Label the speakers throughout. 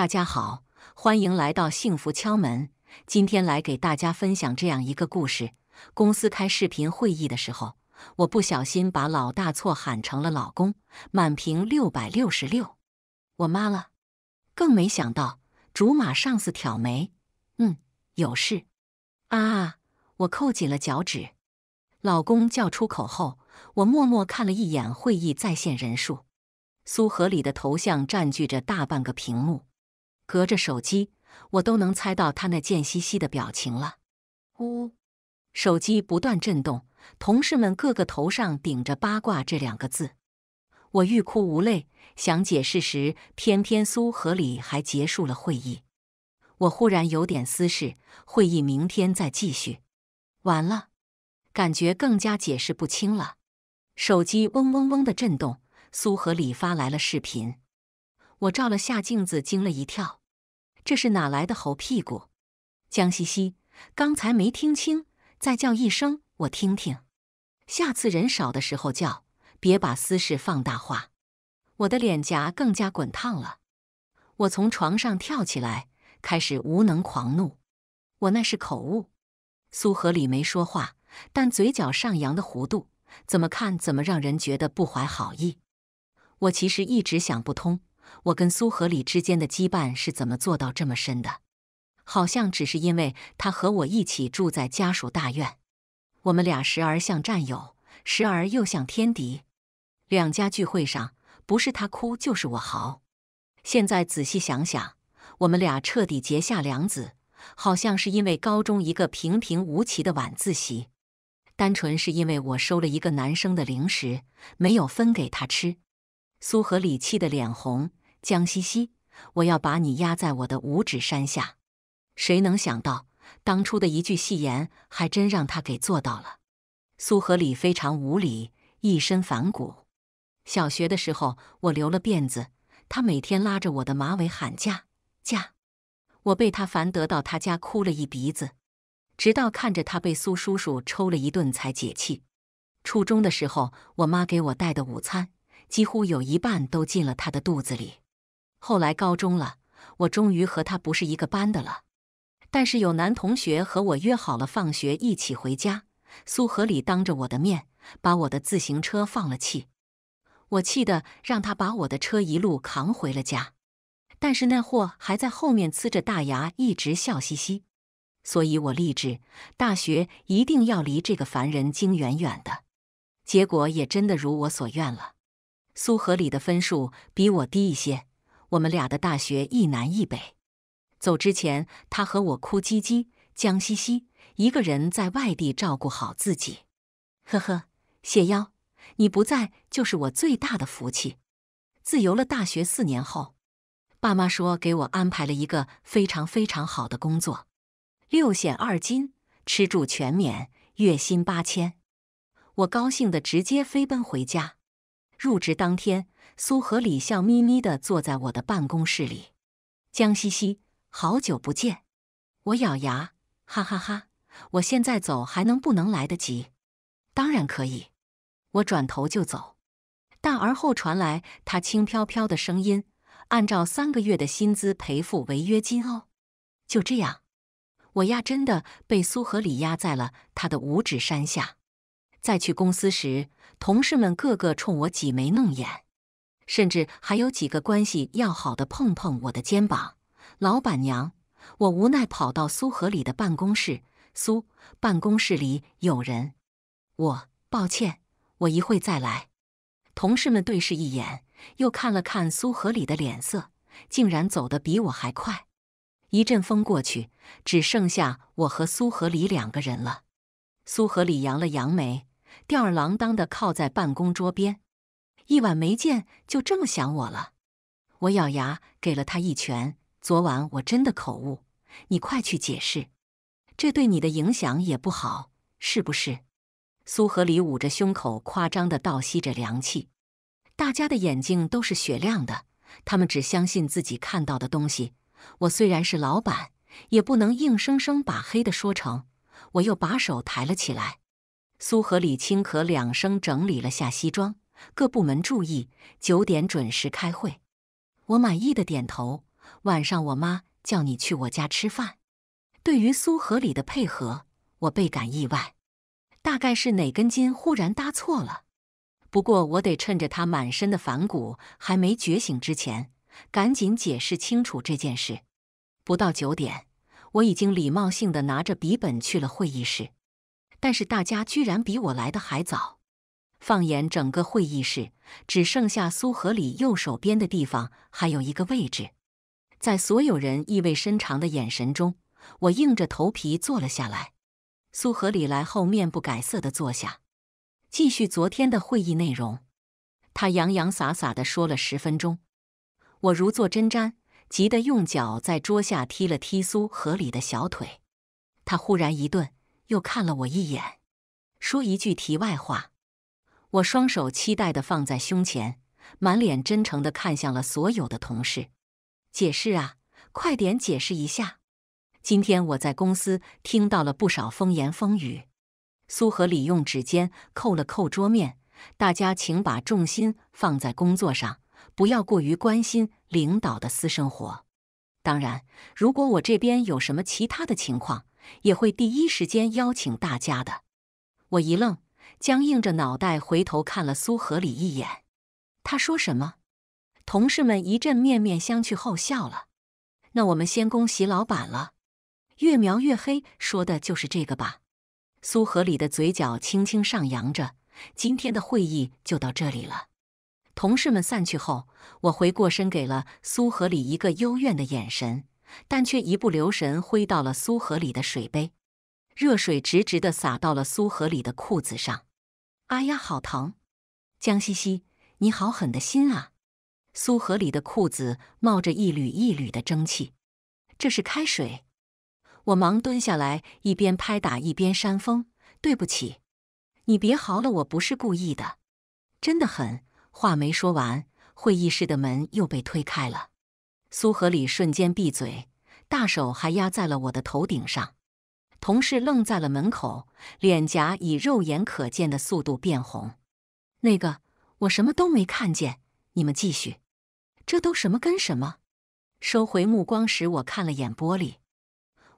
Speaker 1: 大家好，欢迎来到幸福敲门。今天来给大家分享这样一个故事：公司开视频会议的时候，我不小心把老大错喊成了老公，满屏六百六十六，我妈了。更没想到，竹马上司挑眉：“嗯，有事。”啊！我扣紧了脚趾。老公叫出口后，我默默看了一眼会议在线人数，苏合理的头像占据着大半个屏幕。隔着手机，我都能猜到他那贱兮兮的表情了。呜，手机不断震动，同事们个个头上顶着“八卦”这两个字。我欲哭无泪，想解释时，偏偏苏和理还结束了会议。我忽然有点私事，会议明天再继续。完了，感觉更加解释不清了。手机嗡嗡嗡的震动，苏和理发来了视频。我照了下镜子，惊了一跳。这是哪来的猴屁股？江西西，刚才没听清，再叫一声，我听听。下次人少的时候叫，别把私事放大化。我的脸颊更加滚烫了。我从床上跳起来，开始无能狂怒。我那是口误。苏和里没说话，但嘴角上扬的弧度，怎么看怎么让人觉得不怀好意。我其实一直想不通。我跟苏和李之间的羁绊是怎么做到这么深的？好像只是因为他和我一起住在家属大院，我们俩时而像战友，时而又像天敌。两家聚会上，不是他哭就是我嚎。现在仔细想想，我们俩彻底结下梁子，好像是因为高中一个平平无奇的晚自习，单纯是因为我收了一个男生的零食，没有分给他吃。苏和李气得脸红。江西西，我要把你压在我的五指山下。谁能想到，当初的一句戏言，还真让他给做到了。苏和理非常无理，一身反骨。小学的时候，我留了辫子，他每天拉着我的马尾喊嫁嫁，我被他烦得到他家哭了一鼻子，直到看着他被苏叔叔抽了一顿才解气。初中的时候，我妈给我带的午餐，几乎有一半都进了他的肚子里。后来高中了，我终于和他不是一个班的了。但是有男同学和我约好了放学一起回家，苏和里当着我的面把我的自行车放了气，我气得让他把我的车一路扛回了家。但是那货还在后面呲着大牙，一直笑嘻嘻。所以我立志，大学一定要离这个烦人精远远的。结果也真的如我所愿了，苏和里的分数比我低一些。我们俩的大学一南一北，走之前他和我哭唧唧，江西西一个人在外地照顾好自己。呵呵，谢邀，你不在就是我最大的福气。自由了大学四年后，爸妈说给我安排了一个非常非常好的工作，六险二金，吃住全免，月薪八千。我高兴的直接飞奔回家。入职当天。苏和李笑眯眯地坐在我的办公室里，江西西，好久不见。我咬牙，哈哈哈！我现在走还能不能来得及？当然可以。我转头就走，但而后传来他轻飘飘的声音：“按照三个月的薪资赔付违约金哦。”就这样，我压真的被苏和李压在了他的五指山下。再去公司时，同事们个个冲我挤眉弄眼。甚至还有几个关系要好的碰碰我的肩膀，老板娘，我无奈跑到苏和里的办公室。苏，办公室里有人。我，抱歉，我一会再来。同事们对视一眼，又看了看苏和里的脸色，竟然走得比我还快。一阵风过去，只剩下我和苏和里两个人了。苏和里扬了扬眉，吊儿郎当的靠在办公桌边。一晚没见，就这么想我了。我咬牙给了他一拳。昨晚我真的口误，你快去解释，这对你的影响也不好，是不是？苏和里捂着胸口，夸张的倒吸着凉气。大家的眼睛都是雪亮的，他们只相信自己看到的东西。我虽然是老板，也不能硬生生把黑的说成。我又把手抬了起来。苏和里轻咳两声，整理了下西装。各部门注意，九点准时开会。我满意的点头。晚上我妈叫你去我家吃饭。对于苏和礼的配合，我倍感意外，大概是哪根筋忽然搭错了。不过我得趁着他满身的反骨还没觉醒之前，赶紧解释清楚这件事。不到九点，我已经礼貌性的拿着笔本去了会议室，但是大家居然比我来的还早。放眼整个会议室，只剩下苏和礼右手边的地方还有一个位置。在所有人意味深长的眼神中，我硬着头皮坐了下来。苏和礼来后面不改色的坐下，继续昨天的会议内容。他洋洋洒洒的说了十分钟，我如坐针毡，急得用脚在桌下踢了踢苏和礼的小腿。他忽然一顿，又看了我一眼，说一句题外话。我双手期待的放在胸前，满脸真诚的看向了所有的同事，解释啊，快点解释一下。今天我在公司听到了不少风言风语。苏和李用指尖扣了扣桌面，大家请把重心放在工作上，不要过于关心领导的私生活。当然，如果我这边有什么其他的情况，也会第一时间邀请大家的。我一愣。僵硬着脑袋回头看了苏和礼一眼，他说什么？同事们一阵面面相觑后笑了。那我们先恭喜老板了，越描越黑，说的就是这个吧？苏和礼的嘴角轻轻上扬着。今天的会议就到这里了。同事们散去后，我回过身给了苏和礼一个幽怨的眼神，但却一不留神挥到了苏和礼的水杯。热水直直的洒到了苏和礼的裤子上，哎呀，好疼！江西西，你好狠的心啊！苏和里的裤子冒着一缕一缕的蒸汽，这是开水。我忙蹲下来，一边拍打一边扇风。对不起，你别嚎了，我不是故意的，真的很。话没说完，会议室的门又被推开了。苏和里瞬间闭嘴，大手还压在了我的头顶上。同事愣在了门口，脸颊以肉眼可见的速度变红。那个，我什么都没看见。你们继续。这都什么跟什么？收回目光时，我看了眼玻璃。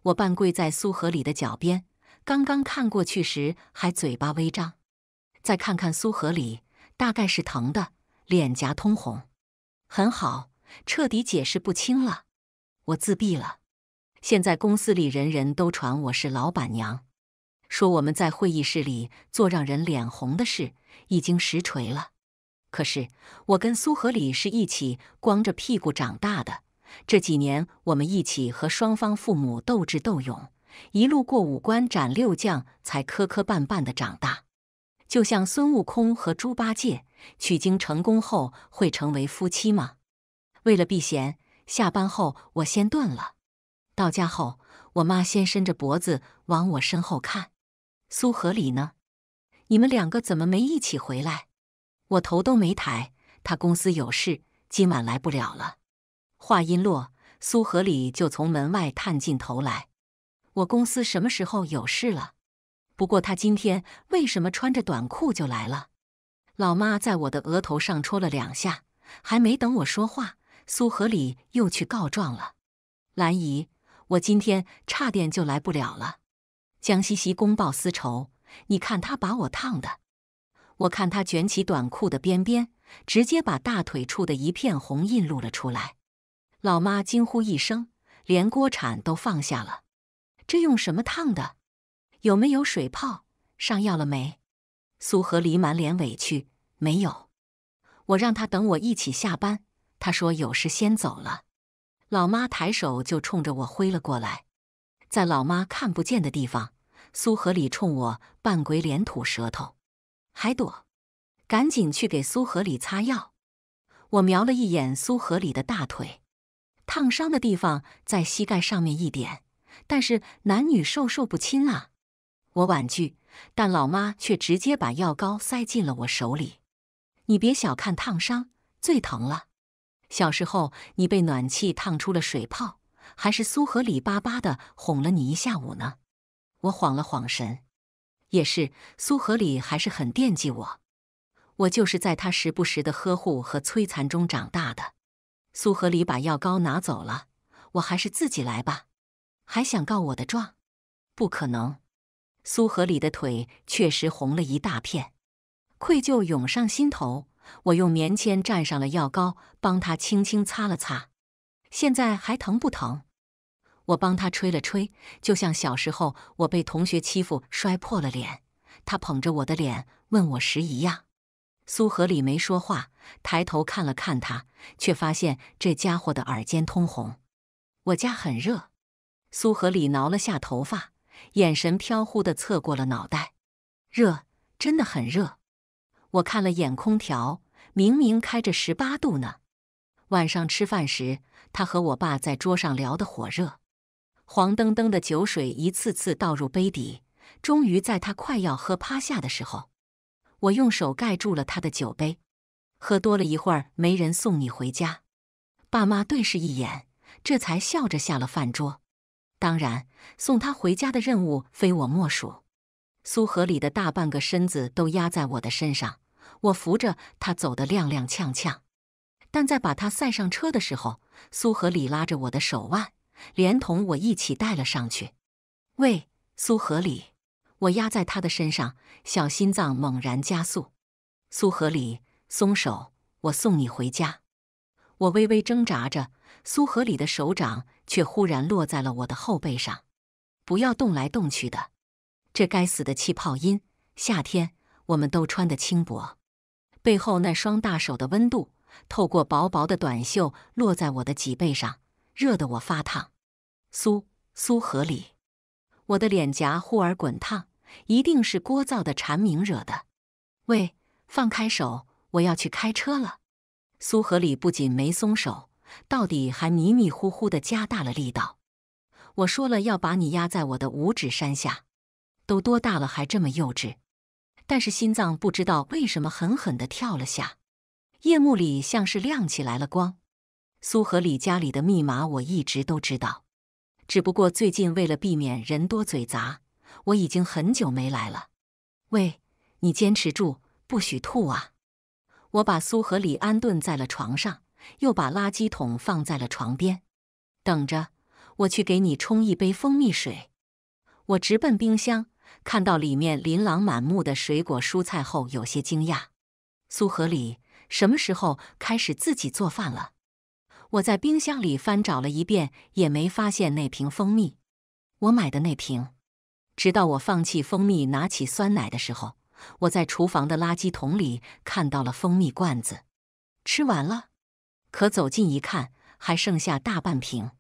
Speaker 1: 我半跪在苏和里的脚边，刚刚看过去时还嘴巴微张，再看看苏和里，大概是疼的，脸颊通红。很好，彻底解释不清了。我自闭了。现在公司里人人都传我是老板娘，说我们在会议室里做让人脸红的事，已经实锤了。可是我跟苏和礼是一起光着屁股长大的，这几年我们一起和双方父母斗智斗勇，一路过五关斩六将，才磕磕绊绊的长大。就像孙悟空和猪八戒取经成功后会成为夫妻吗？为了避嫌，下班后我先炖了。到家后，我妈先伸着脖子往我身后看。苏和礼呢？你们两个怎么没一起回来？我头都没抬。他公司有事，今晚来不了了。话音落，苏和礼就从门外探进头来。我公司什么时候有事了？不过他今天为什么穿着短裤就来了？老妈在我的额头上戳了两下，还没等我说话，苏和礼又去告状了。兰姨。我今天差点就来不了了。江西西公报私仇，你看他把我烫的。我看他卷起短裤的边边，直接把大腿处的一片红印露了出来。老妈惊呼一声，连锅铲都放下了。这用什么烫的？有没有水泡？上药了没？苏和离满脸委屈，没有。我让他等我一起下班，他说有事先走了。老妈抬手就冲着我挥了过来，在老妈看不见的地方，苏和礼冲我扮鬼脸吐舌头，还躲，赶紧去给苏和礼擦药。我瞄了一眼苏和礼的大腿，烫伤的地方在膝盖上面一点，但是男女授受不亲啊。我婉拒，但老妈却直接把药膏塞进了我手里。你别小看烫伤，最疼了。小时候，你被暖气烫出了水泡，还是苏和里巴巴的哄了你一下午呢？我晃了晃神，也是苏和里还是很惦记我，我就是在他时不时的呵护和摧残中长大的。苏和里把药膏拿走了，我还是自己来吧。还想告我的状？不可能。苏和里的腿确实红了一大片，愧疚涌上心头。我用棉签蘸上了药膏，帮他轻轻擦了擦。现在还疼不疼？我帮他吹了吹，就像小时候我被同学欺负摔破了脸，他捧着我的脸问我时一样。苏和里没说话，抬头看了看他，却发现这家伙的耳尖通红。我家很热。苏和里挠了下头发，眼神飘忽地侧过了脑袋。热，真的很热。我看了眼空调，明明开着十八度呢。晚上吃饭时，他和我爸在桌上聊得火热，黄澄澄的酒水一次次倒入杯底，终于在他快要喝趴下的时候，我用手盖住了他的酒杯。喝多了一会儿，没人送你回家。爸妈对视一眼，这才笑着下了饭桌。当然，送他回家的任务非我莫属。苏河里的大半个身子都压在我的身上。我扶着他走得踉踉跄跄，但在把他塞上车的时候，苏和里拉着我的手腕，连同我一起带了上去。喂，苏和里，我压在他的身上，小心脏猛然加速。苏和里，松手，我送你回家。我微微挣扎着，苏和里的手掌却忽然落在了我的后背上。不要动来动去的，这该死的气泡音。夏天，我们都穿得轻薄。背后那双大手的温度，透过薄薄的短袖落在我的脊背上，热得我发烫。苏苏和里，我的脸颊忽而滚烫，一定是聒噪的蝉鸣惹的。喂，放开手，我要去开车了。苏和里不仅没松手，到底还迷迷糊糊的加大了力道。我说了要把你压在我的五指山下，都多大了还这么幼稚。但是心脏不知道为什么狠狠地跳了下，夜幕里像是亮起来了光。苏和李家里的密码我一直都知道，只不过最近为了避免人多嘴杂，我已经很久没来了。喂，你坚持住，不许吐啊！我把苏和李安顿在了床上，又把垃圾桶放在了床边，等着我去给你冲一杯蜂蜜水。我直奔冰箱。看到里面琳琅满目的水果蔬菜后，有些惊讶。苏和里什么时候开始自己做饭了？我在冰箱里翻找了一遍，也没发现那瓶蜂蜜。我买的那瓶。直到我放弃蜂蜜，拿起酸奶的时候，我在厨房的垃圾桶里看到了蜂蜜罐子。吃完了，可走近一看，还剩下大半瓶。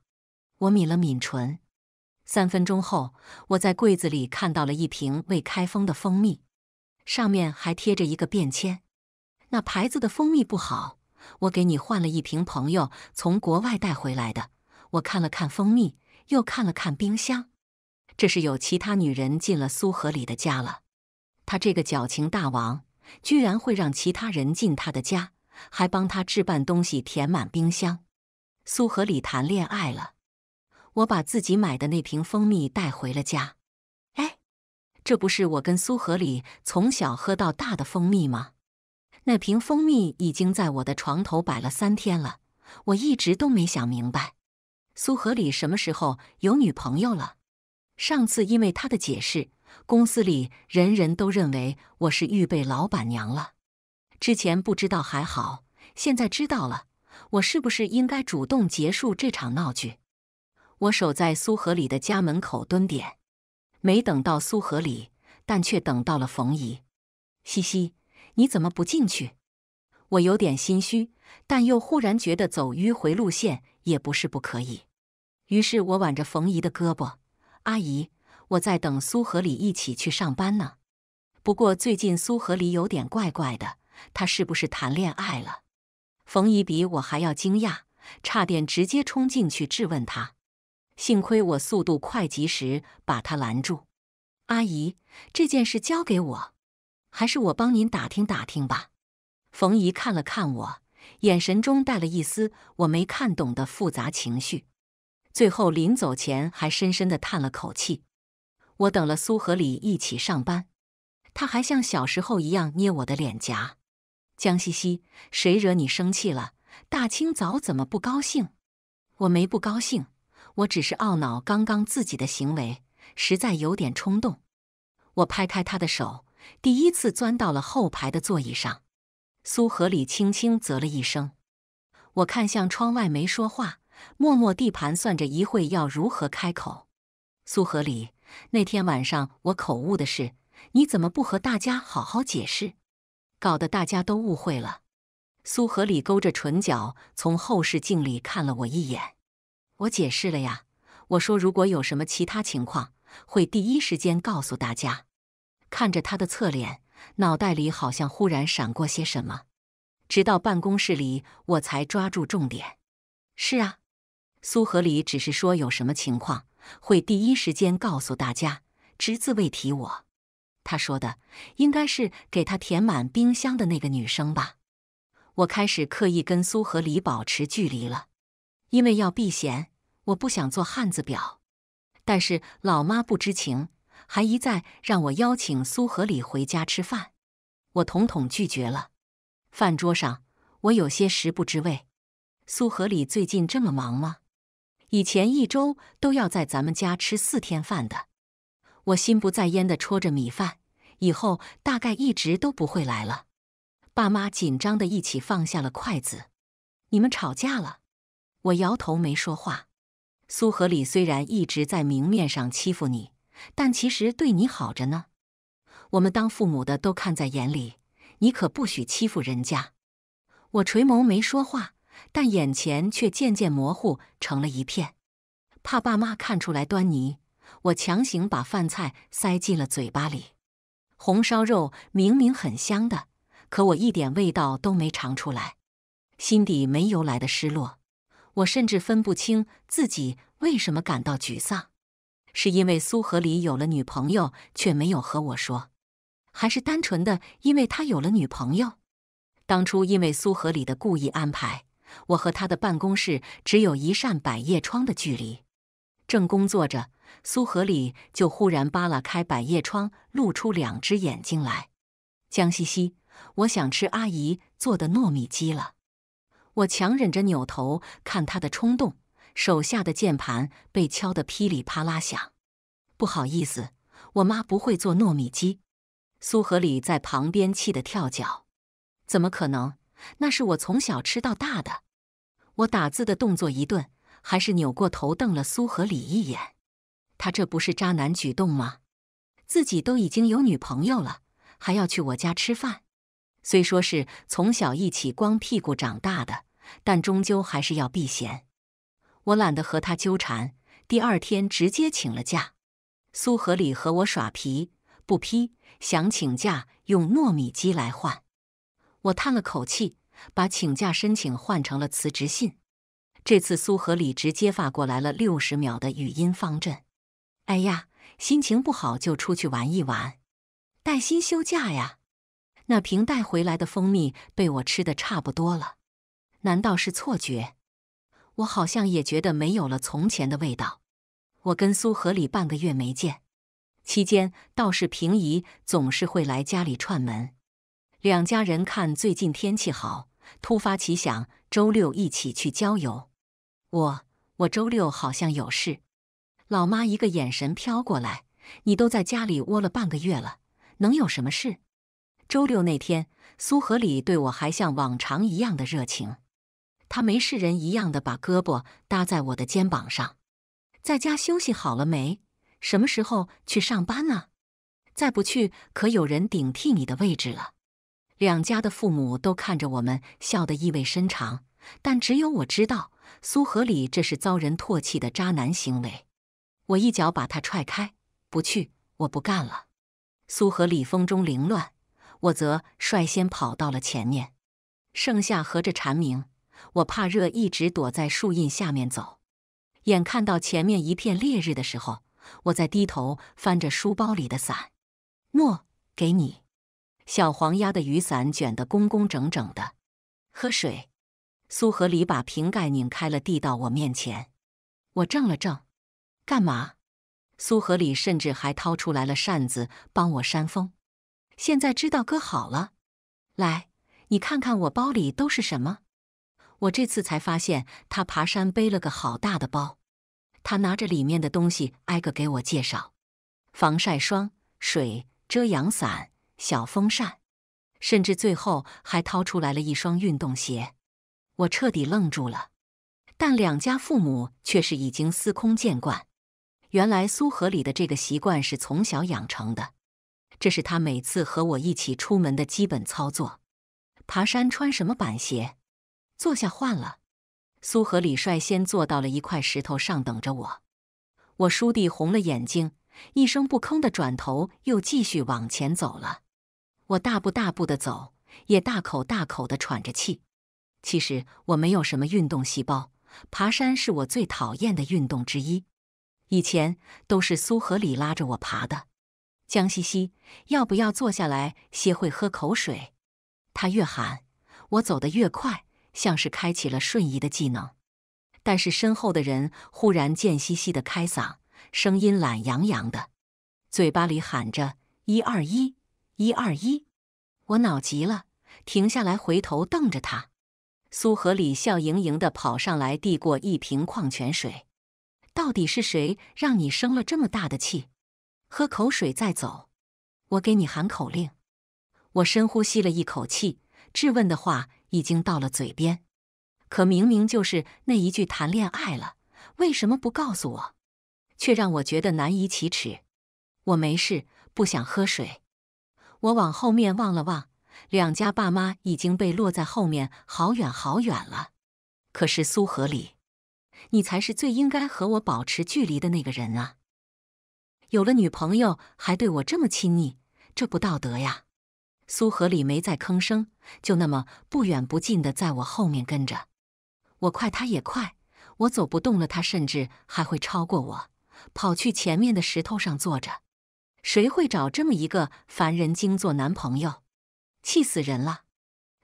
Speaker 1: 我抿了抿唇。三分钟后，我在柜子里看到了一瓶未开封的蜂蜜，上面还贴着一个便签。那牌子的蜂蜜不好，我给你换了一瓶朋友从国外带回来的。我看了看蜂蜜，又看了看冰箱，这是有其他女人进了苏河里的家了。他这个矫情大王，居然会让其他人进他的家，还帮他置办东西，填满冰箱。苏河里谈恋爱了。我把自己买的那瓶蜂蜜带回了家。哎，这不是我跟苏和里从小喝到大的蜂蜜吗？那瓶蜂蜜已经在我的床头摆了三天了，我一直都没想明白，苏和里什么时候有女朋友了？上次因为他的解释，公司里人人都认为我是预备老板娘了。之前不知道还好，现在知道了，我是不是应该主动结束这场闹剧？我守在苏和里的家门口蹲点，没等到苏和里，但却等到了冯姨。西西，你怎么不进去？我有点心虚，但又忽然觉得走迂回路线也不是不可以。于是我挽着冯姨的胳膊：“阿姨，我在等苏和里一起去上班呢。不过最近苏和里有点怪怪的，他是不是谈恋爱了？”冯姨比我还要惊讶，差点直接冲进去质问他。幸亏我速度快，及时把他拦住。阿姨，这件事交给我，还是我帮您打听打听吧。冯姨看了看我，眼神中带了一丝我没看懂的复杂情绪。最后临走前还深深的叹了口气。我等了苏和礼一起上班，他还像小时候一样捏我的脸颊。江西西，谁惹你生气了？大清早怎么不高兴？我没不高兴，我只是懊恼刚刚自己的行为实在有点冲动。我拍开他的手，第一次钻到了后排的座椅上。苏和里轻轻啧了一声。我看向窗外，没说话，默默地盘算着一会要如何开口。苏和里，那天晚上我口误的事，你怎么不和大家好好解释？搞得大家都误会了。苏和里勾着唇角，从后视镜里看了我一眼。我解释了呀，我说如果有什么其他情况，会第一时间告诉大家。看着他的侧脸，脑袋里好像忽然闪过些什么。直到办公室里，我才抓住重点。是啊，苏和里只是说有什么情况会第一时间告诉大家，只字未提我。他说的应该是给他填满冰箱的那个女生吧。我开始刻意跟苏和里保持距离了，因为要避嫌，我不想做汉子表。但是老妈不知情，还一再让我邀请苏和里回家吃饭，我统统拒绝了。饭桌上，我有些食不知味。苏和里最近这么忙吗？以前一周都要在咱们家吃四天饭的。我心不在焉地戳着米饭，以后大概一直都不会来了。爸妈紧张的一起放下了筷子。你们吵架了？我摇头没说话。苏和里虽然一直在明面上欺负你，但其实对你好着呢。我们当父母的都看在眼里。你可不许欺负人家！我垂眸没说话，但眼前却渐渐模糊成了一片。怕爸妈看出来端倪，我强行把饭菜塞进了嘴巴里。红烧肉明明很香的，可我一点味道都没尝出来，心底没由来的失落。我甚至分不清自己为什么感到沮丧，是因为苏和里有了女朋友却没有和我说。还是单纯的因为他有了女朋友。当初因为苏和里的故意安排，我和他的办公室只有一扇百叶窗的距离。正工作着，苏和里就忽然扒拉开百叶窗，露出两只眼睛来。江西西，我想吃阿姨做的糯米鸡了。我强忍着扭头看他的冲动，手下的键盘被敲得噼里啪啦响。不好意思，我妈不会做糯米鸡。苏和里在旁边气得跳脚，怎么可能？那是我从小吃到大的。我打字的动作一顿，还是扭过头瞪了苏和里一眼。他这不是渣男举动吗？自己都已经有女朋友了，还要去我家吃饭。虽说是从小一起光屁股长大的，但终究还是要避嫌。我懒得和他纠缠，第二天直接请了假。苏和里和我耍皮，不批。想请假用糯米鸡来换，我叹了口气，把请假申请换成了辞职信。这次苏和里直接发过来了六十秒的语音方阵。哎呀，心情不好就出去玩一玩，带薪休假呀。那瓶带回来的蜂蜜被我吃的差不多了，难道是错觉？我好像也觉得没有了从前的味道。我跟苏和里半个月没见。期间倒是平姨总是会来家里串门，两家人看最近天气好，突发奇想，周六一起去郊游。我我周六好像有事。老妈一个眼神飘过来，你都在家里窝了半个月了，能有什么事？周六那天，苏和里对我还像往常一样的热情，他没事人一样的把胳膊搭在我的肩膀上，在家休息好了没？什么时候去上班呢？再不去，可有人顶替你的位置了。两家的父母都看着我们，笑得意味深长。但只有我知道，苏和里这是遭人唾弃的渣男行为。我一脚把他踹开，不去，我不干了。苏和里风中凌乱，我则率先跑到了前面。盛夏和着蝉鸣，我怕热，一直躲在树荫下面走。眼看到前面一片烈日的时候。我在低头翻着书包里的伞，诺，给你。小黄鸭的雨伞卷得工工整整的。喝水。苏和里把瓶盖拧开了，递到我面前。我怔了怔，干嘛？苏和里甚至还掏出来了扇子帮我扇风。现在知道哥好了。来，你看看我包里都是什么。我这次才发现，他爬山背了个好大的包。他拿着里面的东西，挨个给我介绍：防晒霜、水、遮阳伞、小风扇，甚至最后还掏出来了一双运动鞋。我彻底愣住了。但两家父母却是已经司空见惯。原来苏河里的这个习惯是从小养成的，这是他每次和我一起出门的基本操作。爬山穿什么板鞋？坐下换了。苏和李率先坐到了一块石头上等着我。我叔弟红了眼睛，一声不吭的转头，又继续往前走了。我大步大步的走，也大口大口的喘着气。其实我没有什么运动细胞，爬山是我最讨厌的运动之一。以前都是苏和李拉着我爬的。江西西，要不要坐下来歇会，喝口水？他越喊，我走得越快，像是开启了瞬移的技能。但是身后的人忽然贱兮兮的开嗓，声音懒洋洋的，嘴巴里喊着“一二一，一二一”。我恼极了，停下来回头瞪着他。苏河里笑盈盈的跑上来，递过一瓶矿泉水。到底是谁让你生了这么大的气？喝口水再走。我给你喊口令。我深呼吸了一口气，质问的话已经到了嘴边，可明明就是那一句谈恋爱了，为什么不告诉我？却让我觉得难以启齿。我没事，不想喝水。我往后面望了望，两家爸妈已经被落在后面好远好远了。可是苏河里。你才是最应该和我保持距离的那个人啊！有了女朋友还对我这么亲昵，这不道德呀！苏和里没再吭声，就那么不远不近的在我后面跟着。我快，他也快，我走不动了，他甚至还会超过我，跑去前面的石头上坐着。谁会找这么一个凡人精做男朋友？气死人了！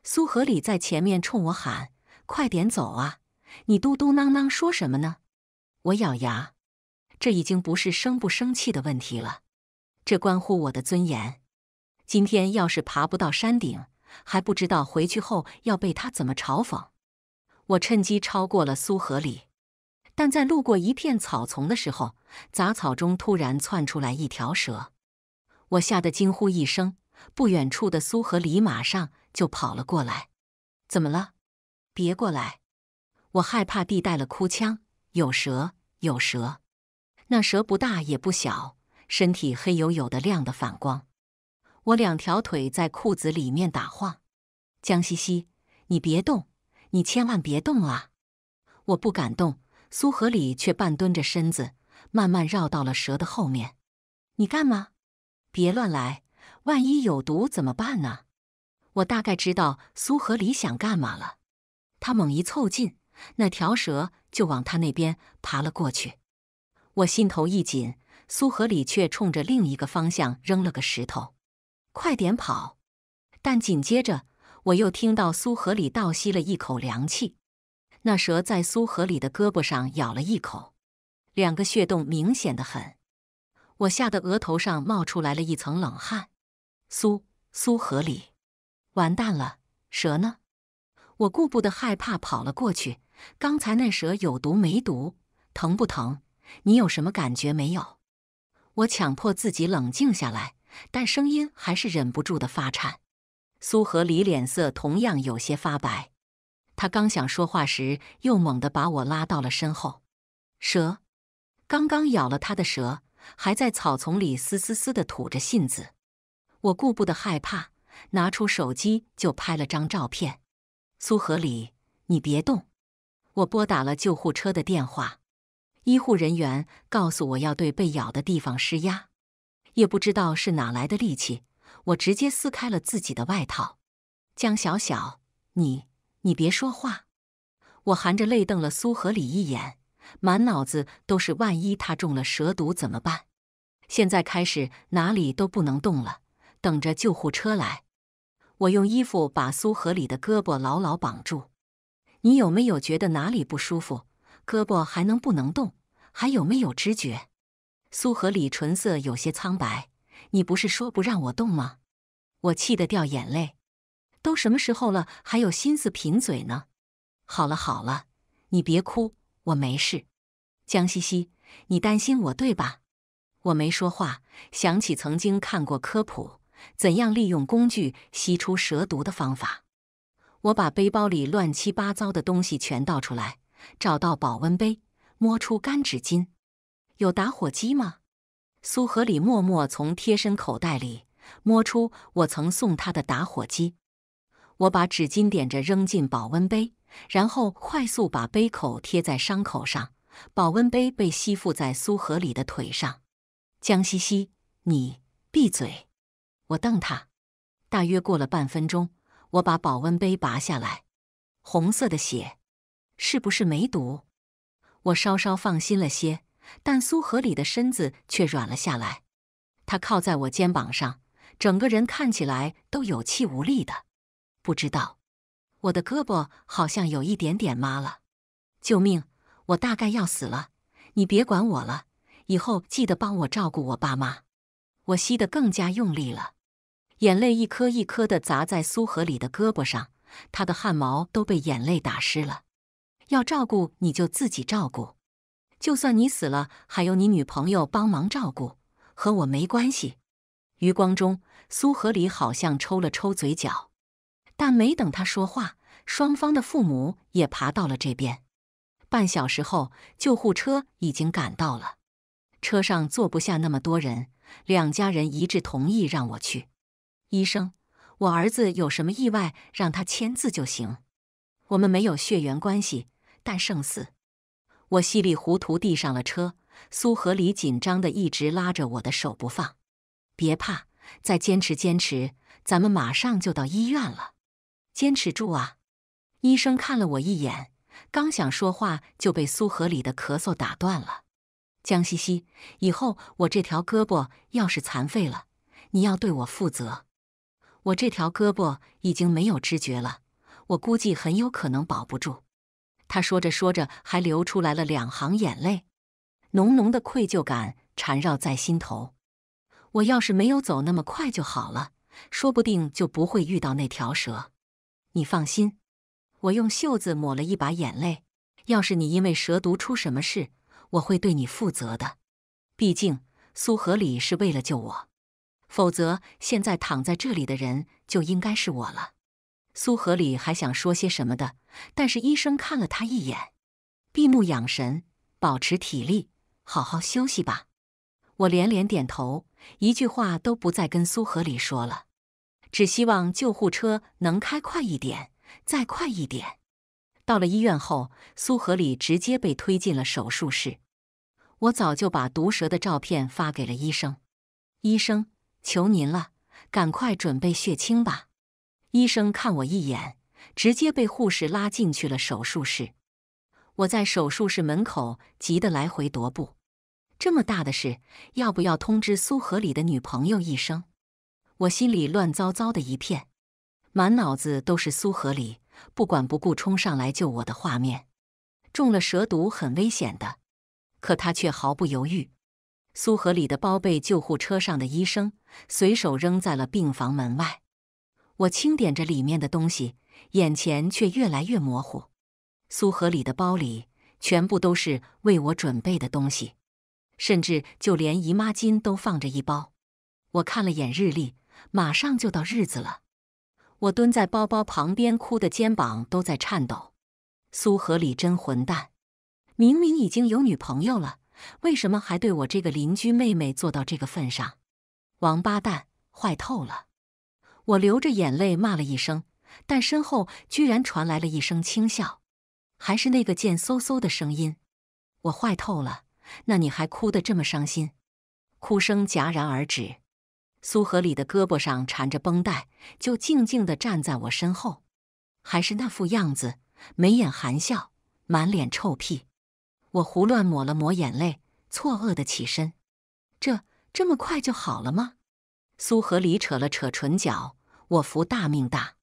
Speaker 1: 苏和里在前面冲我喊：“快点走啊！”你嘟嘟囔囔说什么呢？我咬牙，这已经不是生不生气的问题了，这关乎我的尊严。今天要是爬不到山顶，还不知道回去后要被他怎么嘲讽。我趁机超过了苏和里，但在路过一片草丛的时候，杂草中突然窜出来一条蛇，我吓得惊呼一声。不远处的苏和里马上就跑了过来，怎么了？别过来！我害怕地带了哭腔，有蛇，有蛇。那蛇不大也不小，身体黑黝黝的，亮的反光。我两条腿在裤子里面打晃。江西西，你别动，你千万别动啊！我不敢动，苏河里却半蹲着身子，慢慢绕到了蛇的后面。你干嘛？别乱来，万一有毒怎么办呢？我大概知道苏和里想干嘛了。他猛一凑近。那条蛇就往他那边爬了过去，我心头一紧，苏河里却冲着另一个方向扔了个石头，快点跑！但紧接着我又听到苏河里倒吸了一口凉气，那蛇在苏河里的胳膊上咬了一口，两个血洞明显的很，我吓得额头上冒出来了一层冷汗。苏苏河里，完蛋了，蛇呢？我顾不得害怕，跑了过去。刚才那蛇有毒没毒？疼不疼？你有什么感觉没有？我强迫自己冷静下来，但声音还是忍不住的发颤。苏和里脸色同样有些发白，他刚想说话时，又猛地把我拉到了身后。蛇，刚刚咬了他的蛇，还在草丛里嘶嘶嘶的吐着信子。我顾不得害怕，拿出手机就拍了张照片。苏和里，你别动。我拨打了救护车的电话，医护人员告诉我要对被咬的地方施压，也不知道是哪来的力气，我直接撕开了自己的外套。江小小，你你别说话！我含着泪瞪了苏河里一眼，满脑子都是万一他中了蛇毒怎么办？现在开始哪里都不能动了，等着救护车来。我用衣服把苏河里的胳膊牢牢绑住。你有没有觉得哪里不舒服？胳膊还能不能动？还有没有知觉？苏和里唇色有些苍白。你不是说不让我动吗？我气得掉眼泪。都什么时候了，还有心思贫嘴呢？好了好了，你别哭，我没事。江西西，你担心我对吧？我没说话，想起曾经看过科普，怎样利用工具吸出蛇毒的方法。我把背包里乱七八糟的东西全倒出来，找到保温杯，摸出干纸巾。有打火机吗？苏和里默默从贴身口袋里摸出我曾送他的打火机。我把纸巾点着扔进保温杯，然后快速把杯口贴在伤口上。保温杯被吸附在苏和里的腿上。江西西，你闭嘴！我瞪他。大约过了半分钟，我把保温杯拔下来，红色的血，是不是梅毒？我稍稍放心了些。但苏和里的身子却软了下来，他靠在我肩膀上，整个人看起来都有气无力的。不知道，我的胳膊好像有一点点麻了。救命！我大概要死了！你别管我了，以后记得帮我照顾我爸妈。我吸得更加用力了，眼泪一颗一颗的砸在苏和里的胳膊上，他的汗毛都被眼泪打湿了。要照顾你就自己照顾。就算你死了，还有你女朋友帮忙照顾，和我没关系。余光中，苏和里好像抽了抽嘴角，但没等他说话，双方的父母也爬到了这边。半小时后，救护车已经赶到了，车上坐不下那么多人，两家人一致同意让我去。医生，我儿子有什么意外，让他签字就行。我们没有血缘关系，但胜似。我稀里糊涂地上了车，苏和里紧张的一直拉着我的手不放。别怕，再坚持坚持，咱们马上就到医院了。坚持住啊！医生看了我一眼，刚想说话就被苏和里的咳嗽打断了。江西西，以后我这条胳膊要是残废了，你要对我负责。我这条胳膊已经没有知觉了，我估计很有可能保不住。他说着说着，还流出来了两行眼泪，浓浓的愧疚感缠绕在心头。我要是没有走那么快就好了，说不定就不会遇到那条蛇。你放心，我用袖子抹了一把眼泪。要是你因为蛇毒出什么事，我会对你负责的。毕竟苏和里是为了救我，否则现在躺在这里的人就应该是我了。苏和里还想说些什么的，但是医生看了他一眼，闭目养神，保持体力，好好休息吧。我连连点头，一句话都不再跟苏和里说了，只希望救护车能开快一点，再快一点。到了医院后，苏和里直接被推进了手术室。我早就把毒蛇的照片发给了医生，医生，求您了，赶快准备血清吧。医生看我一眼，直接被护士拉进去了手术室。我在手术室门口急得来回踱步。这么大的事，要不要通知苏和里的女朋友一声？我心里乱糟糟的一片，满脑子都是苏和里不管不顾冲上来救我的画面。中了蛇毒很危险的，可他却毫不犹豫。苏和里的包被救护车上的医生随手扔在了病房门外。我清点着里面的东西，眼前却越来越模糊。苏和里的包里全部都是为我准备的东西，甚至就连姨妈巾都放着一包。我看了眼日历，马上就到日子了。我蹲在包包旁边，哭的肩膀都在颤抖。苏和里真混蛋，明明已经有女朋友了，为什么还对我这个邻居妹妹做到这个份上？王八蛋，坏透了！我流着眼泪骂了一声，但身后居然传来了一声轻笑，还是那个贱嗖嗖的声音。我坏透了，那你还哭得这么伤心？哭声戛然而止，苏和里的胳膊上缠着绷带，就静静地站在我身后，还是那副样子，眉眼含笑，满脸臭屁。我胡乱抹了抹眼泪，错愕地起身。这这么快就好了吗？苏和里扯了扯唇角。我福大命大，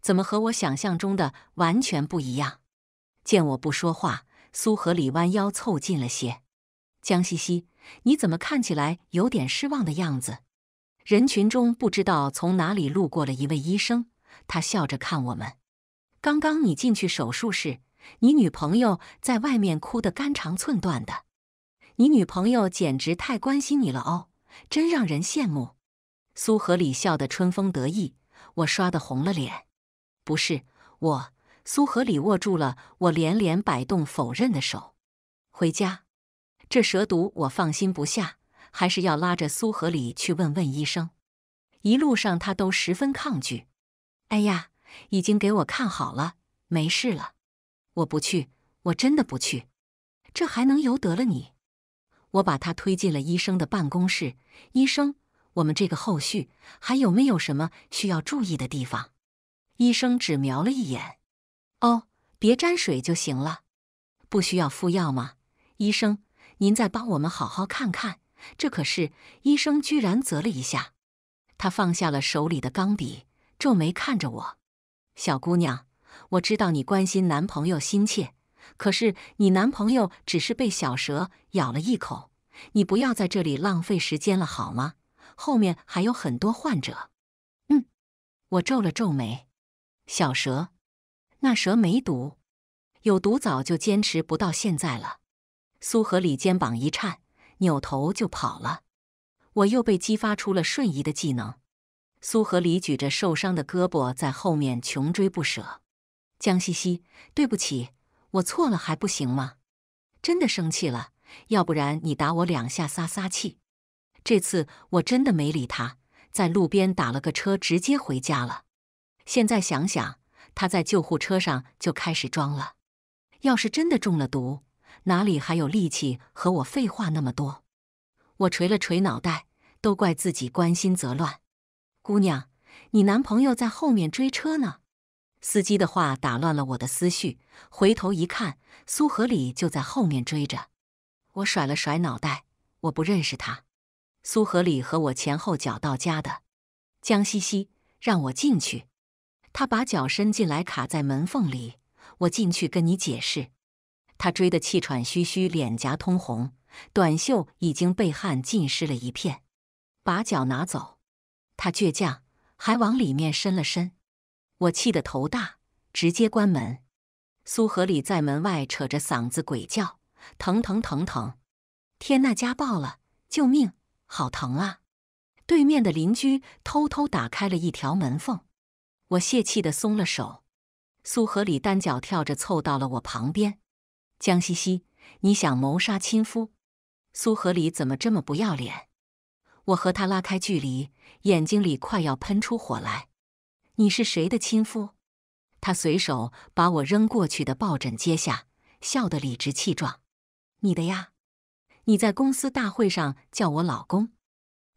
Speaker 1: 怎么和我想象中的完全不一样？见我不说话，苏和里弯腰凑近了些。江西西，你怎么看起来有点失望的样子？人群中不知道从哪里路过了一位医生，他笑着看我们。刚刚你进去手术室，你女朋友在外面哭得肝肠寸断的。你女朋友简直太关心你了哦，真让人羡慕。苏和礼笑得春风得意，我刷得红了脸。不是我，苏和里握住了我连连摆动否认的手。回家，这蛇毒我放心不下，还是要拉着苏和里去问问医生。一路上他都十分抗拒。哎呀，已经给我看好了，没事了。我不去，我真的不去。这还能由得了你？我把他推进了医生的办公室。医生，我们这个后续还有没有什么需要注意的地方？医生只瞄了一眼。哦，别沾水就行了。不需要敷药吗？医生，您再帮我们好好看看。这可是……医生居然啧了一下。他放下了手里的钢笔，皱眉看着我：“小姑娘，我知道你关心男朋友心切，可是你男朋友只是被小蛇咬了一口，你不要在这里浪费时间了好吗？后面还有很多患者。”嗯，我皱了皱眉：“小蛇，那蛇没毒，有毒早就坚持不到现在了。”苏和礼肩膀一颤，扭头就跑了。我又被激发出了瞬移的技能，苏和礼举着受伤的胳膊在后面穷追不舍。江西西，对不起，我错了还不行吗？真的生气了，要不然你打我两下撒撒气。这次我真的没理他，在路边打了个车，直接回家了。现在想想，他在救护车上就开始装了。要是真的中了毒，哪里还有力气和我废话那么多？我捶了捶脑袋，都怪自己关心则乱。姑娘，你男朋友在后面追车呢。司机的话打乱了我的思绪，回头一看，苏和礼就在后面追着。我甩了甩脑袋，我不认识他。苏和礼和我前后脚到家的。江西西让我进去，他把脚伸进来卡在门缝里。我进去跟你解释。他追得气喘吁吁，脸颊通红。短袖已经被汗浸湿了一片，把脚拿走。他倔强，还往里面伸了伸。我气得头大，直接关门。苏和礼在门外扯着嗓子鬼叫：“疼疼疼疼！天呐，家暴了！救命！好疼啊！”对面的邻居偷偷打开了一条门缝。我泄气的松了手。苏和礼单脚跳着凑到了我旁边：“江西西，你想谋杀亲夫？”苏和礼怎么这么不要脸？我和他拉开距离，眼睛里快要喷出火来。你是谁的亲夫？他随手把我扔过去的抱枕接下，笑得理直气壮。你的呀？你在公司大会上叫我老公，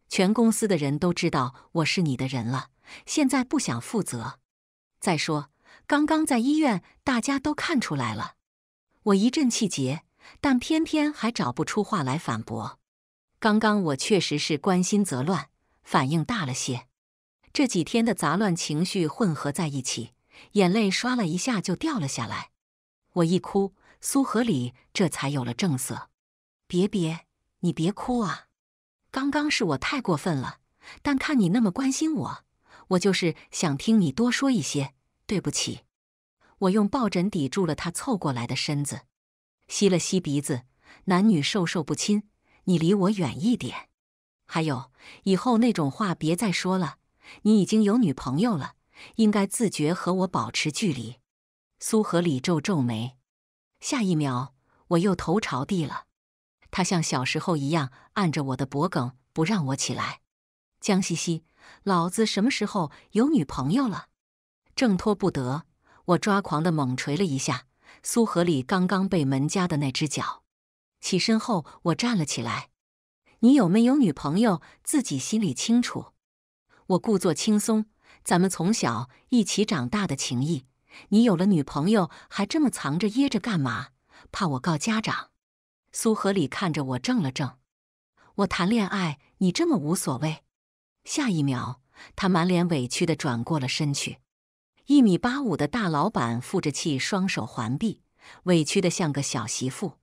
Speaker 1: 全公司的人都知道我是你的人了，现在不想负责。再说，刚刚在医院，大家都看出来了。我一阵气结。但偏偏还找不出话来反驳。刚刚我确实是关心则乱，反应大了些。这几天的杂乱情绪混合在一起，眼泪刷了一下就掉了下来。我一哭，苏和礼这才有了正色。别别，你别哭啊！刚刚是我太过分了，但看你那么关心我，我就是想听你多说一些。对不起。我用抱枕抵住了他凑过来的身子。吸了吸鼻子，男女授受不亲，你离我远一点。还有，以后那种话别再说了。你已经有女朋友了，应该自觉和我保持距离。苏和礼皱皱眉，下一秒我又头朝地了。他像小时候一样按着我的脖颈，不让我起来。江西西，老子什么时候有女朋友了？挣脱不得，我抓狂的猛捶了一下。苏和里刚刚被门夹的那只脚，起身后我站了起来。你有没有女朋友，自己心里清楚。我故作轻松，咱们从小一起长大的情谊，你有了女朋友还这么藏着掖着干嘛？怕我告家长？苏和礼看着我怔了怔。我谈恋爱，你这么无所谓。下一秒，他满脸委屈的转过了身去。一米八五的大老板负着气，双手环臂，委屈的像个小媳妇。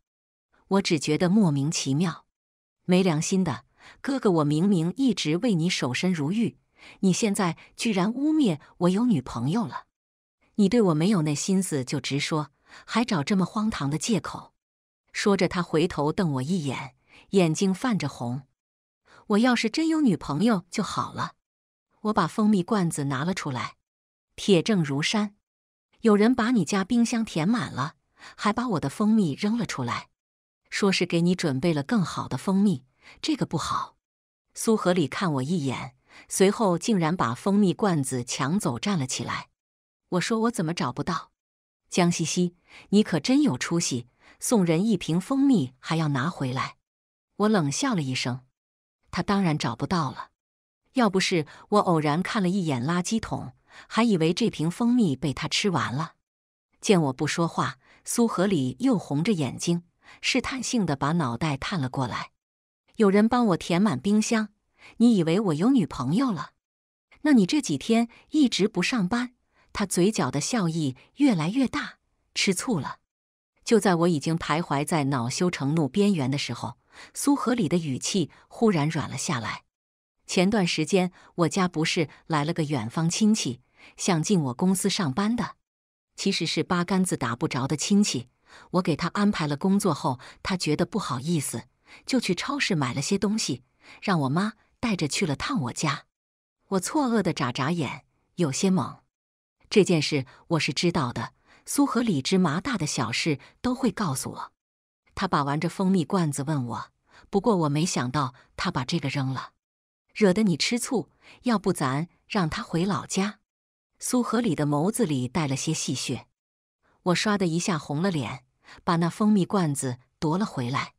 Speaker 1: 我只觉得莫名其妙，没良心的哥哥！我明明一直为你守身如玉，你现在居然污蔑我有女朋友了！你对我没有那心思就直说，还找这么荒唐的借口。说着，他回头瞪我一眼，眼睛泛着红。我要是真有女朋友就好了。我把蜂蜜罐子拿了出来，铁证如山。有人把你家冰箱填满了，还把我的蜂蜜扔了出来，说是给你准备了更好的蜂蜜，这个不好。苏和里看我一眼，随后竟然把蜂蜜罐子抢走，站了起来。我说我怎么找不到？江西西，你可真有出息，送人一瓶蜂蜜还要拿回来。我冷笑了一声。他当然找不到了，要不是我偶然看了一眼垃圾桶，还以为这瓶蜂蜜被他吃完了。见我不说话，苏合理又红着眼睛，试探性的把脑袋探了过来。有人帮我填满冰箱，你以为我有女朋友了？那你这几天一直不上班？他嘴角的笑意越来越大，吃醋了。就在我已经徘徊在恼羞成怒边缘的时候。苏合理的语气忽然软了下来。前段时间我家不是来了个远方亲戚，想进我公司上班的，其实是八竿子打不着的亲戚。我给他安排了工作后，他觉得不好意思，就去超市买了些东西，让我妈带着去了趟我家。我错愕的眨眨眼，有些懵。这件事我是知道的，苏和里芝麻大的小事都会告诉我。他把玩着蜂蜜罐子问我，不过我没想到他把这个扔了，惹得你吃醋。要不咱让他回老家？苏合理的眸子里带了些戏谑。我唰的一下红了脸，把那蜂蜜罐子夺了回来。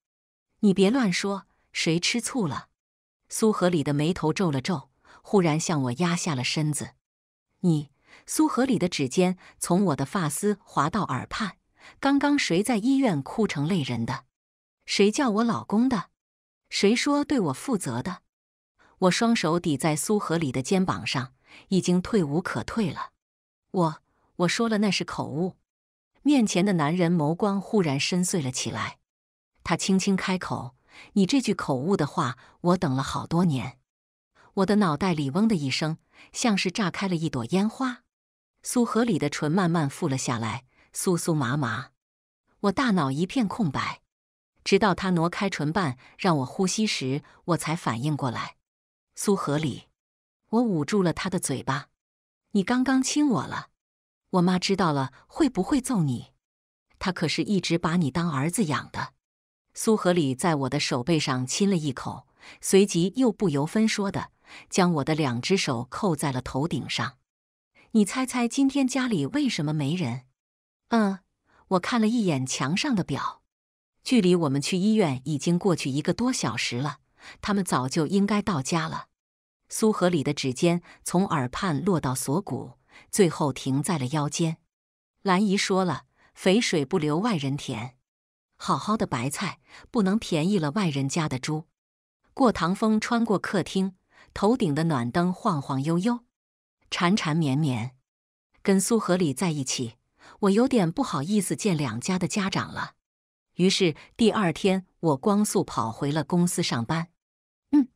Speaker 1: 你别乱说，谁吃醋了？苏合理的眉头皱了皱，忽然向我压下了身子。你，苏合理的指尖从我的发丝滑到耳畔。刚刚谁在医院哭成泪人的？谁叫我老公的？谁说对我负责的？我双手抵在苏合理的肩膀上，已经退无可退了。我我说了那是口误。面前的男人眸光忽然深邃了起来，他轻轻开口：“你这句口误的话，我等了好多年。”我的脑袋里嗡的一声，像是炸开了一朵烟花。苏合理的唇慢慢覆了下来。酥酥麻麻，我大脑一片空白，直到他挪开唇瓣让我呼吸时，我才反应过来。苏合理，我捂住了他的嘴巴。你刚刚亲我了，我妈知道了会不会揍你？她可是一直把你当儿子养的。苏合理在我的手背上亲了一口，随即又不由分说的将我的两只手扣在了头顶上。你猜猜今天家里为什么没人？嗯，我看了一眼墙上的表，距离我们去医院已经过去一个多小时了。他们早就应该到家了。苏和里的指尖从耳畔落到锁骨，最后停在了腰间。兰姨说了：“肥水不流外人田，好好的白菜不能便宜了外人家的猪。”过堂风穿过客厅，头顶的暖灯晃晃悠悠，缠缠绵绵。跟苏合理在一起。我有点不好意思见两家的家长了，于是第二天我光速跑回了公司上班。嗯，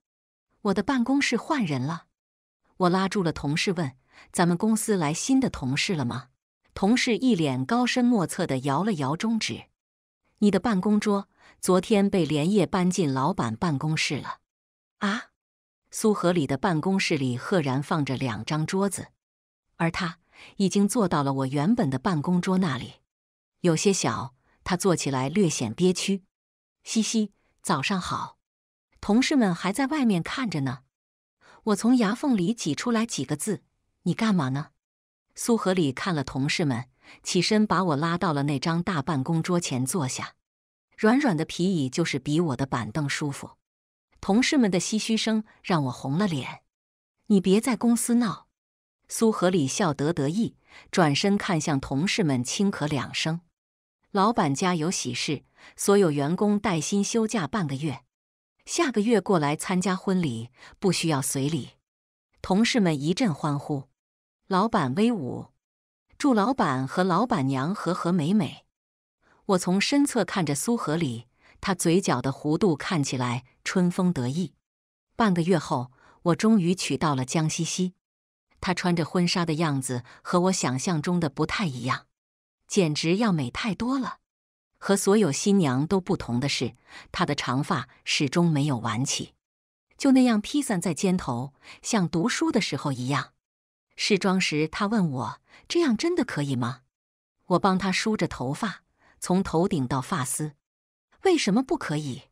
Speaker 1: 我的办公室换人了。我拉住了同事问：“咱们公司来新的同事了吗？”同事一脸高深莫测的摇了摇中指：“你的办公桌昨天被连夜搬进老板办公室了。”啊！苏合里的办公室里赫然放着两张桌子，而他。已经坐到了我原本的办公桌那里，有些小，他坐起来略显憋屈。嘻嘻，早上好，同事们还在外面看着呢。我从牙缝里挤出来几个字：“你干嘛呢？”苏合理看了同事们，起身把我拉到了那张大办公桌前坐下。软软的皮椅就是比我的板凳舒服。同事们的唏嘘声让我红了脸。你别在公司闹。苏合理笑得得意，转身看向同事们，轻咳两声：“老板家有喜事，所有员工带薪休假半个月，下个月过来参加婚礼，不需要随礼。”同事们一阵欢呼：“老板威武！祝老板和老板娘和和美美！”我从身侧看着苏合理，他嘴角的弧度看起来春风得意。半个月后，我终于娶到了江西西。她穿着婚纱的样子和我想象中的不太一样，简直要美太多了。和所有新娘都不同的是，她的长发始终没有挽起，就那样披散在肩头，像读书的时候一样。试妆时，她问我：“这样真的可以吗？”我帮她梳着头发，从头顶到发丝。为什么不可以？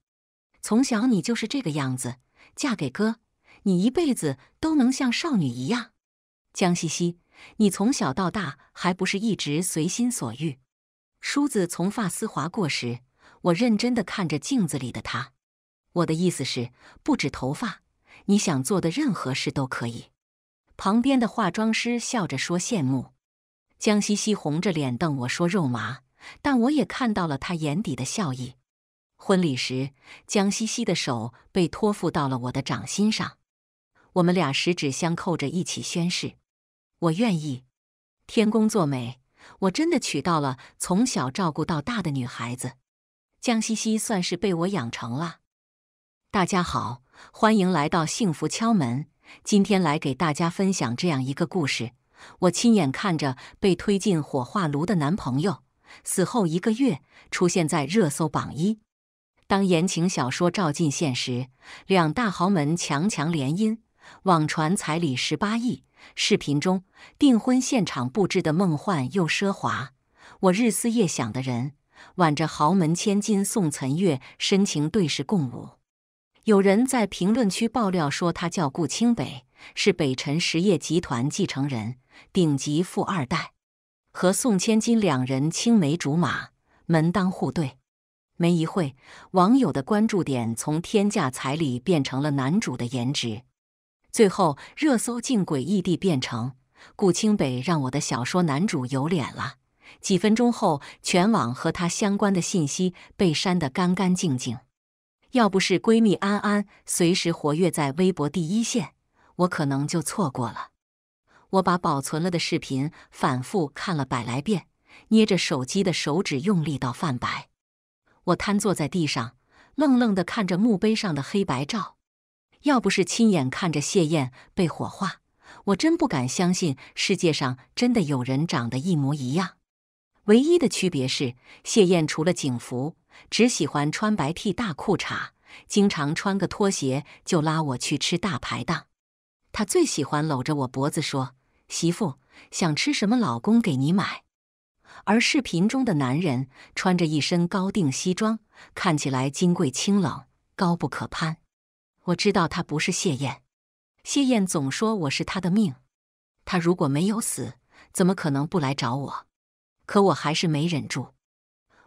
Speaker 1: 从小你就是这个样子，嫁给哥，你一辈子都能像少女一样。江西西，你从小到大还不是一直随心所欲？梳子从发丝划过时，我认真的看着镜子里的她。我的意思是，不止头发，你想做的任何事都可以。旁边的化妆师笑着说羡慕。江西西红着脸瞪我说肉麻，但我也看到了她眼底的笑意。婚礼时，江西西的手被托付到了我的掌心上，我们俩十指相扣着一起宣誓：我愿意。天公作美。我真的娶到了从小照顾到大的女孩子，江西西算是被我养成了。大家好，欢迎来到幸福敲门。今天来给大家分享这样一个故事：我亲眼看着被推进火化炉的男朋友死后一个月出现在热搜榜一。当言情小说照进现实，两大豪门强强联姻，网传彩礼十八亿。视频中订婚现场布置的梦幻又奢华，我日思夜想的人挽着豪门千金宋岑月深情对视共舞。有人在评论区爆料说，他叫顾清北，是北辰实业集团继承人，顶级富二代，和宋千金两人青梅竹马，门当户对。没一会，网友的关注点从天价彩礼变成了男主的颜值。最后，热搜竟诡异地变成顾清北让我的小说男主有脸了。几分钟后，全网和他相关的信息被删得干干净净。要不是闺蜜安安随时活跃在微博第一线，我可能就错过了。我把保存了的视频反复看了百来遍，捏着手机的手指用力到泛白。我瘫坐在地上，愣愣地看着墓碑上的黑白照。要不是亲眼看着谢燕被火化，我真不敢相信世界上真的有人长得一模一样。唯一的区别是，谢燕除了警服，只喜欢穿白 T 大裤衩，经常穿个拖鞋就拉我去吃大排档。她最喜欢搂着我脖子说：“媳妇，想吃什么，老公给你买。”而视频中的男人穿着一身高定西装，看起来金贵清冷，高不可攀。我知道他不是谢燕，谢燕总说我是他的命，他如果没有死，怎么可能不来找我？可我还是没忍住，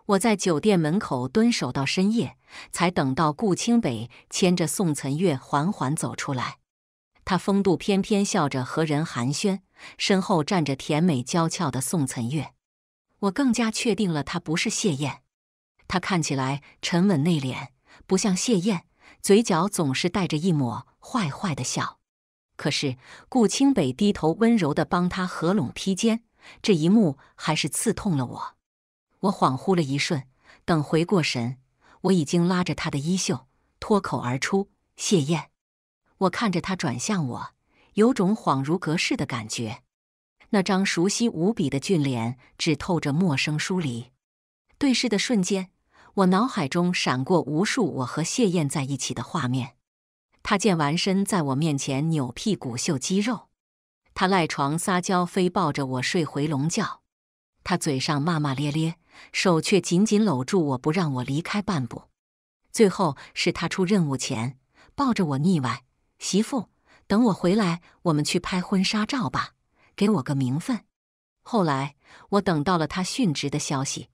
Speaker 1: 我在酒店门口蹲守到深夜，才等到顾清北牵着宋岑月缓缓走出来。他风度翩翩，笑着和人寒暄，身后站着甜美娇俏的宋岑月。我更加确定了他不是谢燕，他看起来沉稳内敛，不像谢燕。嘴角总是带着一抹坏坏的笑，可是顾清北低头温柔地帮他合拢披肩，这一幕还是刺痛了我。我恍惚了一瞬，等回过神，我已经拉着他的衣袖，脱口而出：“谢燕。”我看着他转向我，有种恍如隔世的感觉。那张熟悉无比的俊脸，只透着陌生疏离。对视的瞬间。我脑海中闪过无数我和谢燕在一起的画面，他健完身在我面前扭屁股秀肌肉，他赖床撒娇非抱着我睡回笼觉，他嘴上骂骂咧咧，手却紧紧搂住我不让我离开半步。最后是他出任务前抱着我腻歪，媳妇，等我回来我们去拍婚纱照吧，给我个名分。后来我等到了他殉职的消息。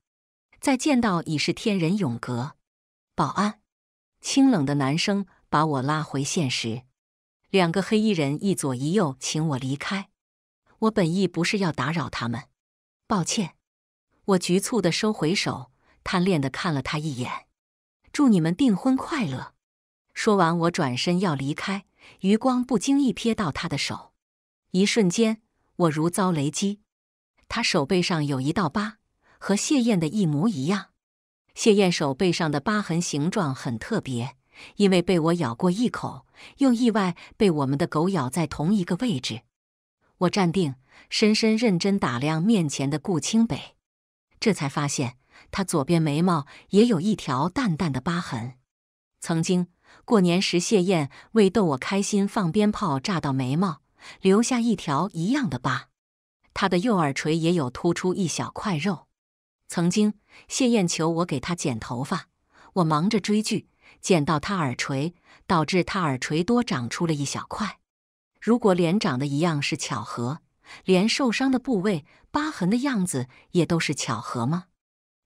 Speaker 1: 再见到已是天人永隔。保安，清冷的男生把我拉回现实。两个黑衣人一左一右，请我离开。我本意不是要打扰他们，抱歉。我局促的收回手，贪恋的看了他一眼。祝你们订婚快乐。说完，我转身要离开，余光不经意瞥到他的手，一瞬间，我如遭雷击。他手背上有一道疤。和谢燕的一模一样，谢燕手背上的疤痕形状很特别，因为被我咬过一口，又意外被我们的狗咬在同一个位置。我站定，深深认真打量面前的顾清北，这才发现他左边眉毛也有一条淡淡的疤痕。曾经过年时，谢燕为逗我开心，放鞭炮炸到眉毛，留下一条一样的疤。他的右耳垂也有突出一小块肉。曾经谢燕求我给她剪头发，我忙着追剧，剪到她耳垂，导致她耳垂多长出了一小块。如果脸长得一样是巧合，连受伤的部位、疤痕的样子也都是巧合吗？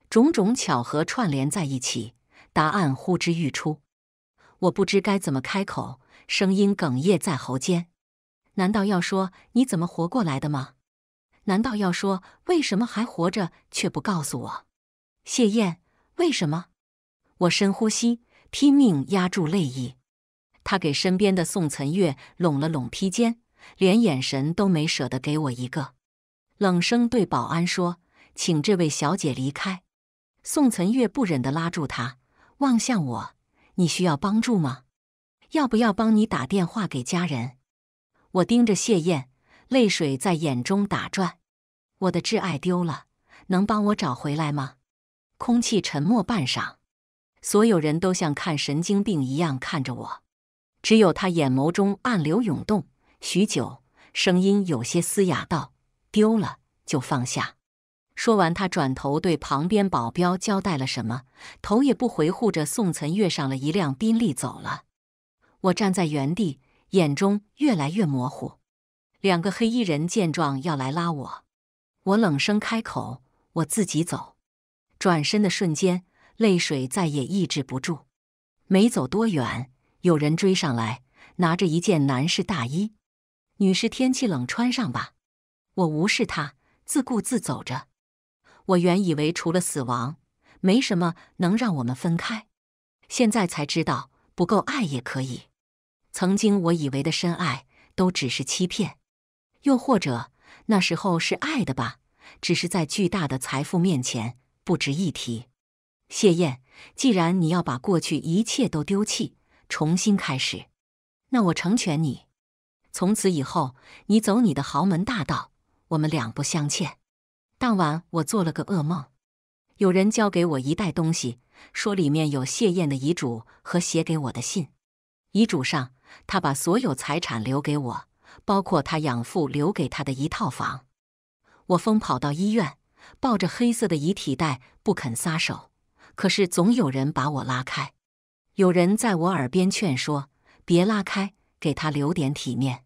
Speaker 1: 种种巧合串联在一起，答案呼之欲出。我不知该怎么开口，声音哽咽在喉间。难道要说你怎么活过来的吗？难道要说为什么还活着却不告诉我？谢燕，为什么？我深呼吸，拼命压住泪意。他给身边的宋岑月拢了拢披肩，连眼神都没舍得给我一个，冷声对保安说：“请这位小姐离开。”宋岑月不忍地拉住他，望向我：“你需要帮助吗？要不要帮你打电话给家人？”我盯着谢燕，泪水在眼中打转。我的挚爱丢了，能帮我找回来吗？空气沉默半晌，所有人都像看神经病一样看着我。只有他眼眸中暗流涌动，许久，声音有些嘶哑道：“丢了就放下。”说完，他转头对旁边保镖交代了什么，头也不回，护着宋岑跃上了一辆宾利走了。我站在原地，眼中越来越模糊。两个黑衣人见状要来拉我，我冷声开口：“我自己走。”转身的瞬间，泪水再也抑制不住。没走多远。有人追上来，拿着一件男士大衣。女士，天气冷，穿上吧。我无视他，自顾自走着。我原以为除了死亡，没什么能让我们分开，现在才知道，不够爱也可以。曾经我以为的深爱，都只是欺骗。又或者那时候是爱的吧，只是在巨大的财富面前不值一提。谢燕，既然你要把过去一切都丢弃。重新开始，那我成全你。从此以后，你走你的豪门大道，我们两不相欠。当晚，我做了个噩梦，有人交给我一袋东西，说里面有谢燕的遗嘱和写给我的信。遗嘱上，他把所有财产留给我，包括他养父留给他的一套房。我疯跑到医院，抱着黑色的遗体袋不肯撒手，可是总有人把我拉开。有人在我耳边劝说：“别拉开，给他留点体面。”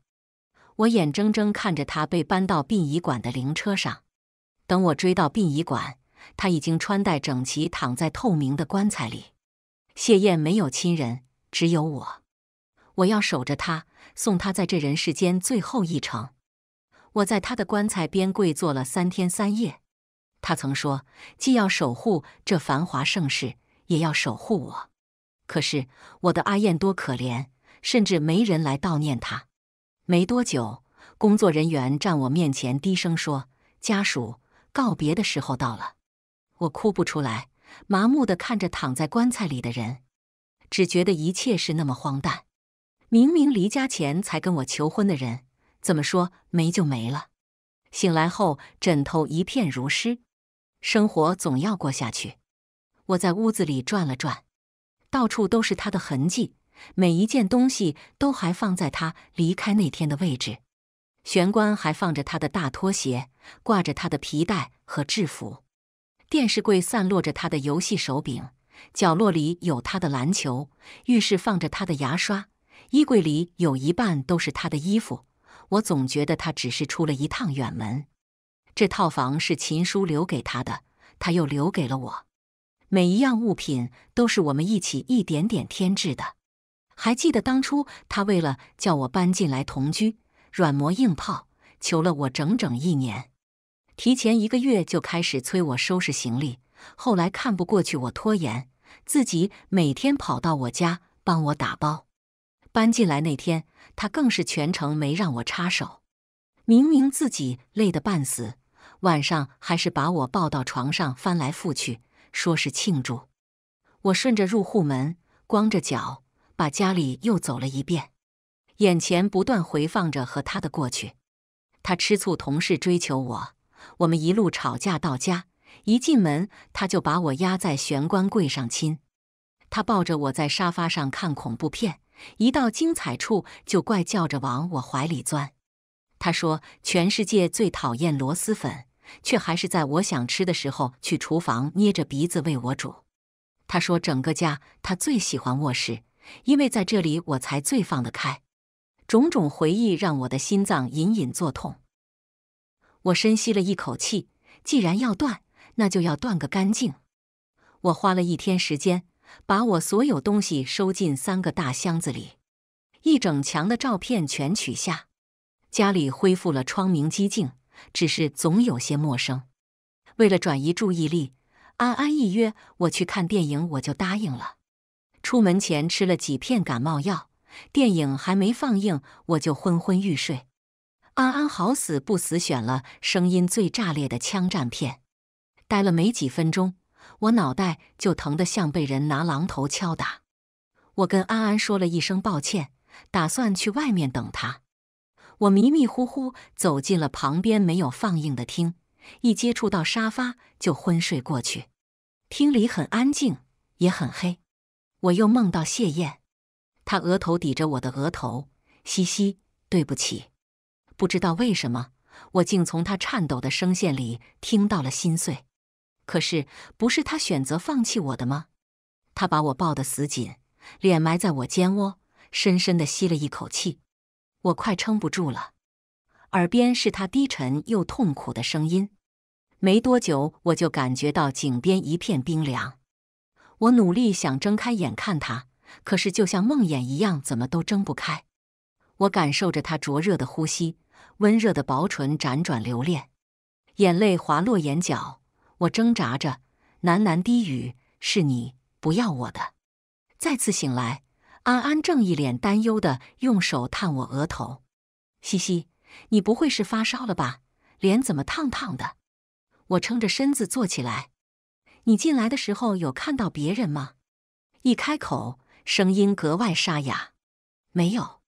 Speaker 1: 我眼睁睁看着他被搬到殡仪馆的灵车上。等我追到殡仪馆，他已经穿戴整齐，躺在透明的棺材里。谢燕没有亲人，只有我。我要守着他，送他在这人世间最后一程。我在他的棺材边跪坐了三天三夜。他曾说：“既要守护这繁华盛世，也要守护我。”可是我的阿燕多可怜，甚至没人来悼念她。没多久，工作人员站我面前，低声说：“家属告别的时候到了。”我哭不出来，麻木地看着躺在棺材里的人，只觉得一切是那么荒诞。明明离家前才跟我求婚的人，怎么说没就没了？醒来后，枕头一片如湿。生活总要过下去。我在屋子里转了转。到处都是他的痕迹，每一件东西都还放在他离开那天的位置。玄关还放着他的大拖鞋，挂着他的皮带和制服。电视柜散落着他的游戏手柄，角落里有他的篮球。浴室放着他的牙刷，衣柜里有一半都是他的衣服。我总觉得他只是出了一趟远门。这套房是秦叔留给他的，他又留给了我。每一样物品都是我们一起一点点添置的。还记得当初他为了叫我搬进来同居，软磨硬泡，求了我整整一年，提前一个月就开始催我收拾行李。后来看不过去我拖延，自己每天跑到我家帮我打包。搬进来那天，他更是全程没让我插手。明明自己累得半死，晚上还是把我抱到床上翻来覆去。说是庆祝，我顺着入户门，光着脚把家里又走了一遍，眼前不断回放着和他的过去。他吃醋同事追求我，我们一路吵架到家。一进门，他就把我压在玄关柜上亲。他抱着我在沙发上看恐怖片，一到精彩处就怪叫着往我怀里钻。他说全世界最讨厌螺蛳粉，却还是在我想吃的时候去厨房捏着鼻子为我煮。他说整个家他最喜欢卧室，因为在这里我才最放得开。种种回忆让我的心脏隐隐作痛。我深吸了一口气，既然要断。那就要断个干净。我花了一天时间，把我所有东西收进三个大箱子里，一整墙的照片全取下，家里恢复了窗明几净，只是总有些陌生。为了转移注意力，安安一约我去看电影，我就答应了。出门前吃了几片感冒药，电影还没放映，我就昏昏欲睡。安安好死不死选了声音最炸裂的枪战片。待了没几分钟，我脑袋就疼得像被人拿榔头敲打。我跟安安说了一声抱歉，打算去外面等他。我迷迷糊糊走进了旁边没有放映的厅，一接触到沙发就昏睡过去。厅里很安静，也很黑。我又梦到谢燕，她额头抵着我的额头，嘻嘻，对不起。不知道为什么，我竟从她颤抖的声线里听到了心碎。可是，不是他选择放弃我的吗？他把我抱得死紧，脸埋在我肩窝，深深的吸了一口气。我快撑不住了，耳边是他低沉又痛苦的声音。没多久，我就感觉到颈边一片冰凉。我努力想睁开眼看他，可是就像梦魇一样，怎么都睁不开。我感受着他灼热的呼吸，温热的薄唇辗转留恋，眼泪滑落眼角。我挣扎着，喃喃低语：“是你不要我的。”再次醒来，安安正一脸担忧的用手探我额头：“西西，你不会是发烧了吧？脸怎么烫烫的？”我撑着身子坐起来：“你进来的时候有看到别人吗？”一开口，声音格外沙哑：“没有，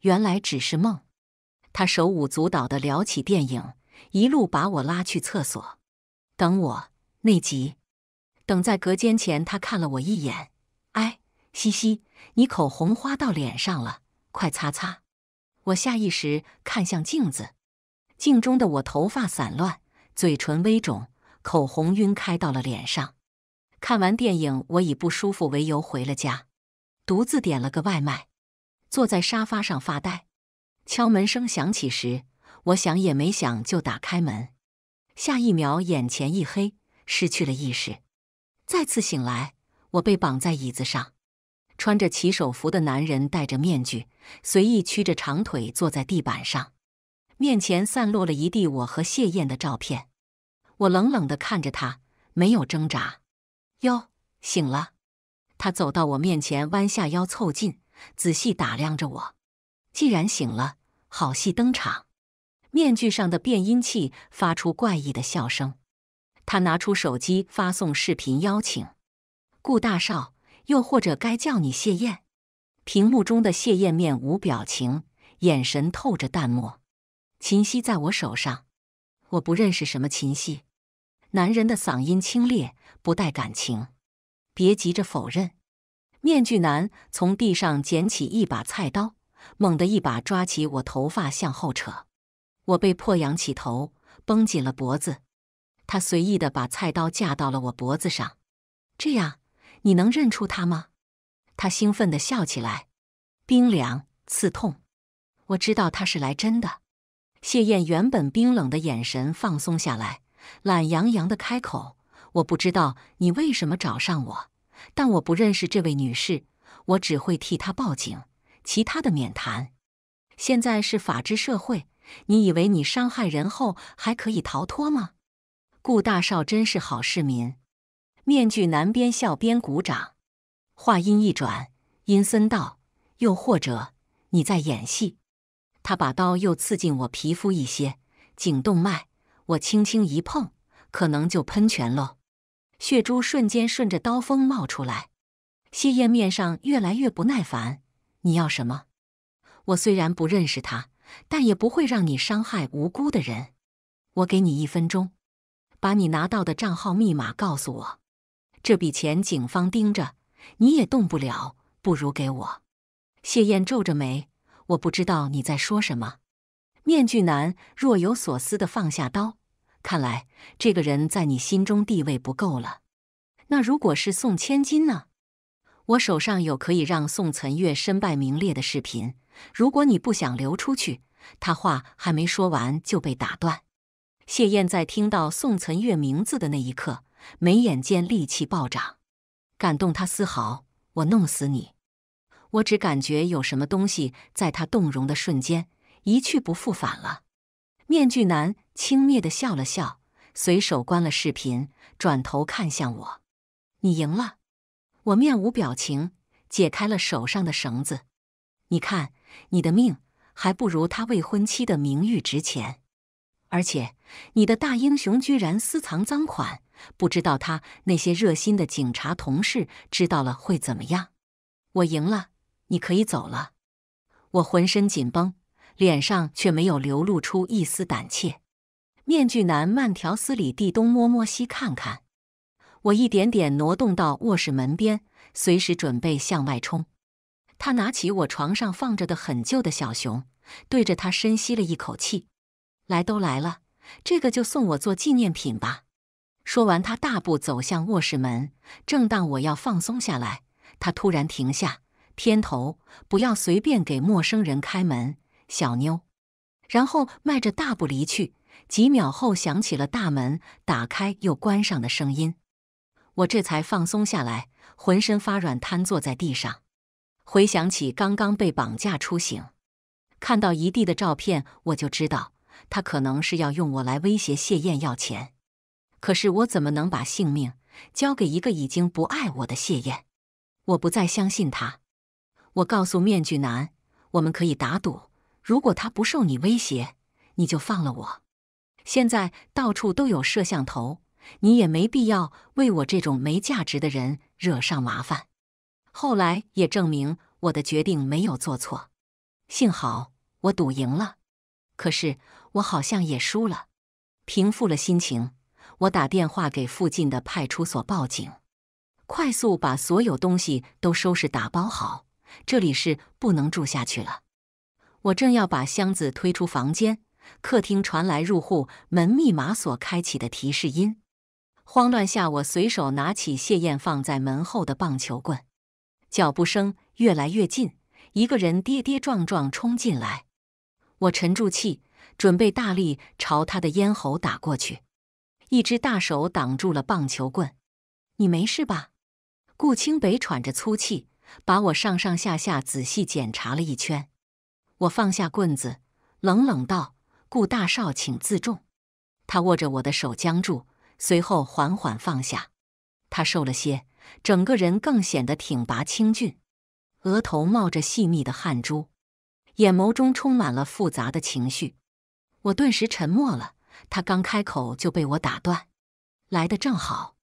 Speaker 1: 原来只是梦。”他手舞足蹈的聊起电影，一路把我拉去厕所。等我内急，等在隔间前，他看了我一眼，哎，西西，你口红花到脸上了，快擦擦。我下意识看向镜子，镜中的我头发散乱，嘴唇微肿，口红晕开到了脸上。看完电影，我以不舒服为由回了家，独自点了个外卖，坐在沙发上发呆。敲门声响起时，我想也没想就打开门。下一秒，眼前一黑，失去了意识。再次醒来，我被绑在椅子上，穿着骑手服的男人戴着面具，随意屈着长腿坐在地板上，面前散落了一地我和谢燕的照片。我冷冷地看着他，没有挣扎。哟，醒了。他走到我面前，弯下腰凑近，仔细打量着我。既然醒了，好戏登场。面具上的变音器发出怪异的笑声，他拿出手机发送视频邀请：“顾大少，又或者该叫你谢燕。”屏幕中的谢燕面无表情，眼神透着淡漠。秦夕在我手上，我不认识什么秦夕。男人的嗓音清冽，不带感情。别急着否认。面具男从地上捡起一把菜刀，猛地一把抓起我头发向后扯。我被迫仰起头，绷紧了脖子。他随意的把菜刀架到了我脖子上。这样，你能认出他吗？他兴奋的笑起来，冰凉刺痛。我知道他是来真的。谢燕原本冰冷的眼神放松下来，懒洋洋的开口：“我不知道你为什么找上我，但我不认识这位女士，我只会替她报警，其他的免谈。现在是法治社会。”你以为你伤害人后还可以逃脱吗？顾大少真是好市民。面具男边笑边鼓掌。话音一转，阴森道：“又或者你在演戏？”他把刀又刺进我皮肤一些，颈动脉，我轻轻一碰，可能就喷泉喽。血珠瞬间顺着刀锋冒出来。谢燕面上越来越不耐烦。你要什么？我虽然不认识他。但也不会让你伤害无辜的人。我给你一分钟，把你拿到的账号密码告诉我。这笔钱警方盯着，你也动不了，不如给我。谢燕皱着眉，我不知道你在说什么。面具男若有所思地放下刀，看来这个人在你心中地位不够了。那如果是宋千金呢？我手上有可以让宋岑月身败名裂的视频，如果你不想流出去，他话还没说完就被打断。谢燕在听到宋岑月名字的那一刻，眉眼间戾气暴涨，感动他丝毫。我弄死你！我只感觉有什么东西在他动容的瞬间一去不复返了。面具男轻蔑的笑了笑，随手关了视频，转头看向我：“你赢了。”我面无表情，解开了手上的绳子。你看，你的命还不如他未婚妻的名誉值钱。而且，你的大英雄居然私藏赃款，不知道他那些热心的警察同事知道了会怎么样？我赢了，你可以走了。我浑身紧绷，脸上却没有流露出一丝胆怯。面具男慢条斯理地东摸摸西看看。我一点点挪动到卧室门边，随时准备向外冲。他拿起我床上放着的很旧的小熊，对着他深吸了一口气：“来都来了，这个就送我做纪念品吧。”说完，他大步走向卧室门。正当我要放松下来，他突然停下：“偏头，不要随便给陌生人开门，小妞。”然后迈着大步离去。几秒后，响起了大门打开又关上的声音。我这才放松下来，浑身发软，瘫坐在地上。回想起刚刚被绑架出行，看到一地的照片，我就知道他可能是要用我来威胁谢燕要钱。可是我怎么能把性命交给一个已经不爱我的谢燕？我不再相信他。我告诉面具男，我们可以打赌，如果他不受你威胁，你就放了我。现在到处都有摄像头。你也没必要为我这种没价值的人惹上麻烦。后来也证明我的决定没有做错，幸好我赌赢了。可是我好像也输了。平复了心情，我打电话给附近的派出所报警，快速把所有东西都收拾打包好。这里是不能住下去了。我正要把箱子推出房间，客厅传来入户门密码锁开启的提示音。慌乱下，我随手拿起谢燕放在门后的棒球棍，脚步声越来越近，一个人跌跌撞撞冲进来。我沉住气，准备大力朝他的咽喉打过去，一只大手挡住了棒球棍。你没事吧？顾清北喘着粗气，把我上上下下仔细检查了一圈。我放下棍子，冷冷道：“顾大少，请自重。”他握着我的手僵住。随后缓缓放下，他瘦了些，整个人更显得挺拔清俊，额头冒着细密的汗珠，眼眸中充满了复杂的情绪。我顿时沉默了，他刚开口就被我打断。来的正好，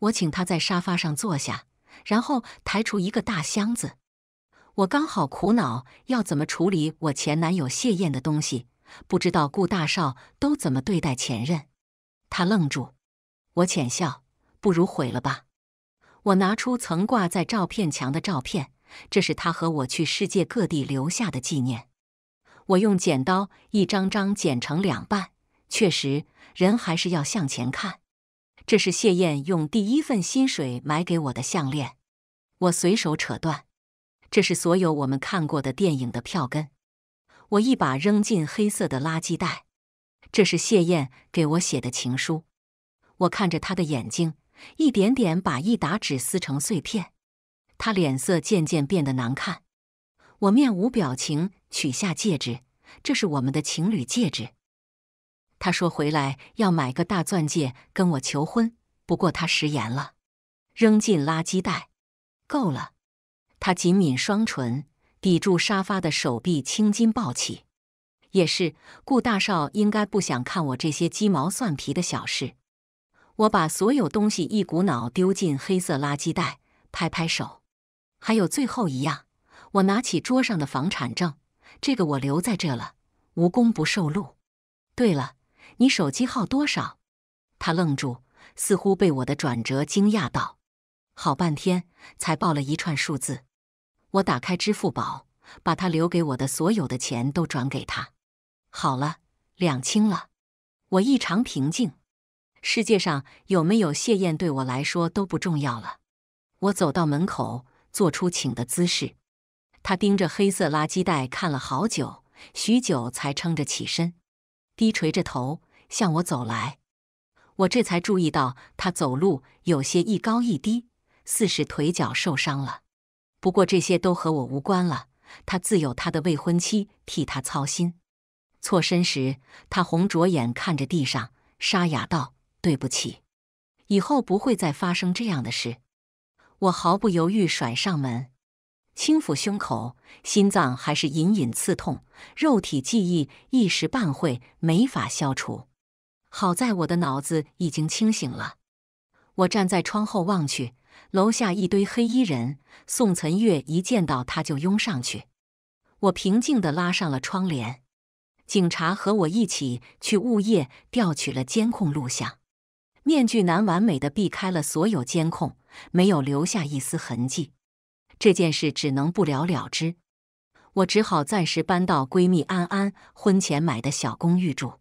Speaker 1: 我请他在沙发上坐下，然后抬出一个大箱子。我刚好苦恼要怎么处理我前男友谢燕的东西，不知道顾大少都怎么对待前任。他愣住。我浅笑，不如毁了吧。我拿出曾挂在照片墙的照片，这是他和我去世界各地留下的纪念。我用剪刀一张张剪成两半，确实，人还是要向前看。这是谢燕用第一份薪水买给我的项链，我随手扯断。这是所有我们看过的电影的票根，我一把扔进黑色的垃圾袋。这是谢燕给我写的情书。我看着他的眼睛，一点点把一沓纸撕成碎片。他脸色渐渐变得难看。我面无表情，取下戒指，这是我们的情侣戒指。他说回来要买个大钻戒跟我求婚，不过他食言了，扔进垃圾袋。够了。他紧抿双唇，抵住沙发的手臂青筋暴起。也是，顾大少应该不想看我这些鸡毛蒜皮的小事。我把所有东西一股脑丢进黑色垃圾袋，拍拍手。还有最后一样，我拿起桌上的房产证，这个我留在这了。无功不受禄。对了，你手机号多少？他愣住，似乎被我的转折惊讶到，好半天才报了一串数字。我打开支付宝，把他留给我的所有的钱都转给他。好了，两清了。我异常平静。世界上有没有谢燕对我来说都不重要了。我走到门口，做出请的姿势。他盯着黑色垃圾袋看了好久，许久才撑着起身，低垂着头向我走来。我这才注意到他走路有些一高一低，似是腿脚受伤了。不过这些都和我无关了，他自有他的未婚妻替他操心。错身时，他红着眼看着地上，沙哑道：“对不起，以后不会再发生这样的事。”我毫不犹豫甩上门，轻抚胸口，心脏还是隐隐刺痛，肉体记忆一时半会没法消除。好在我的脑子已经清醒了。我站在窗后望去。楼下一堆黑衣人，宋岑月一见到他就拥上去。我平静地拉上了窗帘。警察和我一起去物业调取了监控录像。面具男完美的避开了所有监控，没有留下一丝痕迹。这件事只能不了了之。我只好暂时搬到闺蜜安安婚前买的小公寓住。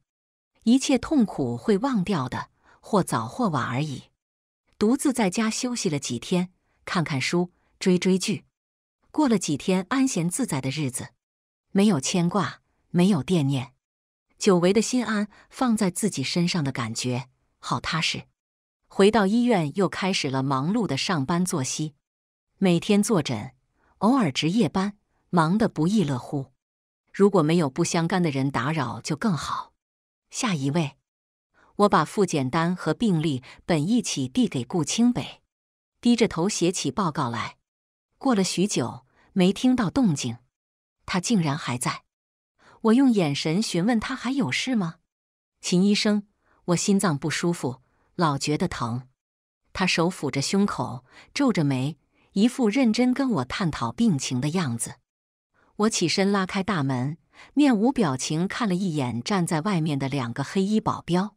Speaker 1: 一切痛苦会忘掉的，或早或晚而已。独自在家休息了几天，看看书，追追剧，过了几天安闲自在的日子，没有牵挂，没有惦念，久违的心安放在自己身上的感觉好踏实。回到医院，又开始了忙碌的上班作息，每天坐诊，偶尔值夜班，忙得不亦乐乎。如果没有不相干的人打扰，就更好。下一位。我把复检单和病历本一起递给顾清北，低着头写起报告来。过了许久，没听到动静，他竟然还在。我用眼神询问他还有事吗？秦医生，我心脏不舒服，老觉得疼。他手抚着胸口，皱着眉，一副认真跟我探讨病情的样子。我起身拉开大门，面无表情看了一眼站在外面的两个黑衣保镖。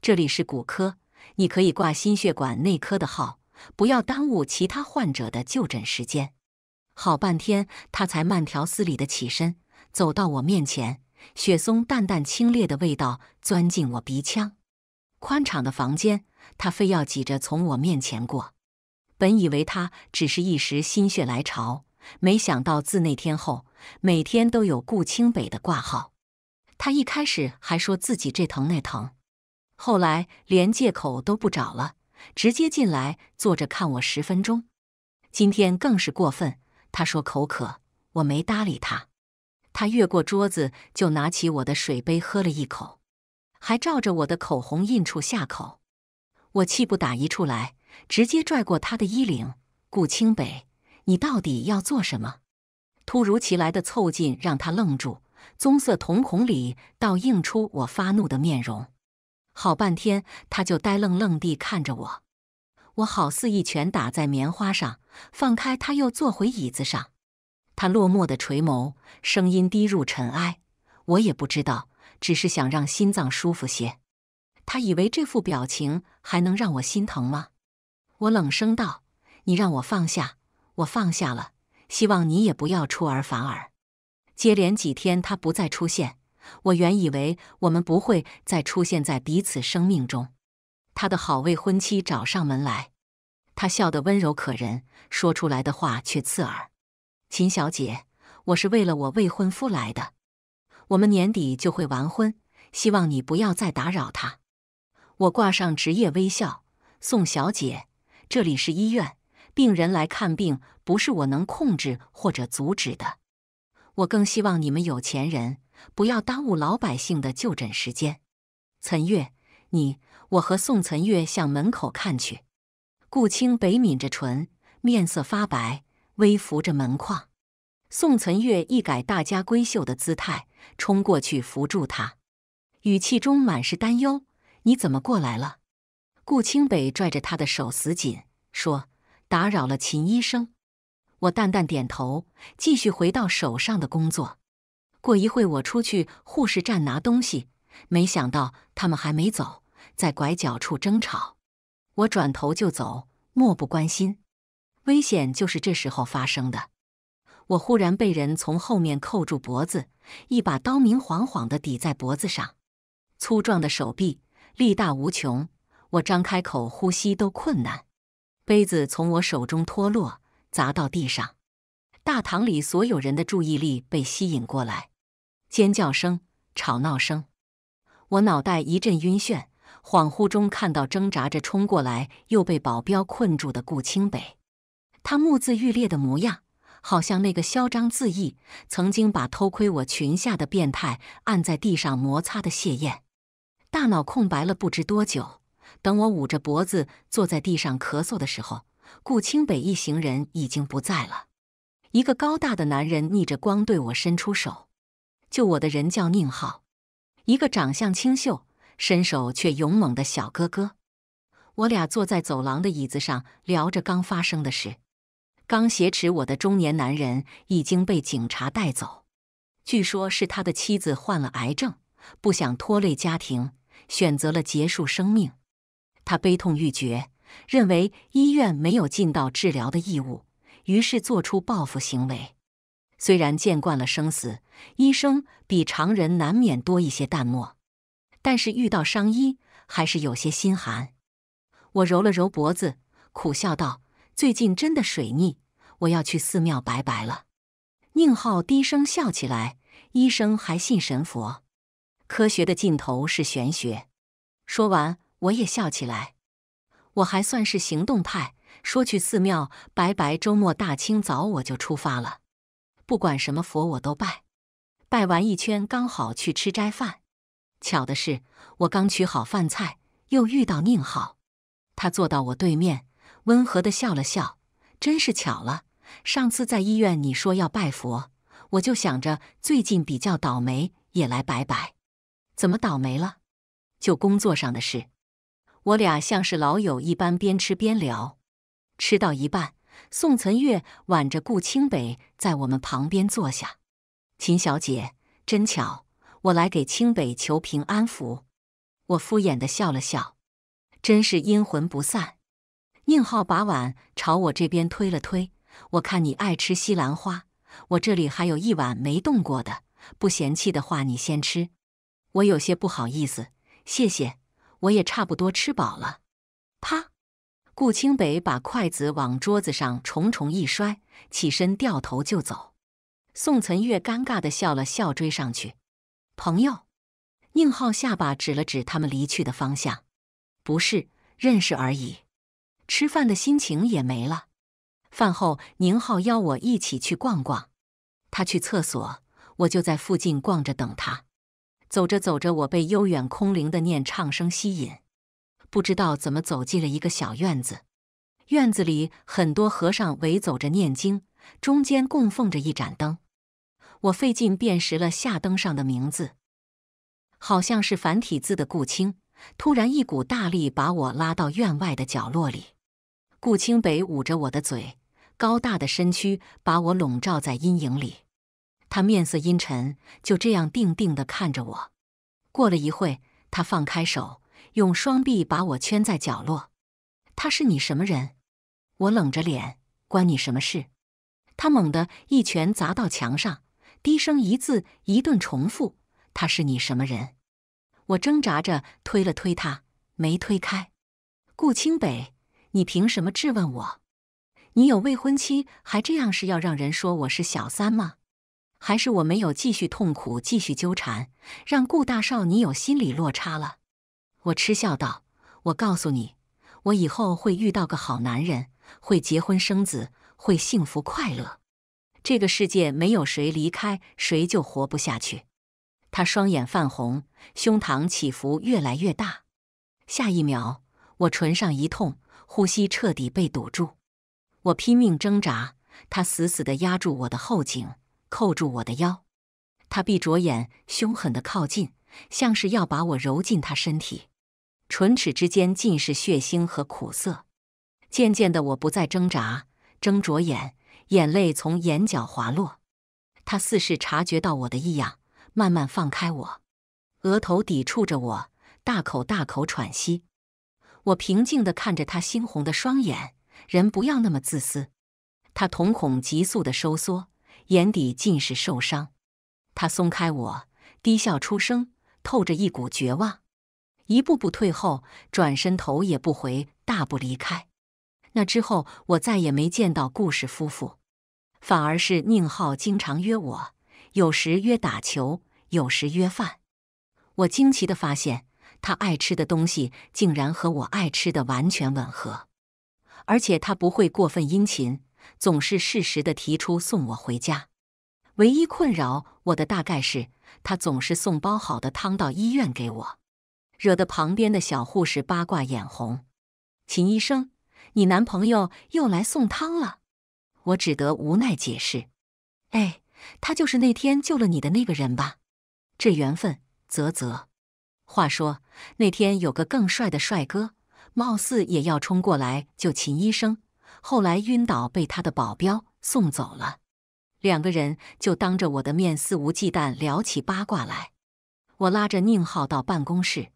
Speaker 1: 这里是骨科，你可以挂心血管内科的号，不要耽误其他患者的就诊时间。好半天，他才慢条斯理的起身，走到我面前，雪松淡淡清冽的味道钻进我鼻腔。宽敞的房间，他非要挤着从我面前过。本以为他只是一时心血来潮，没想到自那天后，每天都有顾清北的挂号。他一开始还说自己这疼那疼。后来连借口都不找了，直接进来坐着看我十分钟。今天更是过分，他说口渴，我没搭理他。他越过桌子就拿起我的水杯喝了一口，还照着我的口红印处下口。我气不打一处来，直接拽过他的衣领。顾清北，你到底要做什么？突如其来的凑近让他愣住，棕色瞳孔里倒映出我发怒的面容。好半天，他就呆愣愣地看着我。我好似一拳打在棉花上，放开他，又坐回椅子上。他落寞的垂眸，声音低入尘埃。我也不知道，只是想让心脏舒服些。他以为这副表情还能让我心疼吗？我冷声道：“你让我放下，我放下了。希望你也不要出尔反尔。”接连几天，他不再出现。我原以为我们不会再出现在彼此生命中，他的好未婚妻找上门来，他笑得温柔可人，说出来的话却刺耳。秦小姐，我是为了我未婚夫来的，我们年底就会完婚，希望你不要再打扰他。我挂上职业微笑，宋小姐，这里是医院，病人来看病不是我能控制或者阻止的。我更希望你们有钱人。不要耽误老百姓的就诊时间。岑月，你我和宋岑月向门口看去。顾清北抿着唇，面色发白，微扶着门框。宋岑月一改大家闺秀的姿态，冲过去扶住他，语气中满是担忧：“你怎么过来了？”顾清北拽着他的手死紧，说：“打扰了秦医生。”我淡淡点头，继续回到手上的工作。过一会，我出去护士站拿东西，没想到他们还没走，在拐角处争吵。我转头就走，漠不关心。危险就是这时候发生的。我忽然被人从后面扣住脖子，一把刀明晃晃地抵在脖子上，粗壮的手臂力大无穷，我张开口呼吸都困难。杯子从我手中脱落，砸到地上。大堂里所有人的注意力被吸引过来，尖叫声、吵闹声。我脑袋一阵晕眩，恍惚中看到挣扎着冲过来又被保镖困住的顾清北，他目眦欲裂的模样，好像那个嚣张自意、曾经把偷窥我裙下的变态按在地上摩擦的谢燕。大脑空白了不知多久，等我捂着脖子坐在地上咳嗽的时候，顾清北一行人已经不在了。一个高大的男人逆着光对我伸出手，救我的人叫宁浩，一个长相清秀、身手却勇猛的小哥哥。我俩坐在走廊的椅子上聊着刚发生的事。刚挟持我的中年男人已经被警察带走，据说是他的妻子患了癌症，不想拖累家庭，选择了结束生命。他悲痛欲绝，认为医院没有尽到治疗的义务。于是做出报复行为。虽然见惯了生死，医生比常人难免多一些淡漠，但是遇到伤医还是有些心寒。我揉了揉脖子，苦笑道：“最近真的水逆，我要去寺庙拜拜了。”宁浩低声笑起来：“医生还信神佛？科学的尽头是玄学。”说完，我也笑起来。我还算是行动派。说去寺庙拜拜，周末大清早我就出发了。不管什么佛我都拜，拜完一圈刚好去吃斋饭。巧的是，我刚取好饭菜，又遇到宁浩。他坐到我对面，温和的笑了笑。真是巧了，上次在医院你说要拜佛，我就想着最近比较倒霉，也来拜拜。怎么倒霉了？就工作上的事。我俩像是老友一般，边吃边聊。吃到一半，宋岑月挽着顾清北在我们旁边坐下。秦小姐，真巧，我来给清北求平安符。我敷衍的笑了笑，真是阴魂不散。宁浩把碗朝我这边推了推，我看你爱吃西兰花，我这里还有一碗没动过的，不嫌弃的话你先吃。我有些不好意思，谢谢，我也差不多吃饱了。啪。顾清北把筷子往桌子上重重一摔，起身掉头就走。宋岑月尴尬的笑了笑，追上去。朋友，宁浩下巴指了指他们离去的方向，不是认识而已。吃饭的心情也没了。饭后，宁浩邀我一起去逛逛。他去厕所，我就在附近逛着等他。走着走着，我被悠远空灵的念唱声吸引。不知道怎么走进了一个小院子，院子里很多和尚围走着念经，中间供奉着一盏灯。我费劲辨识了下灯上的名字，好像是繁体字的顾清。突然一股大力把我拉到院外的角落里，顾清北捂着我的嘴，高大的身躯把我笼罩在阴影里。他面色阴沉，就这样定定地看着我。过了一会，他放开手。用双臂把我圈在角落。他是你什么人？我冷着脸，关你什么事？他猛地一拳砸到墙上，低声一字一顿重复：“他是你什么人？”我挣扎着推了推他，没推开。顾清北，你凭什么质问我？你有未婚妻，还这样是要让人说我是小三吗？还是我没有继续痛苦，继续纠缠，让顾大少你有心理落差了？我嗤笑道：“我告诉你，我以后会遇到个好男人，会结婚生子，会幸福快乐。这个世界没有谁离开谁就活不下去。”他双眼泛红，胸膛起伏越来越大。下一秒，我唇上一痛，呼吸彻底被堵住。我拼命挣扎，他死死地压住我的后颈，扣住我的腰。他闭着眼，凶狠地靠近，像是要把我揉进他身体。唇齿之间尽是血腥和苦涩。渐渐的，我不再挣扎，睁着眼，眼泪从眼角滑落。他似是察觉到我的异样，慢慢放开我，额头抵触着我，大口大口喘息。我平静地看着他猩红的双眼，人不要那么自私。他瞳孔急速的收缩，眼底尽是受伤。他松开我，低笑出声，透着一股绝望，一步步退后，转身头也不回，大步离开。那之后，我再也没见到顾氏夫妇，反而是宁浩经常约我，有时约打球，有时约饭。我惊奇的发现，他爱吃的东西竟然和我爱吃的完全吻合，而且他不会过分殷勤，总是适时的提出送我回家。唯一困扰我的大概是，他总是送包好的汤到医院给我，惹得旁边的小护士八卦眼红。秦医生。你男朋友又来送汤了，我只得无奈解释：“哎，他就是那天救了你的那个人吧？这缘分，啧啧。话说那天有个更帅的帅哥，貌似也要冲过来救秦医生，后来晕倒被他的保镖送走了。两个人就当着我的面肆无忌惮聊起八卦来。我拉着宁浩到办公室，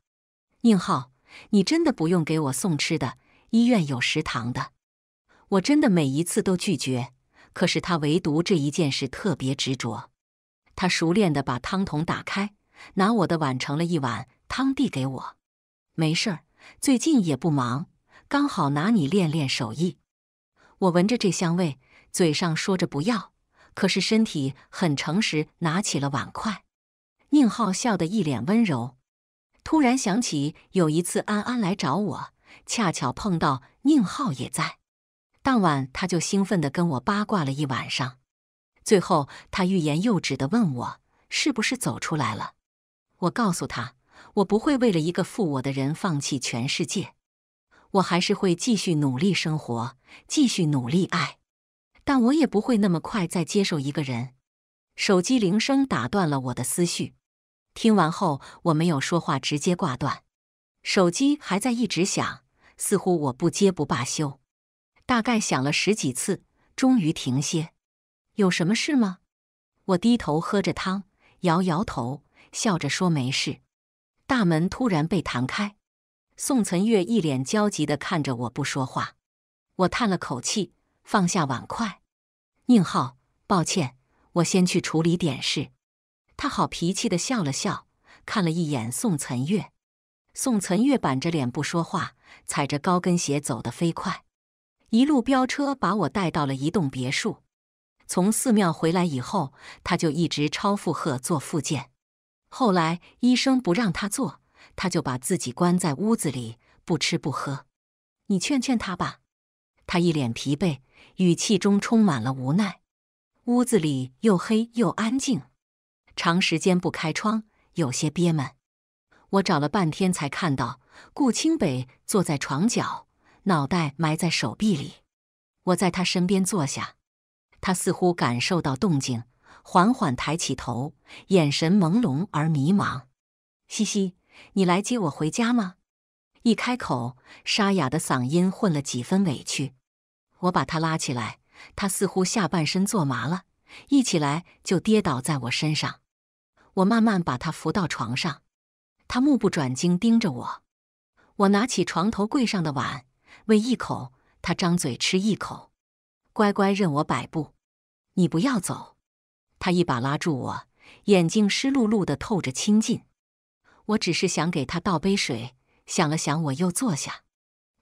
Speaker 1: 宁浩，你真的不用给我送吃的。”医院有食堂的，我真的每一次都拒绝，可是他唯独这一件事特别执着。他熟练的把汤桶打开，拿我的碗盛了一碗汤递给我。没事儿，最近也不忙，刚好拿你练练手艺。我闻着这香味，嘴上说着不要，可是身体很诚实，拿起了碗筷。宁浩笑得一脸温柔。突然想起有一次安安来找我。恰巧碰到宁浩也在，当晚他就兴奋地跟我八卦了一晚上，最后他欲言又止地问我是不是走出来了。我告诉他，我不会为了一个负我的人放弃全世界，我还是会继续努力生活，继续努力爱，但我也不会那么快再接受一个人。手机铃声打断了我的思绪，听完后我没有说话，直接挂断。手机还在一直响。似乎我不接不罢休，大概响了十几次，终于停歇。有什么事吗？我低头喝着汤，摇摇头，笑着说没事。大门突然被弹开，宋岑月一脸焦急地看着我不说话。我叹了口气，放下碗筷。宁浩，抱歉，我先去处理点事。他好脾气地笑了笑，看了一眼宋岑月。宋岑月板着脸不说话，踩着高跟鞋走得飞快，一路飙车把我带到了一栋别墅。从寺庙回来以后，他就一直超负荷做复健。后来医生不让他做，他就把自己关在屋子里，不吃不喝。你劝劝他吧。他一脸疲惫，语气中充满了无奈。屋子里又黑又安静，长时间不开窗，有些憋闷。我找了半天，才看到顾清北坐在床角，脑袋埋在手臂里。我在他身边坐下，他似乎感受到动静，缓缓抬起头，眼神朦胧而迷茫。西西，你来接我回家吗？一开口，沙哑的嗓音混了几分委屈。我把他拉起来，他似乎下半身坐麻了，一起来就跌倒在我身上。我慢慢把他扶到床上。他目不转睛盯着我，我拿起床头柜上的碗喂一口，他张嘴吃一口，乖乖任我摆布。你不要走，他一把拉住我，眼睛湿漉漉的透着亲近。我只是想给他倒杯水，想了想，我又坐下。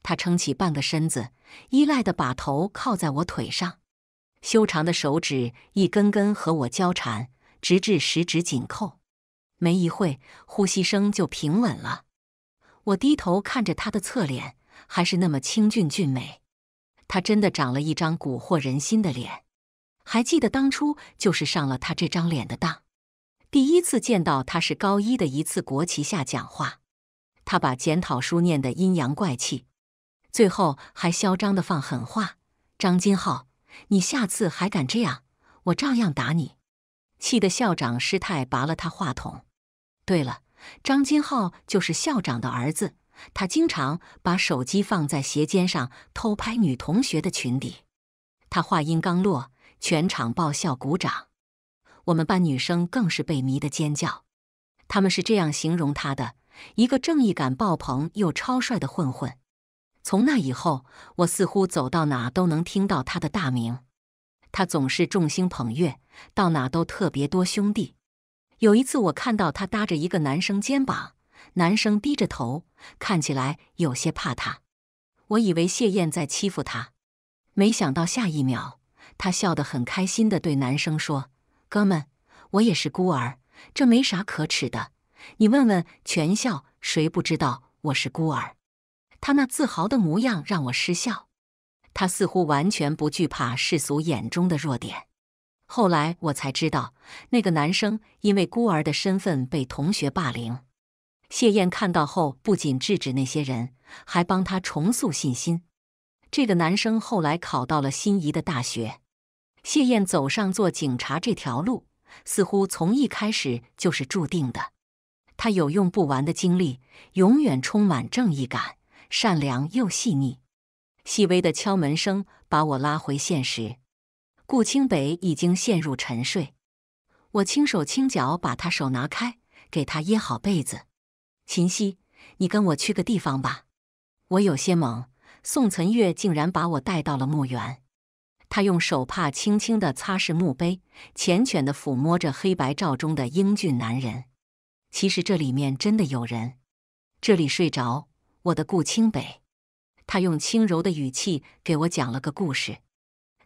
Speaker 1: 他撑起半个身子，依赖的把头靠在我腿上，修长的手指一根根和我交缠，直至十指紧扣。没一会，呼吸声就平稳了。我低头看着他的侧脸，还是那么清俊俊美。他真的长了一张蛊惑人心的脸。还记得当初就是上了他这张脸的当。第一次见到他是高一的一次国旗下讲话，他把检讨书念得阴阳怪气，最后还嚣张的放狠话：“张金浩，你下次还敢这样，我照样打你。”气得校长师太拔了他话筒。对了，张金浩就是校长的儿子，他经常把手机放在鞋尖上偷拍女同学的裙底。他话音刚落，全场爆笑鼓掌。我们班女生更是被迷得尖叫。他们是这样形容他的：一个正义感爆棚又超帅的混混。从那以后，我似乎走到哪都能听到他的大名。他总是众星捧月，到哪都特别多兄弟。有一次，我看到他搭着一个男生肩膀，男生低着头，看起来有些怕他。我以为谢燕在欺负他，没想到下一秒，他笑得很开心地对男生说：“哥们，我也是孤儿，这没啥可耻的。你问问全校，谁不知道我是孤儿？”他那自豪的模样让我失笑。他似乎完全不惧怕世俗眼中的弱点。后来我才知道，那个男生因为孤儿的身份被同学霸凌。谢燕看到后，不仅制止那些人，还帮他重塑信心。这个男生后来考到了心仪的大学。谢燕走上做警察这条路，似乎从一开始就是注定的。他有用不完的精力，永远充满正义感，善良又细腻。细微的敲门声把我拉回现实。顾清北已经陷入沉睡，我轻手轻脚把他手拿开，给他掖好被子。秦溪，你跟我去个地方吧。我有些懵，宋岑月竟然把我带到了墓园。他用手帕轻轻地擦拭墓碑，缱绻地抚摸着黑白照中的英俊男人。其实这里面真的有人。这里睡着我的顾清北。他用轻柔的语气给我讲了个故事。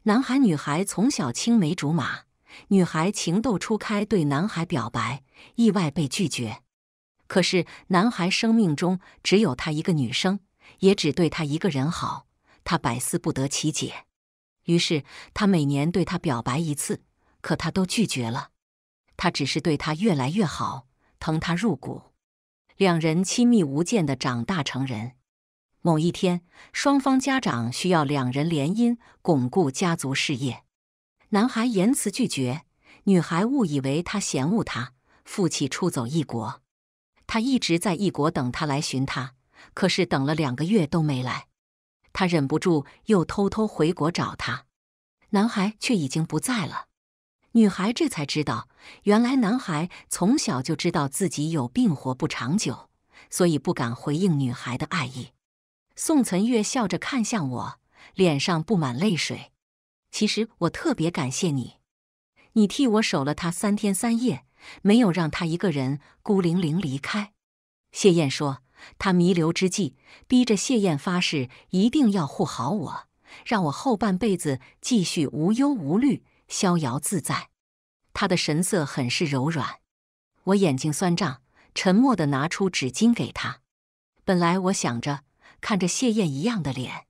Speaker 1: 男孩女孩从小青梅竹马，女孩情窦初开，对男孩表白，意外被拒绝。可是男孩生命中只有她一个女生，也只对她一个人好，他百思不得其解。于是他每年对她表白一次，可她都拒绝了。他只是对她越来越好，疼她入骨。两人亲密无间的长大成人。某一天，双方家长需要两人联姻，巩固家族事业。男孩严词拒绝，女孩误以为他嫌恶他，负气出走异国。他一直在异国等他来寻他，可是等了两个月都没来。他忍不住又偷偷回国找他，男孩却已经不在了。女孩这才知道，原来男孩从小就知道自己有病，活不长久，所以不敢回应女孩的爱意。宋岑月笑着看向我，脸上布满泪水。其实我特别感谢你，你替我守了他三天三夜，没有让他一个人孤零零离开。谢燕说，他弥留之际，逼着谢燕发誓一定要护好我，让我后半辈子继续无忧无虑、逍遥自在。他的神色很是柔软。我眼睛酸胀，沉默地拿出纸巾给他。本来我想着。看着谢燕一样的脸，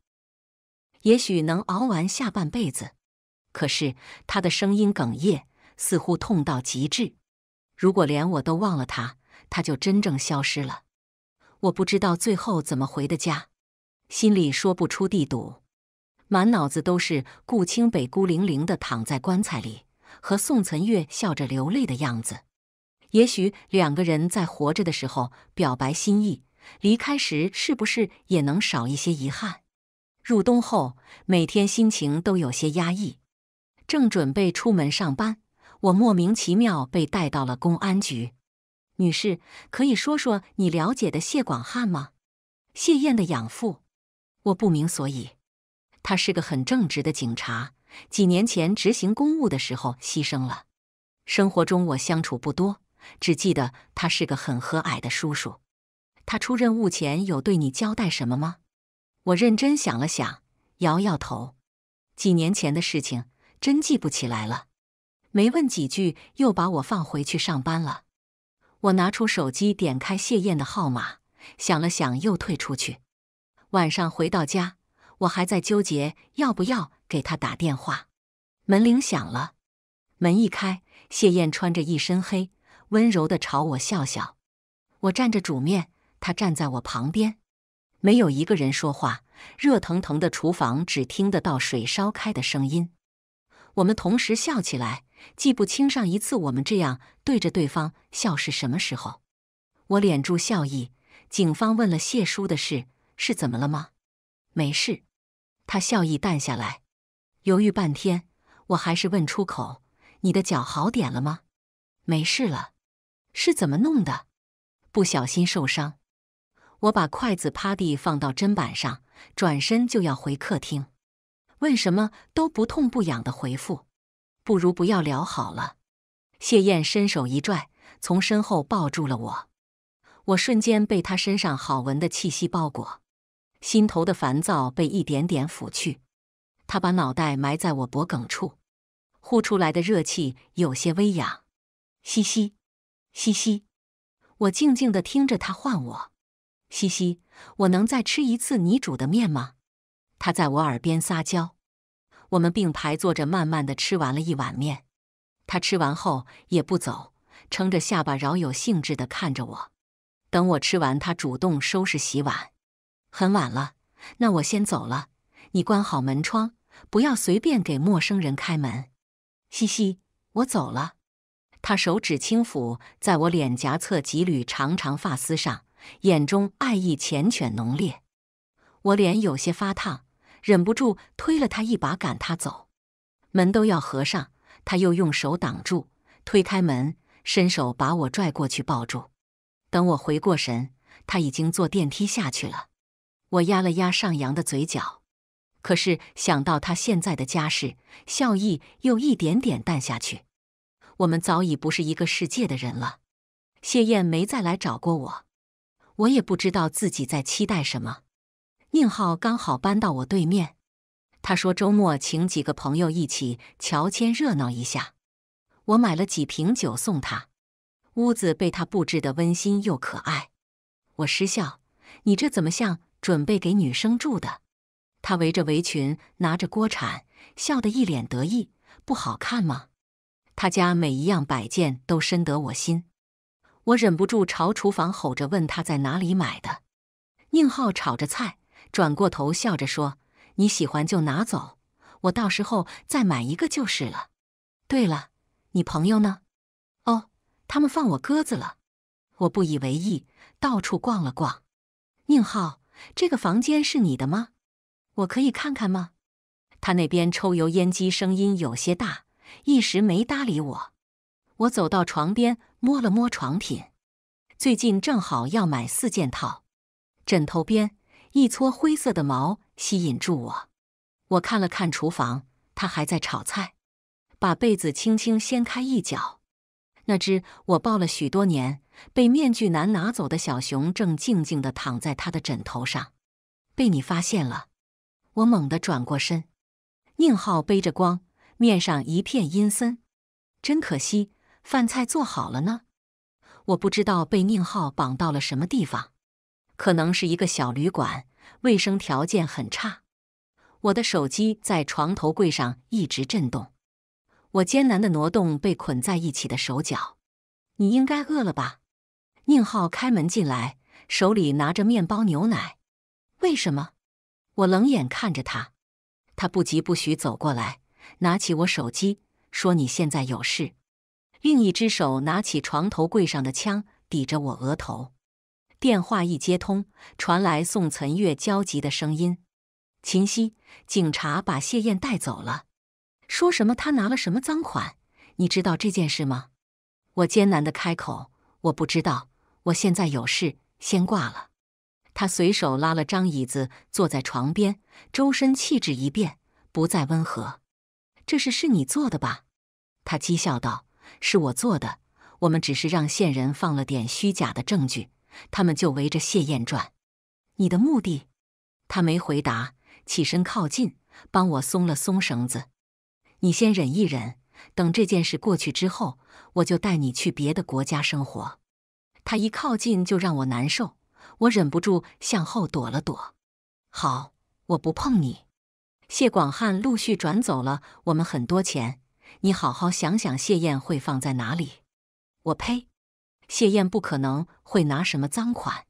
Speaker 1: 也许能熬完下半辈子。可是他的声音哽咽，似乎痛到极致。如果连我都忘了他，他就真正消失了。我不知道最后怎么回的家，心里说不出地堵，满脑子都是顾清北孤零零的躺在棺材里，和宋岑月笑着流泪的样子。也许两个人在活着的时候表白心意。离开时是不是也能少一些遗憾？入冬后，每天心情都有些压抑。正准备出门上班，我莫名其妙被带到了公安局。女士，可以说说你了解的谢广汉吗？谢燕的养父，我不明所以。他是个很正直的警察，几年前执行公务的时候牺牲了。生活中我相处不多，只记得他是个很和蔼的叔叔。他出任务前有对你交代什么吗？我认真想了想，摇摇头。几年前的事情真记不起来了。没问几句，又把我放回去上班了。我拿出手机，点开谢燕的号码，想了想，又退出去。晚上回到家，我还在纠结要不要给他打电话。门铃响了，门一开，谢燕穿着一身黑，温柔地朝我笑笑。我站着煮面。他站在我旁边，没有一个人说话。热腾腾的厨房只听得到水烧开的声音。我们同时笑起来，记不清上一次我们这样对着对方笑是什么时候。我敛住笑意。警方问了谢叔的事，是怎么了吗？没事。他笑意淡下来，犹豫半天，我还是问出口：“你的脚好点了吗？没事了。是怎么弄的？不小心受伤。我把筷子趴地放到砧板上，转身就要回客厅。问什么都不痛不痒的回复，不如不要聊好了。谢燕伸手一拽，从身后抱住了我。我瞬间被他身上好闻的气息包裹，心头的烦躁被一点点抚去。他把脑袋埋在我脖颈处，呼出来的热气有些微痒。嘻嘻，嘻嘻，我静静地听着他唤我。嘻嘻，我能再吃一次你煮的面吗？他在我耳边撒娇。我们并排坐着，慢慢的吃完了一碗面。他吃完后也不走，撑着下巴，饶有兴致的看着我。等我吃完，他主动收拾洗碗。很晚了，那我先走了。你关好门窗，不要随便给陌生人开门。嘻嘻，我走了。他手指轻抚在我脸颊侧几缕长长发丝上。眼中爱意缱绻浓烈，我脸有些发烫，忍不住推了他一把，赶他走。门都要合上，他又用手挡住，推开门，伸手把我拽过去抱住。等我回过神，他已经坐电梯下去了。我压了压上扬的嘴角，可是想到他现在的家世，笑意又一点点淡下去。我们早已不是一个世界的人了。谢燕没再来找过我。我也不知道自己在期待什么。宁浩刚好搬到我对面，他说周末请几个朋友一起乔迁热闹一下。我买了几瓶酒送他，屋子被他布置的温馨又可爱。我失笑：“你这怎么像准备给女生住的？”他围着围裙，拿着锅铲，笑得一脸得意：“不好看吗？”他家每一样摆件都深得我心。我忍不住朝厨房吼着，问他在哪里买的。宁浩炒着菜，转过头笑着说：“你喜欢就拿走，我到时候再买一个就是了。对了，你朋友呢？哦，他们放我鸽子了。”我不以为意，到处逛了逛。宁浩，这个房间是你的吗？我可以看看吗？他那边抽油烟机声音有些大，一时没搭理我。我走到床边。摸了摸床品，最近正好要买四件套。枕头边一撮灰色的毛吸引住我，我看了看厨房，他还在炒菜，把被子轻轻掀开一角，那只我抱了许多年、被面具男拿走的小熊正静静地躺在他的枕头上。被你发现了，我猛地转过身，宁浩背着光，面上一片阴森，真可惜。饭菜做好了呢，我不知道被宁浩绑到了什么地方，可能是一个小旅馆，卫生条件很差。我的手机在床头柜上一直震动，我艰难的挪动被捆在一起的手脚。你应该饿了吧？宁浩开门进来，手里拿着面包牛奶。为什么？我冷眼看着他，他不疾不徐走过来，拿起我手机，说：“你现在有事。”另一只手拿起床头柜上的枪，抵着我额头。电话一接通，传来宋岑月焦急的声音：“秦曦，警察把谢燕带走了，说什么他拿了什么赃款？你知道这件事吗？”我艰难的开口：“我不知道，我现在有事，先挂了。”他随手拉了张椅子，坐在床边，周身气质一变，不再温和。“这事是你做的吧？”他讥笑道。是我做的，我们只是让线人放了点虚假的证据，他们就围着谢燕转。你的目的？他没回答，起身靠近，帮我松了松绳子。你先忍一忍，等这件事过去之后，我就带你去别的国家生活。他一靠近就让我难受，我忍不住向后躲了躲。好，我不碰你。谢广汉陆续转走了我们很多钱。你好好想想，谢燕会放在哪里？我呸！谢燕不可能会拿什么赃款。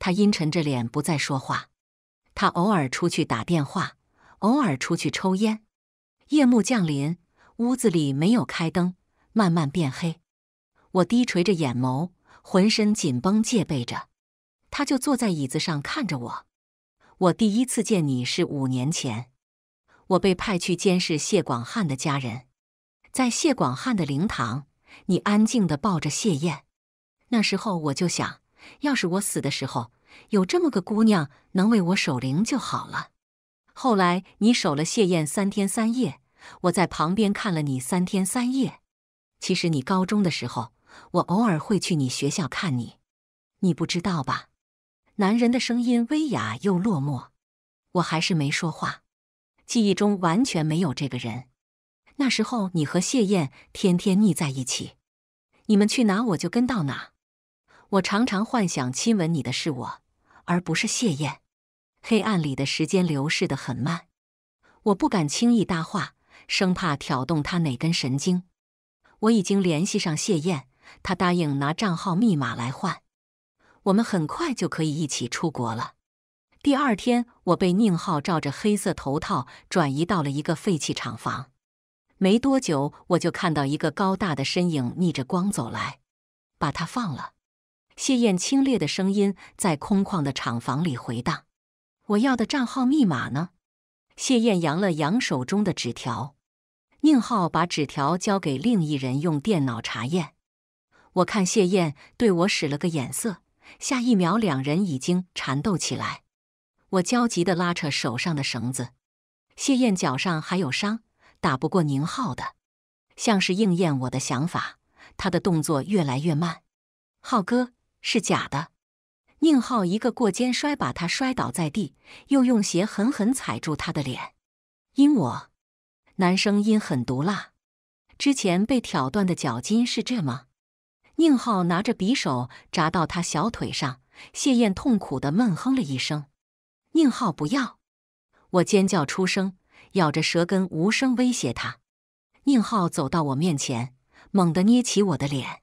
Speaker 1: 他阴沉着脸不再说话。他偶尔出去打电话，偶尔出去抽烟。夜幕降临，屋子里没有开灯，慢慢变黑。我低垂着眼眸，浑身紧绷戒备着。他就坐在椅子上看着我。我第一次见你是五年前，我被派去监视谢广汉的家人。在谢广汉的灵堂，你安静地抱着谢燕。那时候我就想，要是我死的时候有这么个姑娘能为我守灵就好了。后来你守了谢燕三天三夜，我在旁边看了你三天三夜。其实你高中的时候，我偶尔会去你学校看你，你不知道吧？男人的声音微哑又落寞，我还是没说话。记忆中完全没有这个人。那时候你和谢燕天天腻在一起，你们去哪我就跟到哪。我常常幻想亲吻你的是我，而不是谢燕。黑暗里的时间流逝得很慢，我不敢轻易搭话，生怕挑动他哪根神经。我已经联系上谢燕，她答应拿账号密码来换，我们很快就可以一起出国了。第二天，我被宁浩罩着黑色头套转移到了一个废弃厂房。没多久，我就看到一个高大的身影逆着光走来，把他放了。谢燕清冽的声音在空旷的厂房里回荡：“我要的账号密码呢？”谢燕扬了扬手中的纸条。宁浩把纸条交给另一人用电脑查验。我看谢燕对我使了个眼色，下一秒两人已经缠斗起来。我焦急地拉扯手上的绳子，谢燕脚上还有伤，打不过宁浩的，像是应验我的想法。他的动作越来越慢。浩哥是假的。宁浩一个过肩摔把他摔倒在地，又用鞋狠狠踩住他的脸。因我。男声音很毒辣，之前被挑断的脚筋是这吗？宁浩拿着匕首扎到他小腿上，谢燕痛苦的闷哼了一声。宁浩不要！我尖叫出声，咬着舌根无声威胁他。宁浩走到我面前，猛地捏起我的脸，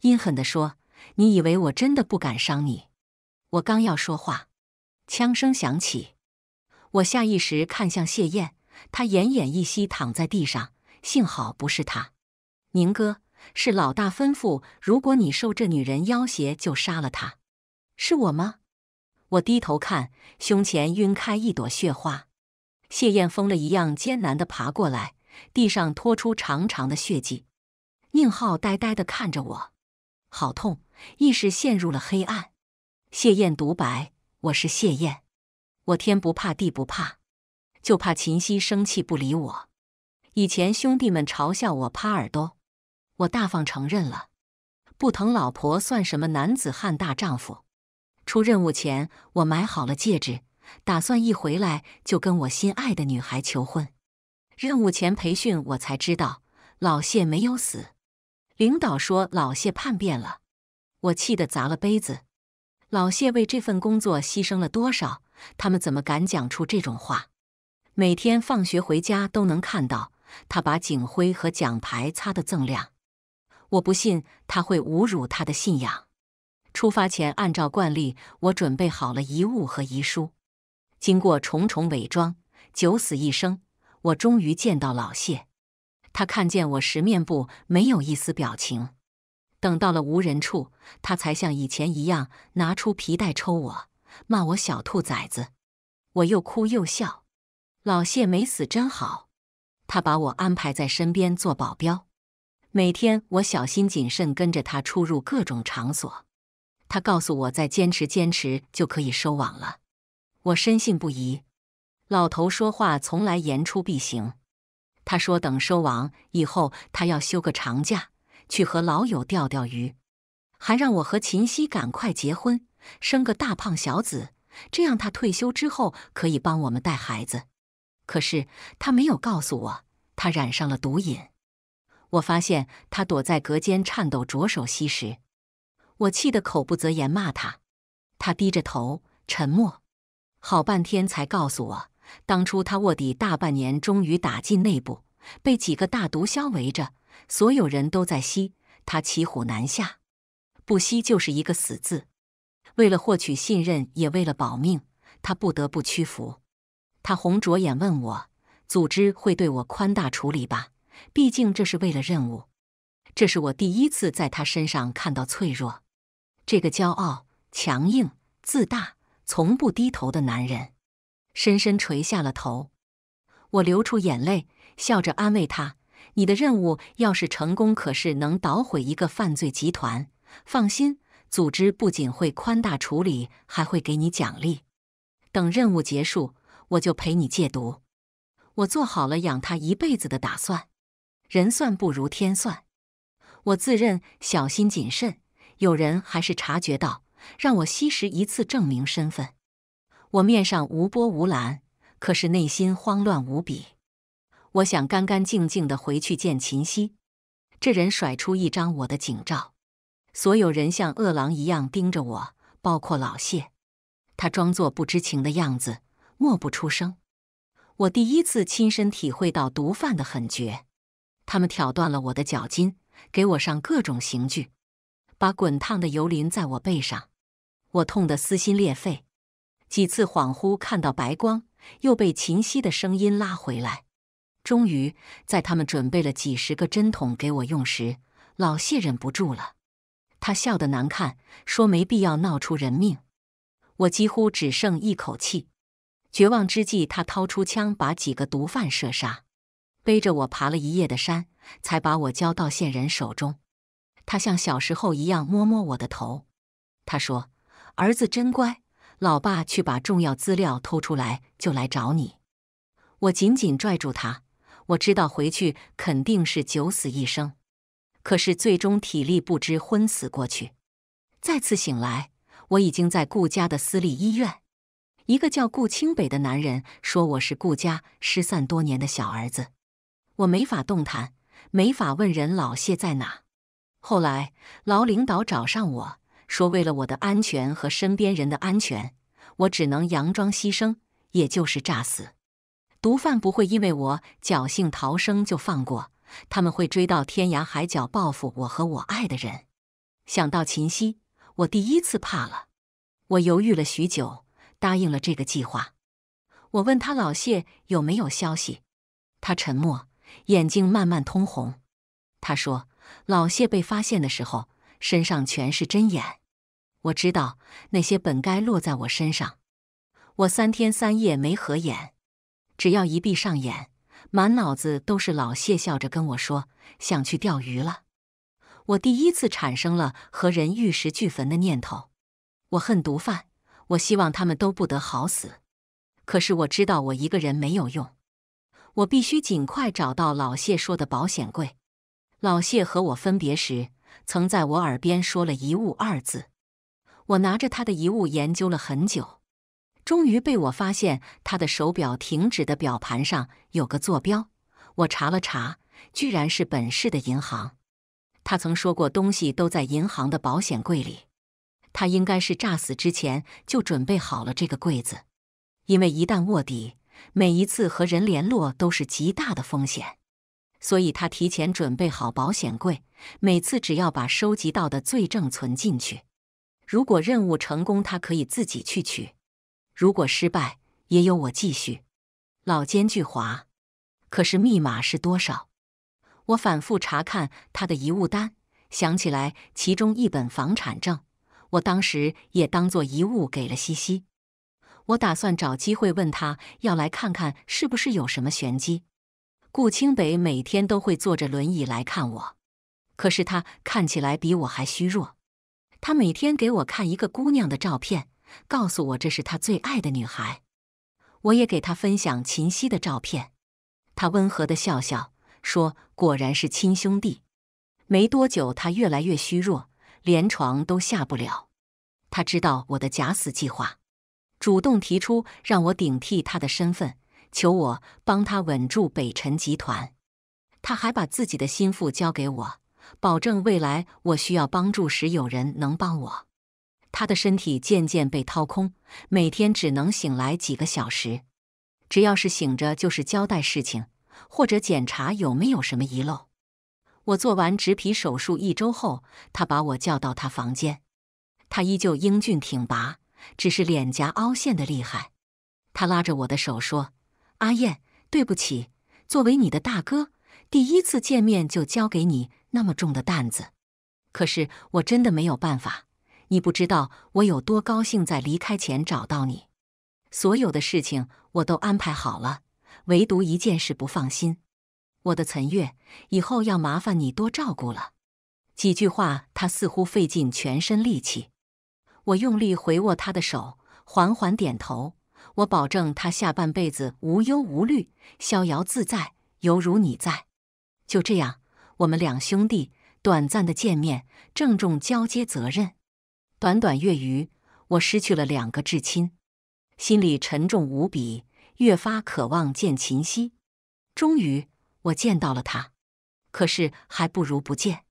Speaker 1: 阴狠地说：“你以为我真的不敢伤你？”我刚要说话，枪声响起，我下意识看向谢燕。他奄奄一息，躺在地上。幸好不是他，宁哥是老大吩咐，如果你受这女人要挟，就杀了她。是我吗？我低头看，胸前晕开一朵血花。谢燕疯了一样艰难地爬过来，地上拖出长长的血迹。宁浩呆呆地看着我，好痛，意识陷入了黑暗。谢燕独白：我是谢燕，我天不怕地不怕。就怕秦西生气不理我。以前兄弟们嘲笑我趴耳朵，我大方承认了。不疼老婆算什么男子汉大丈夫？出任务前我买好了戒指，打算一回来就跟我心爱的女孩求婚。任务前培训我才知道老谢没有死，领导说老谢叛变了，我气得砸了杯子。老谢为这份工作牺牲了多少？他们怎么敢讲出这种话？每天放学回家都能看到他把警徽和奖牌擦得锃亮。我不信他会侮辱他的信仰。出发前，按照惯例，我准备好了遗物和遗书。经过重重伪装，九死一生，我终于见到老谢。他看见我时，面部没有一丝表情。等到了无人处，他才像以前一样拿出皮带抽我，骂我小兔崽子。我又哭又笑。老谢没死真好，他把我安排在身边做保镖，每天我小心谨慎跟着他出入各种场所。他告诉我，再坚持坚持就可以收网了。我深信不疑。老头说话从来言出必行。他说等收网以后，他要休个长假去和老友钓钓鱼，还让我和秦夕赶快结婚，生个大胖小子，这样他退休之后可以帮我们带孩子。可是他没有告诉我，他染上了毒瘾。我发现他躲在隔间颤抖，着手吸食。我气得口不择言，骂他。他低着头，沉默，好半天才告诉我，当初他卧底大半年，终于打进内部，被几个大毒枭围着，所有人都在吸，他骑虎难下，不吸就是一个死字。为了获取信任，也为了保命，他不得不屈服。他红着眼问我：“组织会对我宽大处理吧？毕竟这是为了任务。”这是我第一次在他身上看到脆弱。这个骄傲、强硬、自大、从不低头的男人，深深垂下了头。我流出眼泪，笑着安慰他：“你的任务要是成功，可是能捣毁一个犯罪集团。放心，组织不仅会宽大处理，还会给你奖励。等任务结束，我就陪你戒毒。我做好了养他一辈子的打算。人算不如天算，我自认小心谨慎，有人还是察觉到，让我吸食一次证明身份。我面上无波无澜，可是内心慌乱无比。我想干干净净的回去见秦夕。这人甩出一张我的警照，所有人像饿狼一样盯着我，包括老谢。他装作不知情的样子，默不出声。我第一次亲身体会到毒贩的狠绝。他们挑断了我的脚筋，给我上各种刑具，把滚烫的油淋在我背上，我痛得撕心裂肺。几次恍惚看到白光，又被秦夕的声音拉回来。终于，在他们准备了几十个针筒给我用时，老谢忍不住了。他笑得难看，说没必要闹出人命。我几乎只剩一口气，绝望之际，他掏出枪，把几个毒贩射杀，背着我爬了一夜的山，才把我交到线人手中。他像小时候一样摸摸我的头，他说：“儿子真乖，老爸去把重要资料偷出来就来找你。”我紧紧拽住他。我知道回去肯定是九死一生，可是最终体力不支昏死过去。再次醒来，我已经在顾家的私立医院。一个叫顾清北的男人说我是顾家失散多年的小儿子，我没法动弹，没法问人老谢在哪。后来老领导找上我说，为了我的安全和身边人的安全，我只能佯装牺牲，也就是诈死。毒贩不会因为我侥幸逃生就放过，他们会追到天涯海角报复我和我爱的人。想到秦溪，我第一次怕了。我犹豫了许久，答应了这个计划。我问他老谢有没有消息，他沉默，眼睛慢慢通红。他说老谢被发现的时候身上全是针眼。我知道那些本该落在我身上。我三天三夜没合眼。只要一闭上眼，满脑子都是老谢笑着跟我说想去钓鱼了。我第一次产生了和人玉石俱焚的念头。我恨毒贩，我希望他们都不得好死。可是我知道我一个人没有用，我必须尽快找到老谢说的保险柜。老谢和我分别时，曾在我耳边说了“遗物”二字。我拿着他的遗物研究了很久。终于被我发现，他的手表停止的表盘上有个坐标。我查了查，居然是本市的银行。他曾说过，东西都在银行的保险柜里。他应该是诈死之前就准备好了这个柜子，因为一旦卧底，每一次和人联络都是极大的风险，所以他提前准备好保险柜，每次只要把收集到的罪证存进去，如果任务成功，他可以自己去取。如果失败，也有我继续。老奸巨猾，可是密码是多少？我反复查看他的遗物单，想起来其中一本房产证，我当时也当做遗物给了西西。我打算找机会问他，要来看看是不是有什么玄机。顾清北每天都会坐着轮椅来看我，可是他看起来比我还虚弱。他每天给我看一个姑娘的照片。告诉我这是他最爱的女孩，我也给他分享秦夕的照片。他温和的笑笑说：“果然是亲兄弟。”没多久，他越来越虚弱，连床都下不了。他知道我的假死计划，主动提出让我顶替他的身份，求我帮他稳住北辰集团。他还把自己的心腹交给我，保证未来我需要帮助时有人能帮我。他的身体渐渐被掏空，每天只能醒来几个小时。只要是醒着，就是交代事情或者检查有没有什么遗漏。我做完植皮手术一周后，他把我叫到他房间。他依旧英俊挺拔，只是脸颊凹陷的厉害。他拉着我的手说：“阿燕，对不起，作为你的大哥，第一次见面就交给你那么重的担子。可是我真的没有办法。”你不知道我有多高兴，在离开前找到你。所有的事情我都安排好了，唯独一件事不放心。我的岑月，以后要麻烦你多照顾了。”几句话，他似乎费尽全身力气。我用力回握他的手，缓缓点头。我保证他下半辈子无忧无虑，逍遥自在，犹如你在。就这样，我们两兄弟短暂的见面，郑重交接责任。短短月余，我失去了两个至亲，心里沉重无比，越发渴望见秦溪。终于，我见到了他，可是还不如不见。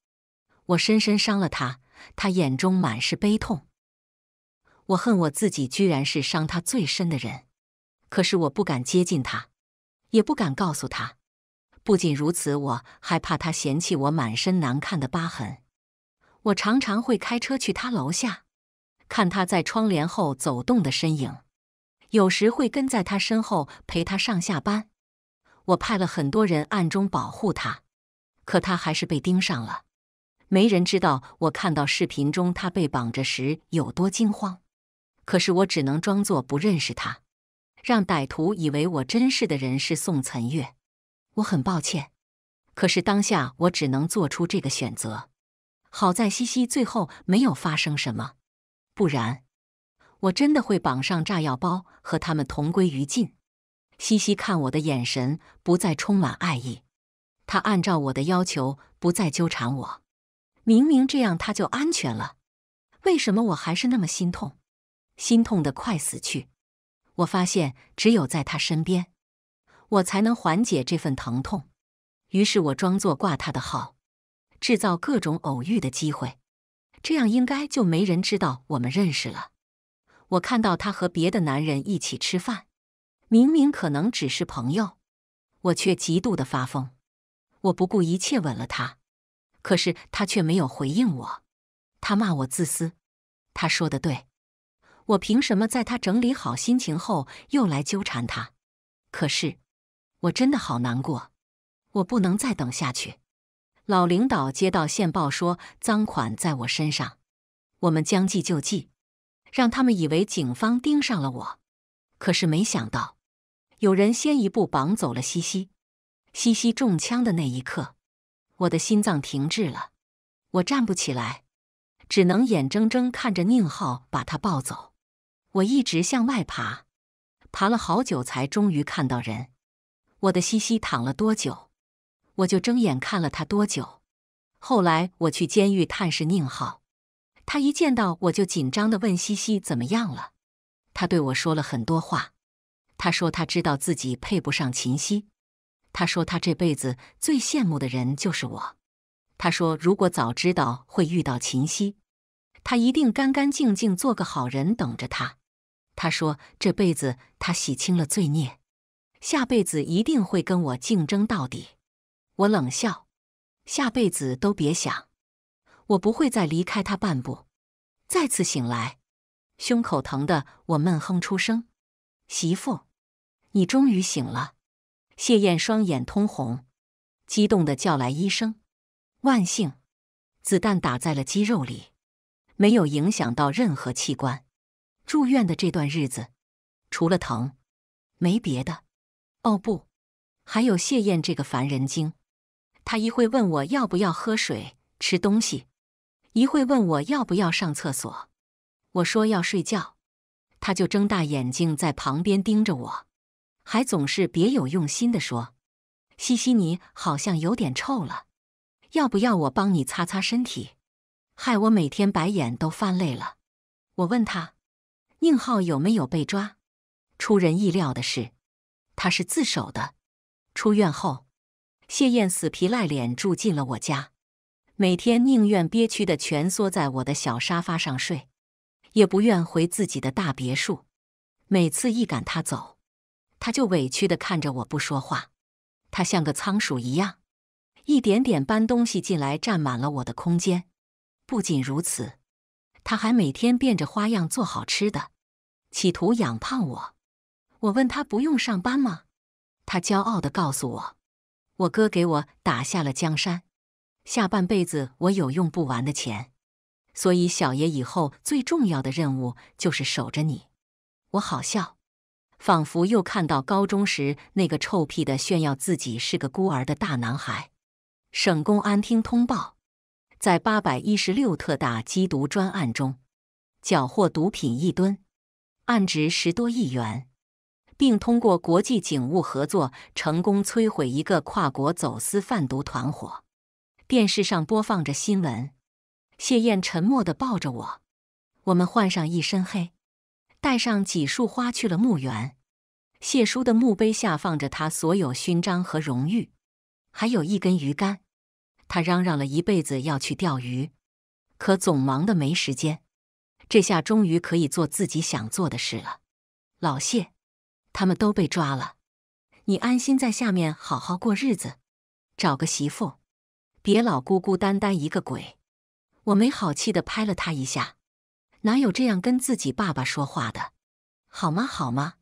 Speaker 1: 我深深伤了他，他眼中满是悲痛。我恨我自己，居然是伤他最深的人。可是我不敢接近他，也不敢告诉他。不仅如此，我还怕他嫌弃我满身难看的疤痕。我常常会开车去他楼下，看他在窗帘后走动的身影，有时会跟在他身后陪他上下班。我派了很多人暗中保护他，可他还是被盯上了。没人知道我看到视频中他被绑着时有多惊慌。可是我只能装作不认识他，让歹徒以为我真实的人是宋岑月。我很抱歉，可是当下我只能做出这个选择。好在西西最后没有发生什么，不然我真的会绑上炸药包和他们同归于尽。西西看我的眼神不再充满爱意，他按照我的要求不再纠缠我。明明这样他就安全了，为什么我还是那么心痛？心痛的快死去，我发现只有在他身边，我才能缓解这份疼痛。于是我装作挂他的号，制造各种偶遇的机会，这样应该就没人知道我们认识了。我看到他和别的男人一起吃饭，明明可能只是朋友，我却极度的发疯。我不顾一切吻了他，可是他却没有回应我。他骂我自私，他说的对。我凭什么在他整理好心情后又来纠缠他？可是，我真的好难过，我不能再等下去。老领导接到线报说赃款在我身上，我们将计就计，让他们以为警方盯上了我。可是没想到，有人先一步绑走了西西。西西中枪的那一刻，我的心脏停滞了，我站不起来，只能眼睁睁看着宁浩把他抱走。我一直向外爬，爬了好久才终于看到人。我的西西躺了多久，我就睁眼看了他多久。后来我去监狱探视宁浩，他一见到我就紧张地问西西怎么样了。他对我说了很多话，他说他知道自己配不上秦西，他说他这辈子最羡慕的人就是我。他说如果早知道会遇到秦西，他一定干干净净做个好人等着他。他说：“这辈子他洗清了罪孽，下辈子一定会跟我竞争到底。”我冷笑：“下辈子都别想，我不会再离开他半步。”再次醒来，胸口疼的我闷哼出声：“媳妇，你终于醒了。”谢燕双眼通红，激动的叫来医生：“万幸，子弹打在了肌肉里，没有影响到任何器官。”住院的这段日子，除了疼，没别的。哦不，还有谢燕这个烦人精。他一会问我要不要喝水、吃东西，一会问我要不要上厕所。我说要睡觉，他就睁大眼睛在旁边盯着我，还总是别有用心的说：“西西，你好像有点臭了，要不要我帮你擦擦身体？”害我每天白眼都翻累了。我问他。宁浩有没有被抓？出人意料的是，他是自首的。出院后，谢燕死皮赖脸住进了我家，每天宁愿憋屈的蜷缩在我的小沙发上睡，也不愿回自己的大别墅。每次一赶他走，他就委屈的看着我不说话。他像个仓鼠一样，一点点搬东西进来，占满了我的空间。不仅如此，他还每天变着花样做好吃的。企图养胖我，我问他不用上班吗？他骄傲的告诉我，我哥给我打下了江山，下半辈子我有用不完的钱，所以小爷以后最重要的任务就是守着你。我好笑，仿佛又看到高中时那个臭屁的炫耀自己是个孤儿的大男孩。省公安厅通报，在八百一十六特大缉毒专案中，缴获毒品一吨，案值十多亿元，并通过国际警务合作，成功摧毁一个跨国走私贩毒团伙。电视上播放着新闻，谢燕沉默地抱着我。我们换上一身黑，带上几束花去了墓园。谢叔的墓碑下放着他所有勋章和荣誉，还有一根鱼竿。他嚷嚷了一辈子要去钓鱼，可总忙得没时间。这下终于可以做自己想做的事了。老谢，他们都被抓了，你安心在下面好好过日子，找个媳妇，别老孤孤单单一个鬼。我没好气的拍了他一下，哪有这样跟自己爸爸说话的？好吗？好吗？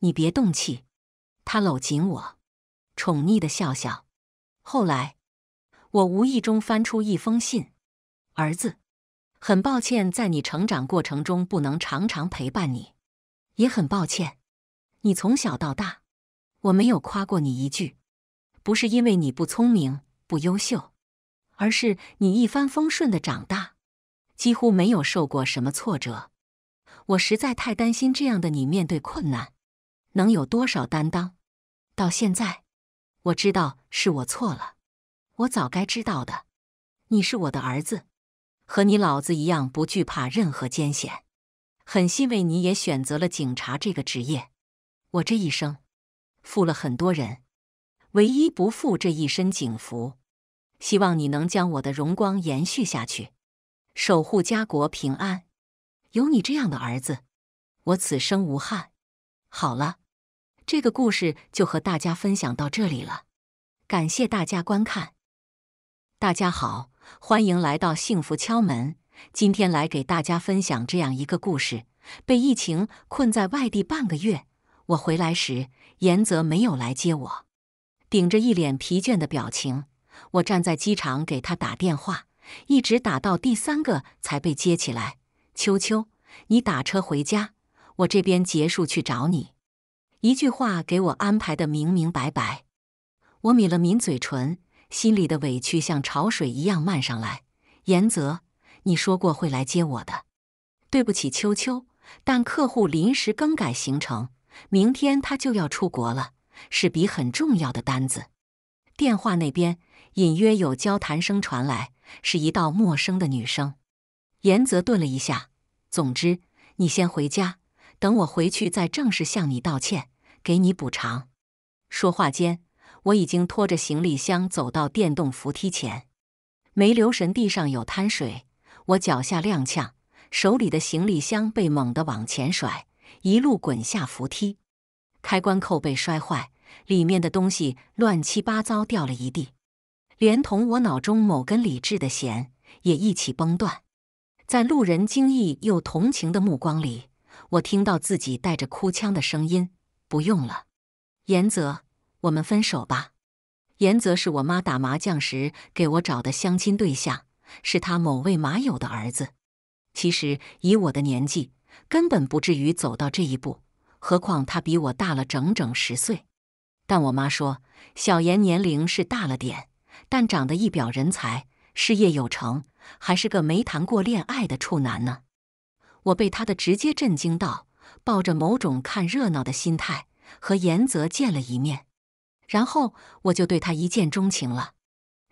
Speaker 1: 你别动气。他搂紧我，宠溺的笑笑。后来。我无意中翻出一封信，儿子，很抱歉在你成长过程中不能常常陪伴你，也很抱歉，你从小到大，我没有夸过你一句，不是因为你不聪明不优秀，而是你一帆风顺的长大，几乎没有受过什么挫折。我实在太担心这样的你面对困难，能有多少担当。到现在，我知道是我错了。我早该知道的，你是我的儿子，和你老子一样不惧怕任何艰险。很欣慰你也选择了警察这个职业。我这一生，负了很多人，唯一不负这一身警服。希望你能将我的荣光延续下去，守护家国平安。有你这样的儿子，我此生无憾。好了，这个故事就和大家分享到这里了，感谢大家观看。大家好，欢迎来到幸福敲门。今天来给大家分享这样一个故事：被疫情困在外地半个月，我回来时，严泽没有来接我，顶着一脸疲倦的表情，我站在机场给他打电话，一直打到第三个才被接起来。秋秋，你打车回家，我这边结束去找你。一句话给我安排的明明白白。我抿了抿嘴唇。心里的委屈像潮水一样漫上来。严泽，你说过会来接我的，对不起，秋秋，但客户临时更改行程，明天他就要出国了，是笔很重要的单子。电话那边隐约有交谈声传来，是一道陌生的女声。严泽顿了一下，总之，你先回家，等我回去再正式向你道歉，给你补偿。说话间。我已经拖着行李箱走到电动扶梯前，没留神地上有滩水，我脚下踉跄，手里的行李箱被猛地往前甩，一路滚下扶梯，开关扣被摔坏，里面的东西乱七八糟掉了一地，连同我脑中某根理智的弦也一起崩断。在路人惊异又同情的目光里，我听到自己带着哭腔的声音：“不用了，严泽。”我们分手吧。严泽是我妈打麻将时给我找的相亲对象，是他某位马友的儿子。其实以我的年纪，根本不至于走到这一步，何况他比我大了整整十岁。但我妈说，小严年龄是大了点，但长得一表人才，事业有成，还是个没谈过恋爱的处男呢。我被他的直接震惊到，抱着某种看热闹的心态，和严泽见了一面。然后我就对他一见钟情了。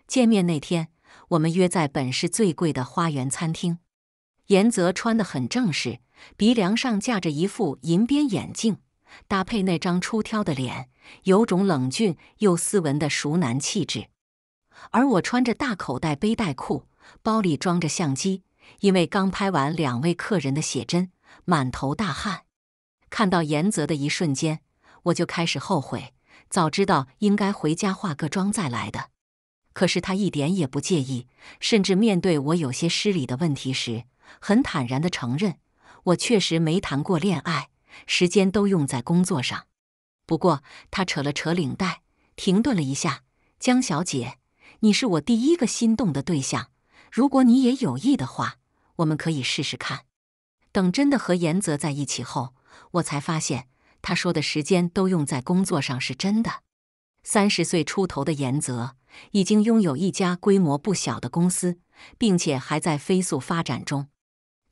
Speaker 1: 见面那天，我们约在本市最贵的花园餐厅。严泽穿得很正式，鼻梁上架着一副银边眼镜，搭配那张出挑的脸，有种冷峻又斯文的熟男气质。而我穿着大口袋背带裤，包里装着相机，因为刚拍完两位客人的写真，满头大汗。看到严泽的一瞬间，我就开始后悔。早知道应该回家化个妆再来的，可是他一点也不介意，甚至面对我有些失礼的问题时，很坦然地承认：“我确实没谈过恋爱，时间都用在工作上。”不过他扯了扯领带，停顿了一下：“江小姐，你是我第一个心动的对象，如果你也有意的话，我们可以试试看。”等真的和严泽在一起后，我才发现他说的时间都用在工作上是真的。三十岁出头的严泽已经拥有一家规模不小的公司，并且还在飞速发展中。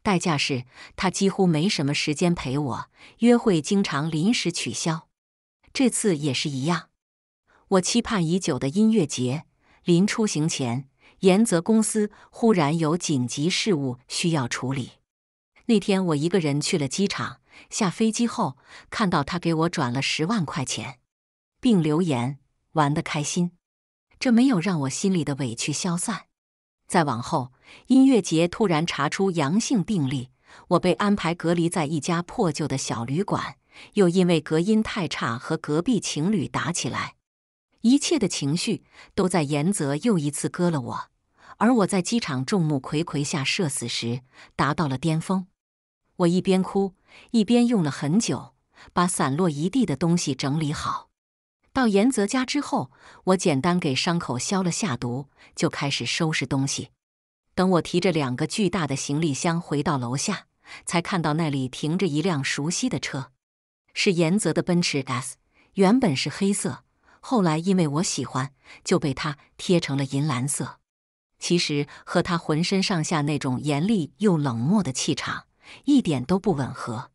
Speaker 1: 代价是他几乎没什么时间陪我，约会经常临时取消。这次也是一样。我期盼已久的音乐节临出行前，严泽公司忽然有紧急事务需要处理。那天我一个人去了机场，下飞机后看到他给我转了十万块钱，并留言玩得开心。这没有让我心里的委屈消散。再往后，音乐节突然查出阳性病例，我被安排隔离在一家破旧的小旅馆，又因为隔音太差和隔壁情侣打起来。一切的情绪都在严泽又一次割了我，而我在机场众目睽睽下社死时达到了巅峰。我一边哭一边用了很久，把散落一地的东西整理好。到严泽家之后，我简单给伤口消了下毒，就开始收拾东西。等我提着两个巨大的行李箱回到楼下，才看到那里停着一辆熟悉的车，是严泽的奔驰 S，原本是黑色，后来因为我喜欢，就被他贴成了银蓝色。其实和他浑身上下那种严厉又冷漠的气场。一点都不吻合。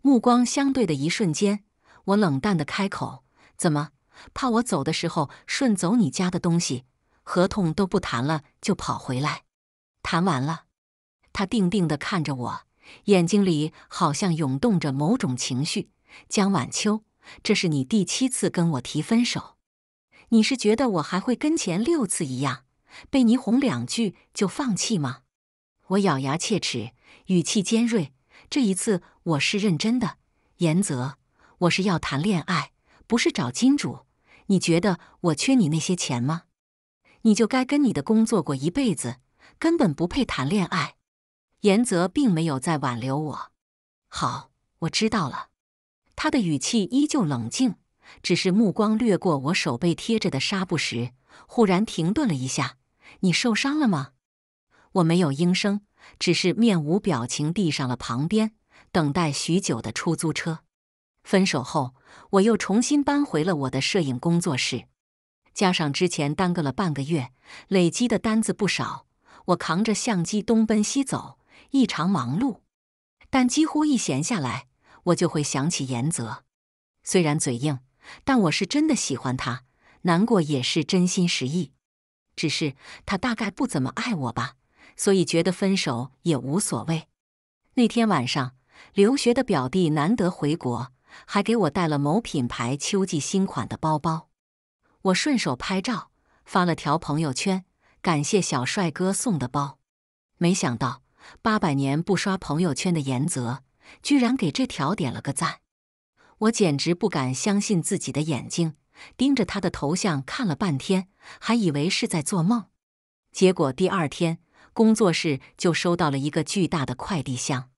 Speaker 1: 目光相对的一瞬间，我冷淡的开口：“怎么，怕我走的时候顺走你家的东西？合同都不谈了就跑回来？谈完了。”他定定的看着我，眼睛里好像涌动着某种情绪。江晚秋，这是你第七次跟我提分手，你是觉得我还会跟前六次一样，被你哄两句就放弃吗？我咬牙切齿。语气尖锐，这一次我是认真的，严泽，我是要谈恋爱，不是找金主。你觉得我缺你那些钱吗？你就该跟你的工作过一辈子，根本不配谈恋爱。严泽并没有再挽留我。好，我知道了。他的语气依旧冷静，只是目光掠过我手背贴着的纱布时，忽然停顿了一下。你受伤了吗？我没有应声。只是面无表情地上了旁边，等待许久的出租车。分手后，我又重新搬回了我的摄影工作室，加上之前耽搁了半个月，累积的单子不少。我扛着相机东奔西走，异常忙碌。但几乎一闲下来，我就会想起严泽。虽然嘴硬，但我是真的喜欢他，难过也是真心实意。只是他大概不怎么爱我吧。所以觉得分手也无所谓。那天晚上，留学的表弟难得回国，还给我带了某品牌秋季新款的包包。我顺手拍照发了条朋友圈，感谢小帅哥送的包。没想到八百年不刷朋友圈的严泽，居然给这条点了个赞。我简直不敢相信自己的眼睛，盯着他的头像看了半天，还以为是在做梦。结果第二天。工作室就收到了一个巨大的快递箱，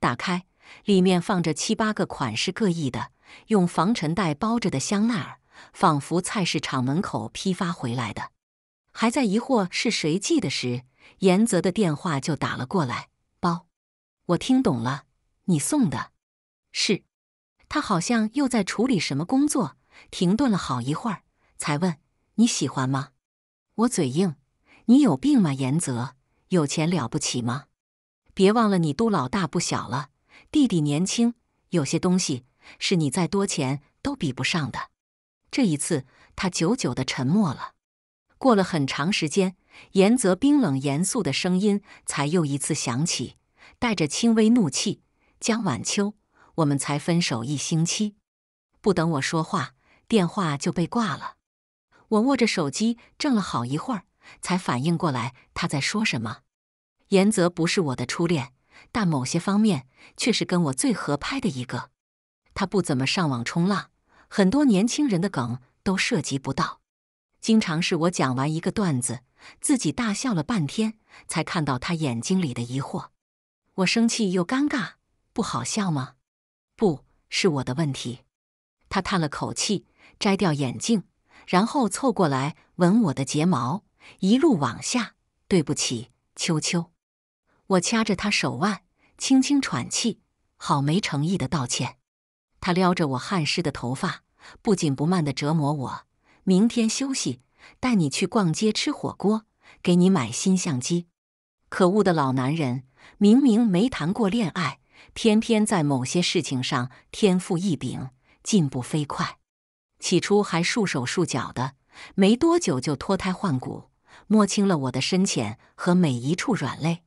Speaker 1: 打开，里面放着七八个款式各异的、用防尘袋包着的香奈儿，仿佛菜市场门口批发回来的。还在疑惑是谁寄的时，严泽的电话就打了过来。包，我听懂了，你送的，是。他好像又在处理什么工作，停顿了好一会儿，才问：“你喜欢吗？”我嘴硬：“你有病吗，严泽？”有钱了不起吗？别忘了，你都老大不小了，弟弟年轻，有些东西是你再多钱都比不上的。这一次，他久久的沉默了。过了很长时间，严泽冰冷严肃的声音才又一次响起，带着轻微怒气：“江晚秋，我们才分手一星期。”不等我说话，电话就被挂了。我握着手机，怔了好一会儿。才反应过来他在说什么。严泽不是我的初恋，但某些方面却是跟我最合拍的一个。他不怎么上网冲浪，很多年轻人的梗都涉及不到。经常是我讲完一个段子，自己大笑了半天，才看到他眼睛里的疑惑。我生气又尴尬，不好笑吗？不是我的问题。他叹了口气，摘掉眼镜，然后凑过来吻我的睫毛。一路往下，对不起，秋秋。我掐着他手腕，轻轻喘气，好没诚意的道歉。他撩着我汗湿的头发，不紧不慢地折磨我。明天休息，带你去逛街吃火锅，给你买新相机。可恶的老男人，明明没谈过恋爱，偏偏在某些事情上天赋异禀，进步飞快。起初还束手束脚的，没多久就脱胎换骨，摸清了我的深浅和每一处软肋。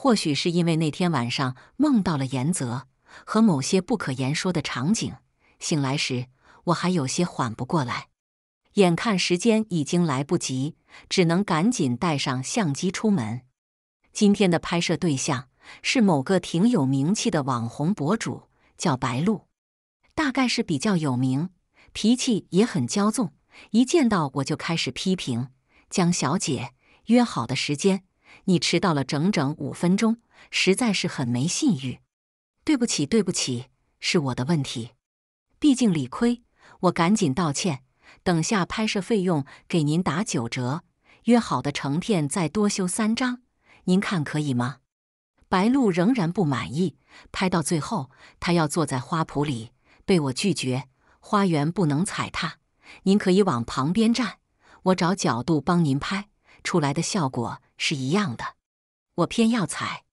Speaker 1: 或许是因为那天晚上梦到了严泽和某些不可言说的场景，醒来时我还有些缓不过来。眼看时间已经来不及，只能赶紧带上相机出门。今天的拍摄对象是某个挺有名气的网红博主，叫白露，大概是比较有名，脾气也很骄纵。一见到我就开始批评江小姐，约好的时间你迟到了整整五分钟，实在是很没信誉。对不起，对不起，是我的问题，毕竟理亏，我赶紧道歉。等下拍摄费用给您打九折，约好的成片再多修三张，您看可以吗？白露仍然不满意，拍到最后，她要坐在花圃里，被我拒绝。花园不能踩踏，您可以往旁边站，我找角度帮您拍，出来的效果是一样的。我偏要踩，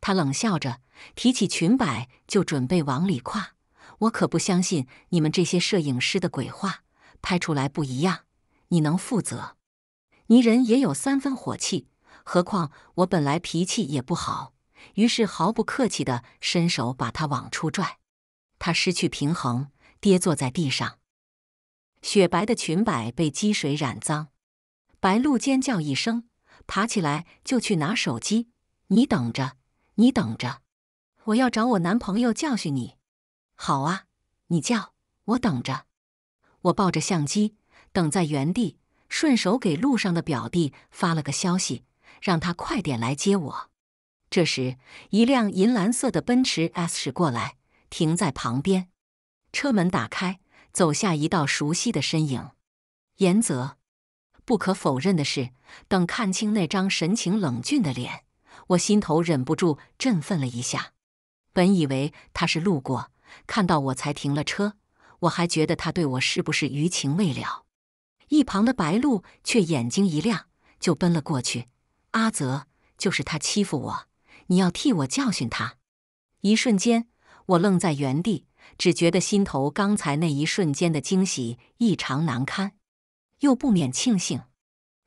Speaker 1: 他冷笑着提起裙摆就准备往里跨，我可不相信你们这些摄影师的鬼话。拍出来不一样，你能负责？泥人也有三分火气，何况我本来脾气也不好，于是毫不客气地伸手把他往出拽，他失去平衡，跌坐在地上。雪白的裙摆被积水染脏，白露尖叫一声，爬起来就去拿手机。你等着，你等着，我要找我男朋友教训你。好啊，你叫我等着。我抱着相机等在原地，顺手给路上的表弟发了个消息，让他快点来接我。这时，一辆银蓝色的奔驰 S 驶过来，停在旁边。车门打开，走下一道熟悉的身影——严泽。不可否认的是，等看清那张神情冷峻的脸，我心头忍不住振奋了一下。本以为他是路过，看到我才停了车。我还觉得他对我是不是余情未了，一旁的白露却眼睛一亮，就奔了过去。阿泽，就是他欺负我，你要替我教训他。一瞬间，我愣在原地，只觉得心头刚才那一瞬间的惊喜异常难堪，又不免庆幸，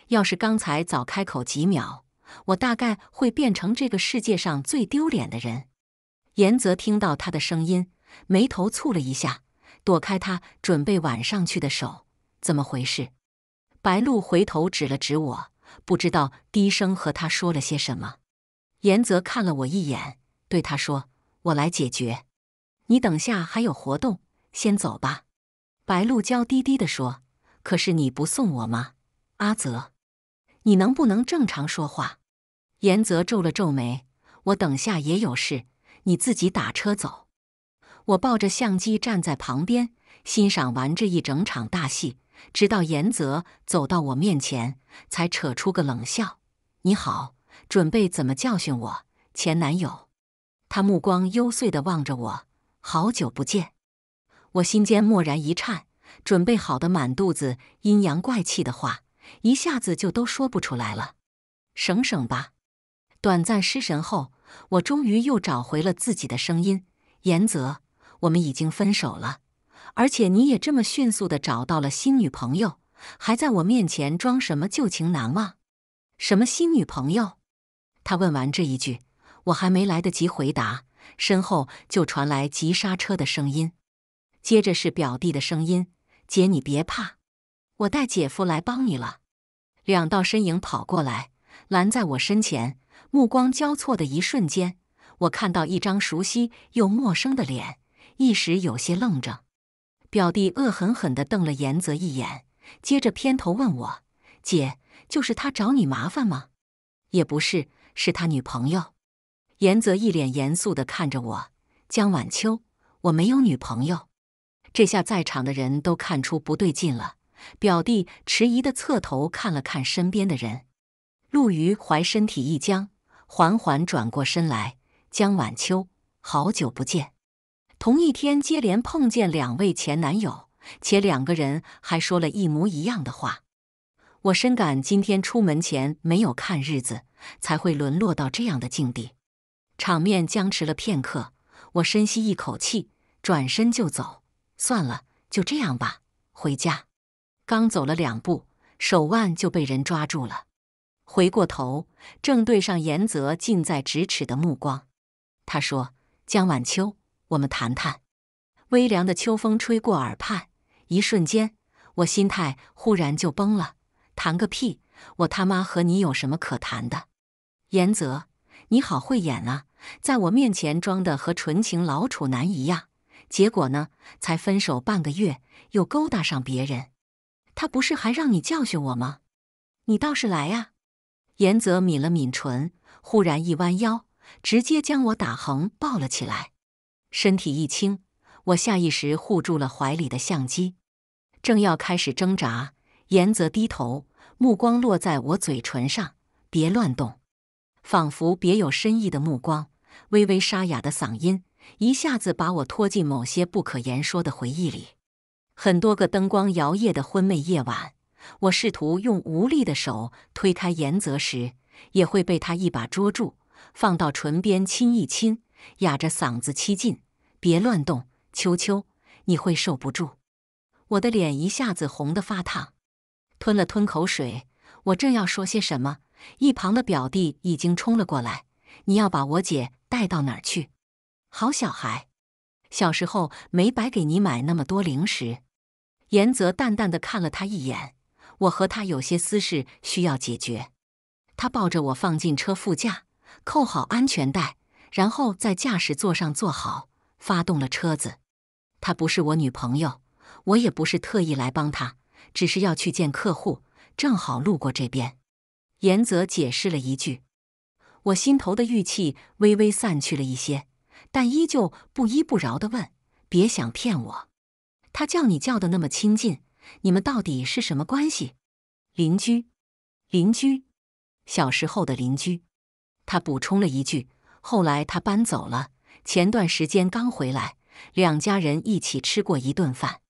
Speaker 1: 要是刚才早开口几秒，我大概会变成这个世界上最丢脸的人。严泽听到他的声音，眉头蹙了一下。躲开他准备挽上去的手，怎么回事？白露回头指了指我，不知道低声和他说了些什么。严泽看了我一眼，对他说：“我来解决。你等下还有活动，先走吧。”白露娇滴滴地说：“可是你不送我吗？阿泽，你能不能正常说话？”严泽皱了皱眉：“我等下也有事，你自己打车走。”我抱着相机站在旁边，欣赏完这一整场大戏，直到严泽走到我面前，才扯出个冷笑：“你好，准备怎么教训我前男友？”他目光幽邃地望着我，好久不见。我心间蓦然一颤，准备好的满肚子阴阳怪气的话，一下子就都说不出来了。省省吧！短暂失神后，我终于又找回了自己的声音：“严泽。”我们已经分手了，而且你也这么迅速的找到了新女朋友，还在我面前装什么旧情难忘？什么新女朋友？他问完这一句，我还没来得及回答，身后就传来急刹车的声音，接着是表弟的声音：“姐，你别怕，我带姐夫来帮你了。”两道身影跑过来，拦在我身前，目光交错的一瞬间，我看到一张熟悉又陌生的脸。一时有些愣怔，表弟恶狠狠地瞪了严泽一眼，接着偏头问我：“姐，就是他找你麻烦吗？”“也不是，是他女朋友。”严泽一脸严肃地看着我：“江晚秋，我没有女朋友。”这下在场的人都看出不对劲了。表弟迟疑的侧头看了看身边的人，陆于怀身体一僵，缓缓转过身来：“江晚秋，好久不见。”同一天接连碰见两位前男友，且两个人还说了一模一样的话。我深感今天出门前没有看日子，才会沦落到这样的境地。场面僵持了片刻，我深吸一口气，转身就走。算了，就这样吧，回家。刚走了两步，手腕就被人抓住了。回过头，正对上严泽近在咫尺的目光。他说：“江晚秋，我们谈谈。”微凉的秋风吹过耳畔，一瞬间，我心态忽然就崩了。谈个屁！我他妈和你有什么可谈的？严泽，你好会演啊，在我面前装的和纯情老处男一样，结果呢，才分手半个月，又勾搭上别人。他不是还让你教训我吗？你倒是来呀！严泽抿了抿唇，忽然一弯腰，直接将我打横抱了起来，身体一轻，我下意识护住了怀里的相机，正要开始挣扎。严泽低头，目光落在我嘴唇上，别乱动，仿佛别有深意的目光，微微沙哑的嗓音，一下子把我拖进某些不可言说的回忆里。很多个灯光摇曳的昏昧夜晚，我试图用无力的手推开严泽时，也会被他一把捉住，放到唇边亲一亲，哑着嗓子凄近：“别乱动，秋秋，你会受不住。”我的脸一下子红得发烫。吞了吞口水，我正要说些什么，一旁的表弟已经冲了过来。你要把我姐带到哪儿去？好小孩，小时候没白给你买那么多零食。严泽淡淡的看了他一眼，我和他有些私事需要解决。他抱着我放进车副驾，扣好安全带，然后在驾驶座上坐好，发动了车子。她不是我女朋友，我也不是特意来帮她。只是要去见客户，正好路过这边。严泽解释了一句，我心头的郁气微微散去了一些，但依旧不依不饶的问：“别想骗我，他叫你叫的那么亲近，你们到底是什么关系？邻居？邻居？小时候的邻居？”他补充了一句：“后来他搬走了，前段时间刚回来，两家人一起吃过一顿饭。”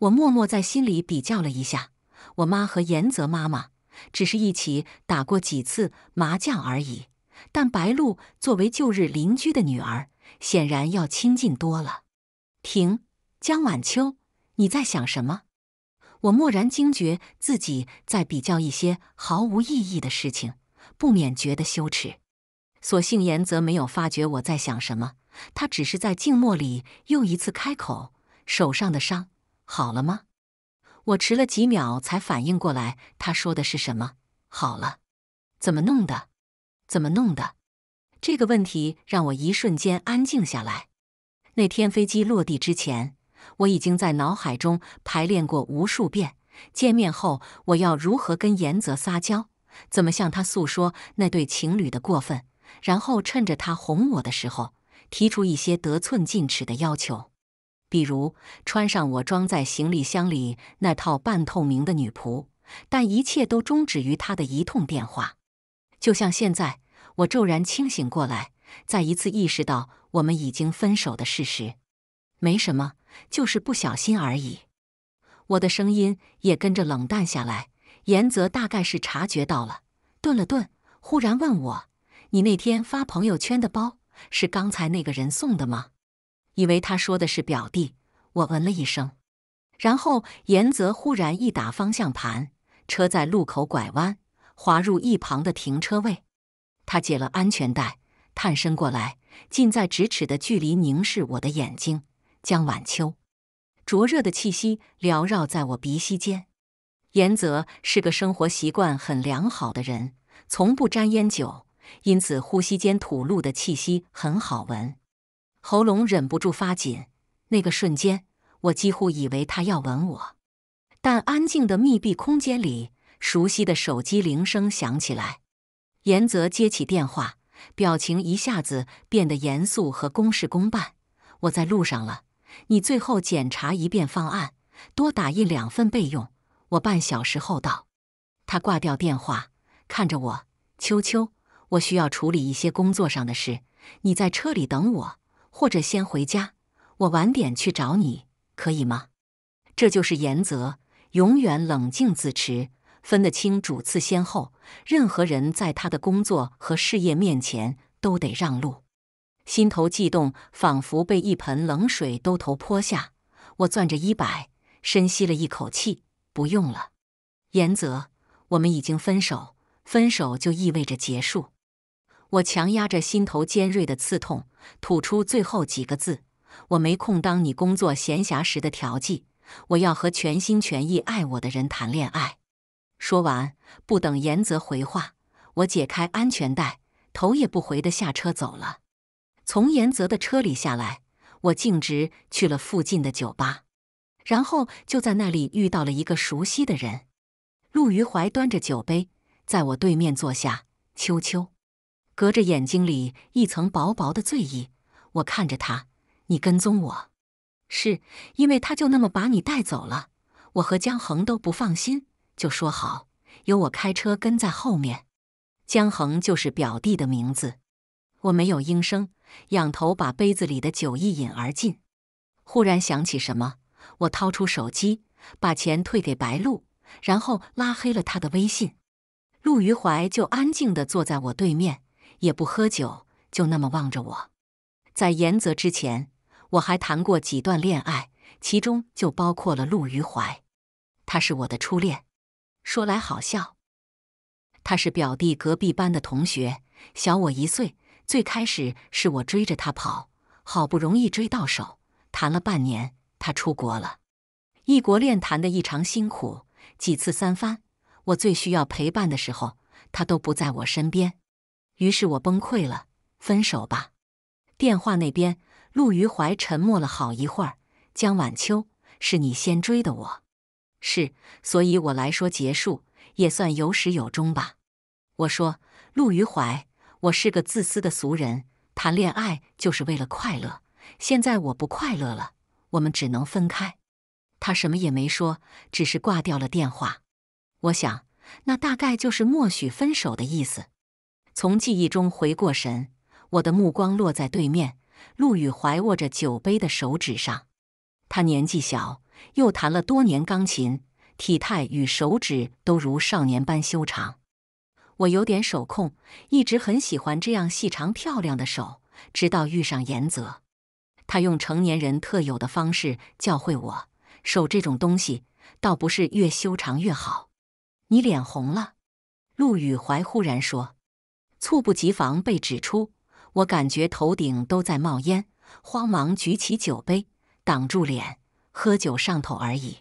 Speaker 1: 我默默在心里比较了一下，我妈和严泽妈妈只是一起打过几次麻将而已，但白露作为旧日邻居的女儿，显然要亲近多了。停，江晚秋，你在想什么？我蓦然惊觉自己在比较一些毫无意义的事情，不免觉得羞耻。所幸言则没有发觉我在想什么，他只是在静默里又一次开口：“手上的伤。”好了吗？我迟了几秒才反应过来，他说的是什么？好了，怎么弄的？怎么弄的？这个问题让我一瞬间安静下来。那天飞机落地之前，我已经在脑海中排练过无数遍，见面后我要如何跟严泽撒娇，怎么向他诉说那对情侣的过分，然后趁着他哄我的时候，提出一些得寸进尺的要求。比如穿上我装在行李箱里那套半透明的女仆，但一切都终止于他的一通电话。就像现在，我骤然清醒过来，再一次意识到我们已经分手的事实。没什么，就是不小心而已。我的声音也跟着冷淡下来。严泽大概是察觉到了，顿了顿，忽然问我：“你那天发朋友圈的包是刚才那个人送的吗？”以为他说的是表弟，我嗯了一声，然后严泽忽然一打方向盘，车在路口拐弯，滑入一旁的停车位。他解了安全带，探身过来，近在咫尺的距离凝视我的眼睛。江晚秋，灼热的气息缭绕在我鼻息间。严泽是个生活习惯很良好的人，从不沾烟酒，因此呼吸间吐露的气息很好闻。喉咙忍不住发紧，那个瞬间，我几乎以为他要吻我。但安静的密闭空间里，熟悉的手机铃声响起来。严泽接起电话，表情一下子变得严肃和公事公办。我在路上了，你最后检查一遍方案，多打印两份备用。我半小时后到。他挂掉电话，看着我：“秋秋，我需要处理一些工作上的事，你在车里等我。”或者先回家，我晚点去找你，可以吗？这就是严泽，永远冷静自持，分得清主次先后。任何人在他的工作和事业面前都得让路。心头悸动，仿佛被一盆冷水兜头泼下。我攥着衣摆，深吸了一口气。不用了，严泽，我们已经分手。分手就意味着结束。我强压着心头尖锐的刺痛，吐出最后几个字：我没空当你工作闲暇时的调剂。我要和全心全意爱我的人谈恋爱。说完，不等严泽回话，我解开安全带，头也不回的下车走了。从严泽的车里下来，我径直去了附近的酒吧，然后就在那里遇到了一个熟悉的人。陆余怀端着酒杯，在我对面坐下。秋秋，隔着眼睛里一层薄薄的醉意，我看着他：“你跟踪我，是因为他就那么把你带走了？我和江恒都不放心，就说好由我开车跟在后面。江恒就是表弟的名字。”我没有应声。仰头把杯子里的酒一饮而尽，忽然想起什么，我掏出手机，把钱退给白露，然后拉黑了他的微信。陆余怀就安静地坐在我对面，也不喝酒，就那么望着我。在严泽之前，我还谈过几段恋爱，其中就包括了陆余怀。他是我的初恋，说来好笑，他是表弟隔壁班的同学，小我一岁。最开始是我追着他跑，好不容易追到手，谈了半年，他出国了。异国恋谈的异常辛苦，几次三番，我最需要陪伴的时候，他都不在我身边。于是我崩溃了，分手吧。电话那边，陆余怀沉默了好一会儿。江晚秋，是你先追的我，是，所以我来说结束也算有始有终吧。我说，陆余怀。我是个自私的俗人，谈恋爱就是为了快乐。现在我不快乐了，我们只能分开。他什么也没说，只是挂掉了电话。我想，那大概就是默许分手的意思。从记忆中回过神，我的目光落在对面陆羽怀握着酒杯的手指上。他年纪小，又弹了多年钢琴，体态与手指都如少年般修长。我有点手控，一直很喜欢这样细长漂亮的手。直到遇上严泽，他用成年人特有的方式教会我，手这种东西，倒不是越修长越好。你脸红了，陆羽怀忽然说，猝不及防被指出，我感觉头顶都在冒烟，慌忙举起酒杯挡住脸，喝酒上头而已。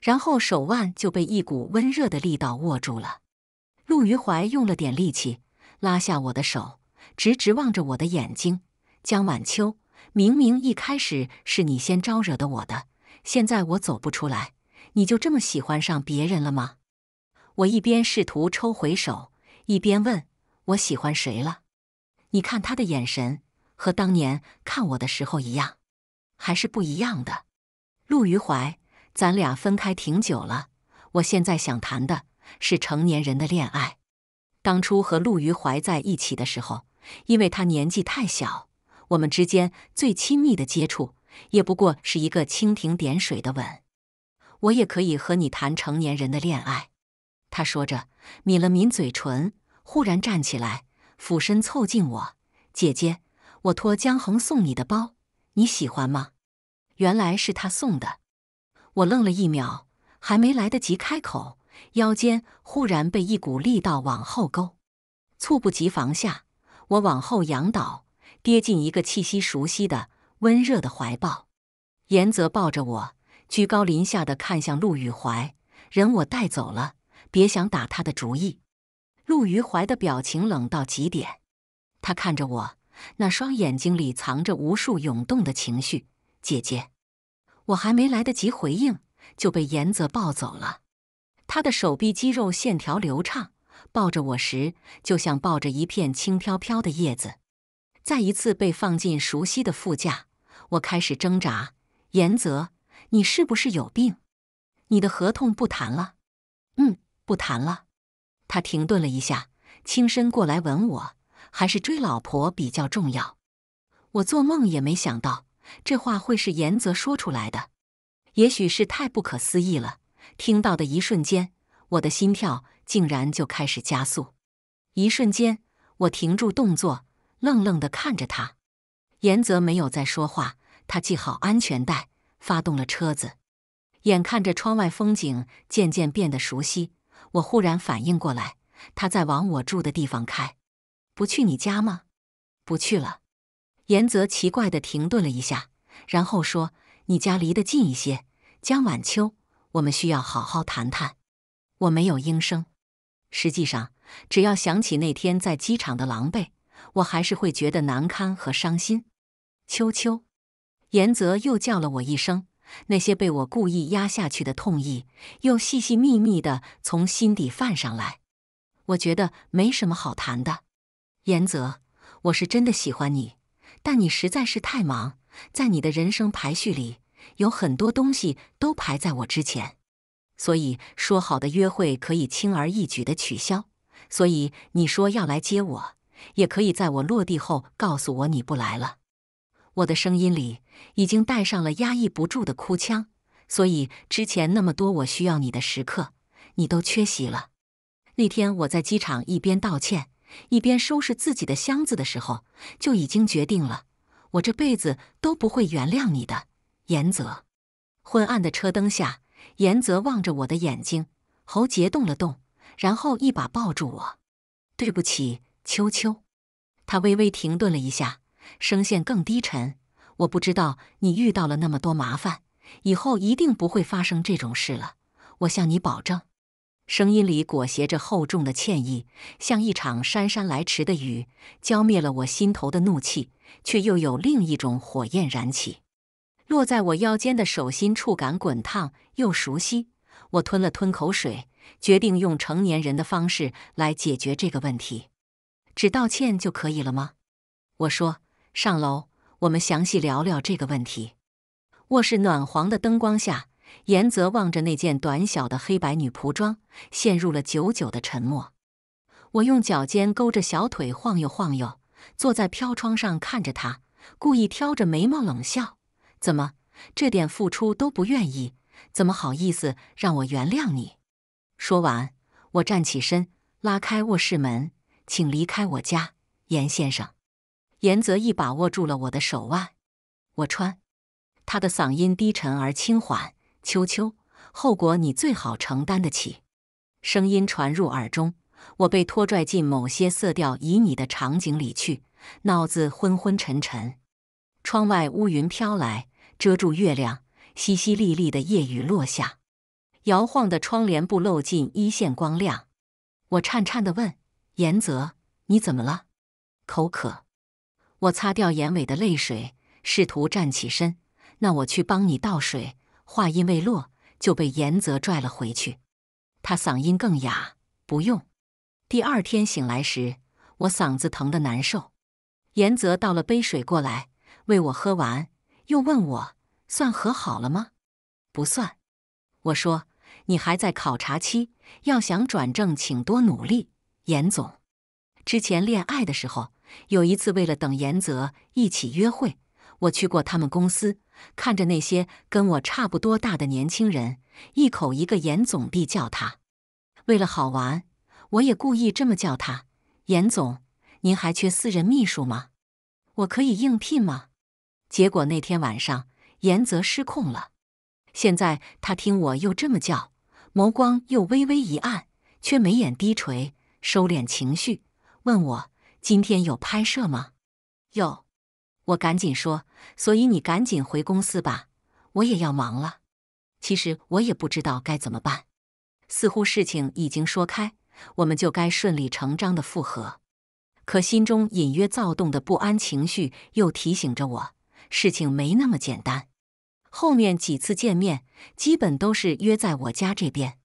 Speaker 1: 然后手腕就被一股温热的力道握住了。陆余怀用了点力气，拉下我的手，直直望着我的眼睛。江晚秋，明明一开始是你先招惹的我的，现在我走不出来，你就这么喜欢上别人了吗？我一边试图抽回手，一边问：“我喜欢谁了？”你看他的眼神和当年看我的时候一样，还是不一样的。陆余怀，咱俩分开挺久了，我现在想谈的。是成年人的恋爱。当初和陆余怀在一起的时候，因为他年纪太小，我们之间最亲密的接触也不过是一个蜻蜓点水的吻。我也可以和你谈成年人的恋爱。他说着，抿了抿嘴唇，忽然站起来，俯身凑近我：“姐姐，我托江恒送你的包，你喜欢吗？”原来是他送的。我愣了一秒，还没来得及开口。腰间忽然被一股力道往后勾，猝不及防下，我往后仰倒，跌进一个气息熟悉的温热的怀抱。严泽抱着我，居高临下的看向陆羽怀：“人我带走了，别想打他的主意。”陆羽怀的表情冷到极点，他看着我，那双眼睛里藏着无数涌动的情绪。姐姐，我还没来得及回应，就被严泽抱走了。他的手臂肌肉线条流畅，抱着我时就像抱着一片轻飘飘的叶子。再一次被放进熟悉的副驾，我开始挣扎。严泽，你是不是有病？你的合同不谈了？嗯，不谈了。他停顿了一下，轻身过来吻我。还是追老婆比较重要。我做梦也没想到，这话会是严泽说出来的？也许是太不可思议了。听到的一瞬间，我的心跳竟然就开始加速。一瞬间，我停住动作，愣愣地看着他。严泽没有再说话，他系好安全带，发动了车子。眼看着窗外风景渐渐变得熟悉，我忽然反应过来，他在往我住的地方开。不去你家吗？不去了。严泽奇怪地停顿了一下，然后说：“你家离得近一些，江晚秋，我们需要好好谈谈。”我没有应声。实际上，只要想起那天在机场的狼狈，我还是会觉得难堪和伤心。秋秋，严泽又叫了我一声。那些被我故意压下去的痛意，又细细密密的从心底泛上来。我觉得没什么好谈的，严泽，我是真的喜欢你，但你实在是太忙，在你的人生排序里，有很多东西都排在我之前，所以说好的约会可以轻而易举的取消。所以你说要来接我，也可以在我落地后告诉我你不来了。我的声音里已经带上了压抑不住的哭腔，所以之前那么多我需要你的时刻，你都缺席了。那天我在机场一边道歉，一边收拾自己的箱子的时候，就已经决定了，我这辈子都不会原谅你的，严泽。昏暗的车灯下，严泽望着我的眼睛，喉结动了动，然后一把抱住我。对不起，秋秋。他微微停顿了一下。声线更低沉。我不知道你遇到了那么多麻烦，以后一定不会发生这种事了。我向你保证。声音里裹挟着厚重的歉意，像一场姗姗来迟的雨，浇灭了我心头的怒气，却又有另一种火焰燃起。落在我腰间的手心触感滚烫又熟悉。我吞了吞口水，决定用成年人的方式来解决这个问题。只道歉就可以了吗？我说。上楼，我们详细聊聊这个问题。卧室暖黄的灯光下，严泽望着那件短小的黑白女仆装，陷入了久久的沉默。我用脚尖勾着小腿晃悠晃悠，坐在飘窗上看着他，故意挑着眉毛冷笑：“怎么，这点付出都不愿意？怎么好意思让我原谅你？”说完，我站起身，拉开卧室门：“请离开我家，严先生。”严泽一把握住了我的手腕，我穿。他的嗓音低沉而轻缓：“秋秋，后果你最好承担得起。”声音传入耳中，我被拖拽进某些色调旖旎的场景里去，脑子昏昏沉沉。窗外乌云飘来，遮住月亮，淅淅沥沥的夜雨落下，摇晃的窗帘布漏进一线光亮。我颤颤地问：“严泽，你怎么了？口渴？”我擦掉眼尾的泪水，试图站起身。那我去帮你倒水。话音未落，就被严泽拽了回去。他嗓音更哑：“不用。”第二天醒来时，我嗓子疼得难受。严泽倒了杯水过来，喂我喝完，又问我：“算和好了吗？”“不算。”我说：“你还在考察期，要想转正，请多努力。”严总，之前恋爱的时候。有一次，为了等严泽一起约会，我去过他们公司，看着那些跟我差不多大的年轻人，一口一个严总地叫他。为了好玩，我也故意这么叫他。严总，您还缺私人秘书吗？我可以应聘吗？结果那天晚上，严泽失控了。现在他听我又这么叫，眸光又微微一暗，却眉眼低垂，收敛情绪，问我。今天有拍摄吗？有，我赶紧说。所以你赶紧回公司吧，我也要忙了。其实我也不知道该怎么办。似乎事情已经说开，我们就该顺理成章的复合。可心中隐约躁动的不安情绪又提醒着我，事情没那么简单。后面几次见面，基本都是约在我家这边，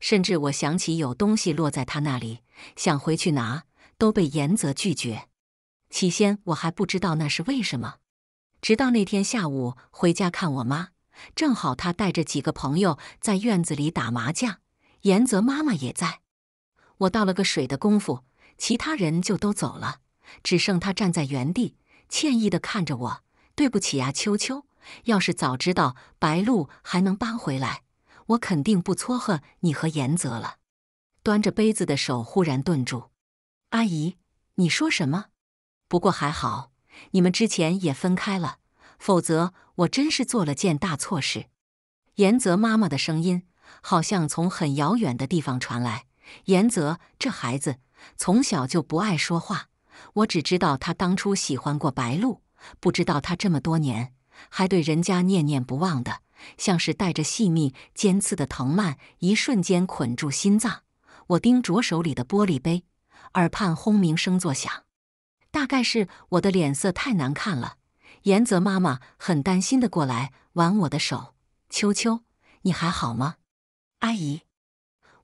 Speaker 1: 甚至我想起有东西落在他那里，想回去拿。都被严泽拒绝。起先我还不知道那是为什么，直到那天下午回家看我妈，正好她带着几个朋友在院子里打麻将，严泽妈妈也在。我倒了个水的功夫，其他人就都走了，只剩他站在原地，歉意的看着我，对不起呀，秋秋。要是早知道白露还能搬回来，我肯定不撮合你和严泽了。端着杯子的手忽然顿住。阿姨，你说什么？不过还好，你们之前也分开了，否则我真是做了件大错事。严泽妈妈的声音好像从很遥远的地方传来。严泽这孩子从小就不爱说话，我只知道他当初喜欢过白露，不知道他这么多年。还对人家念念不忘的，像是带着细密尖刺的藤蔓，一瞬间捆住心脏。我盯着手里的玻璃杯，耳畔轰鸣声作响。大概是我的脸色太难看了，严泽妈妈很担心的过来挽我的手：“秋秋，你还好吗？”阿姨，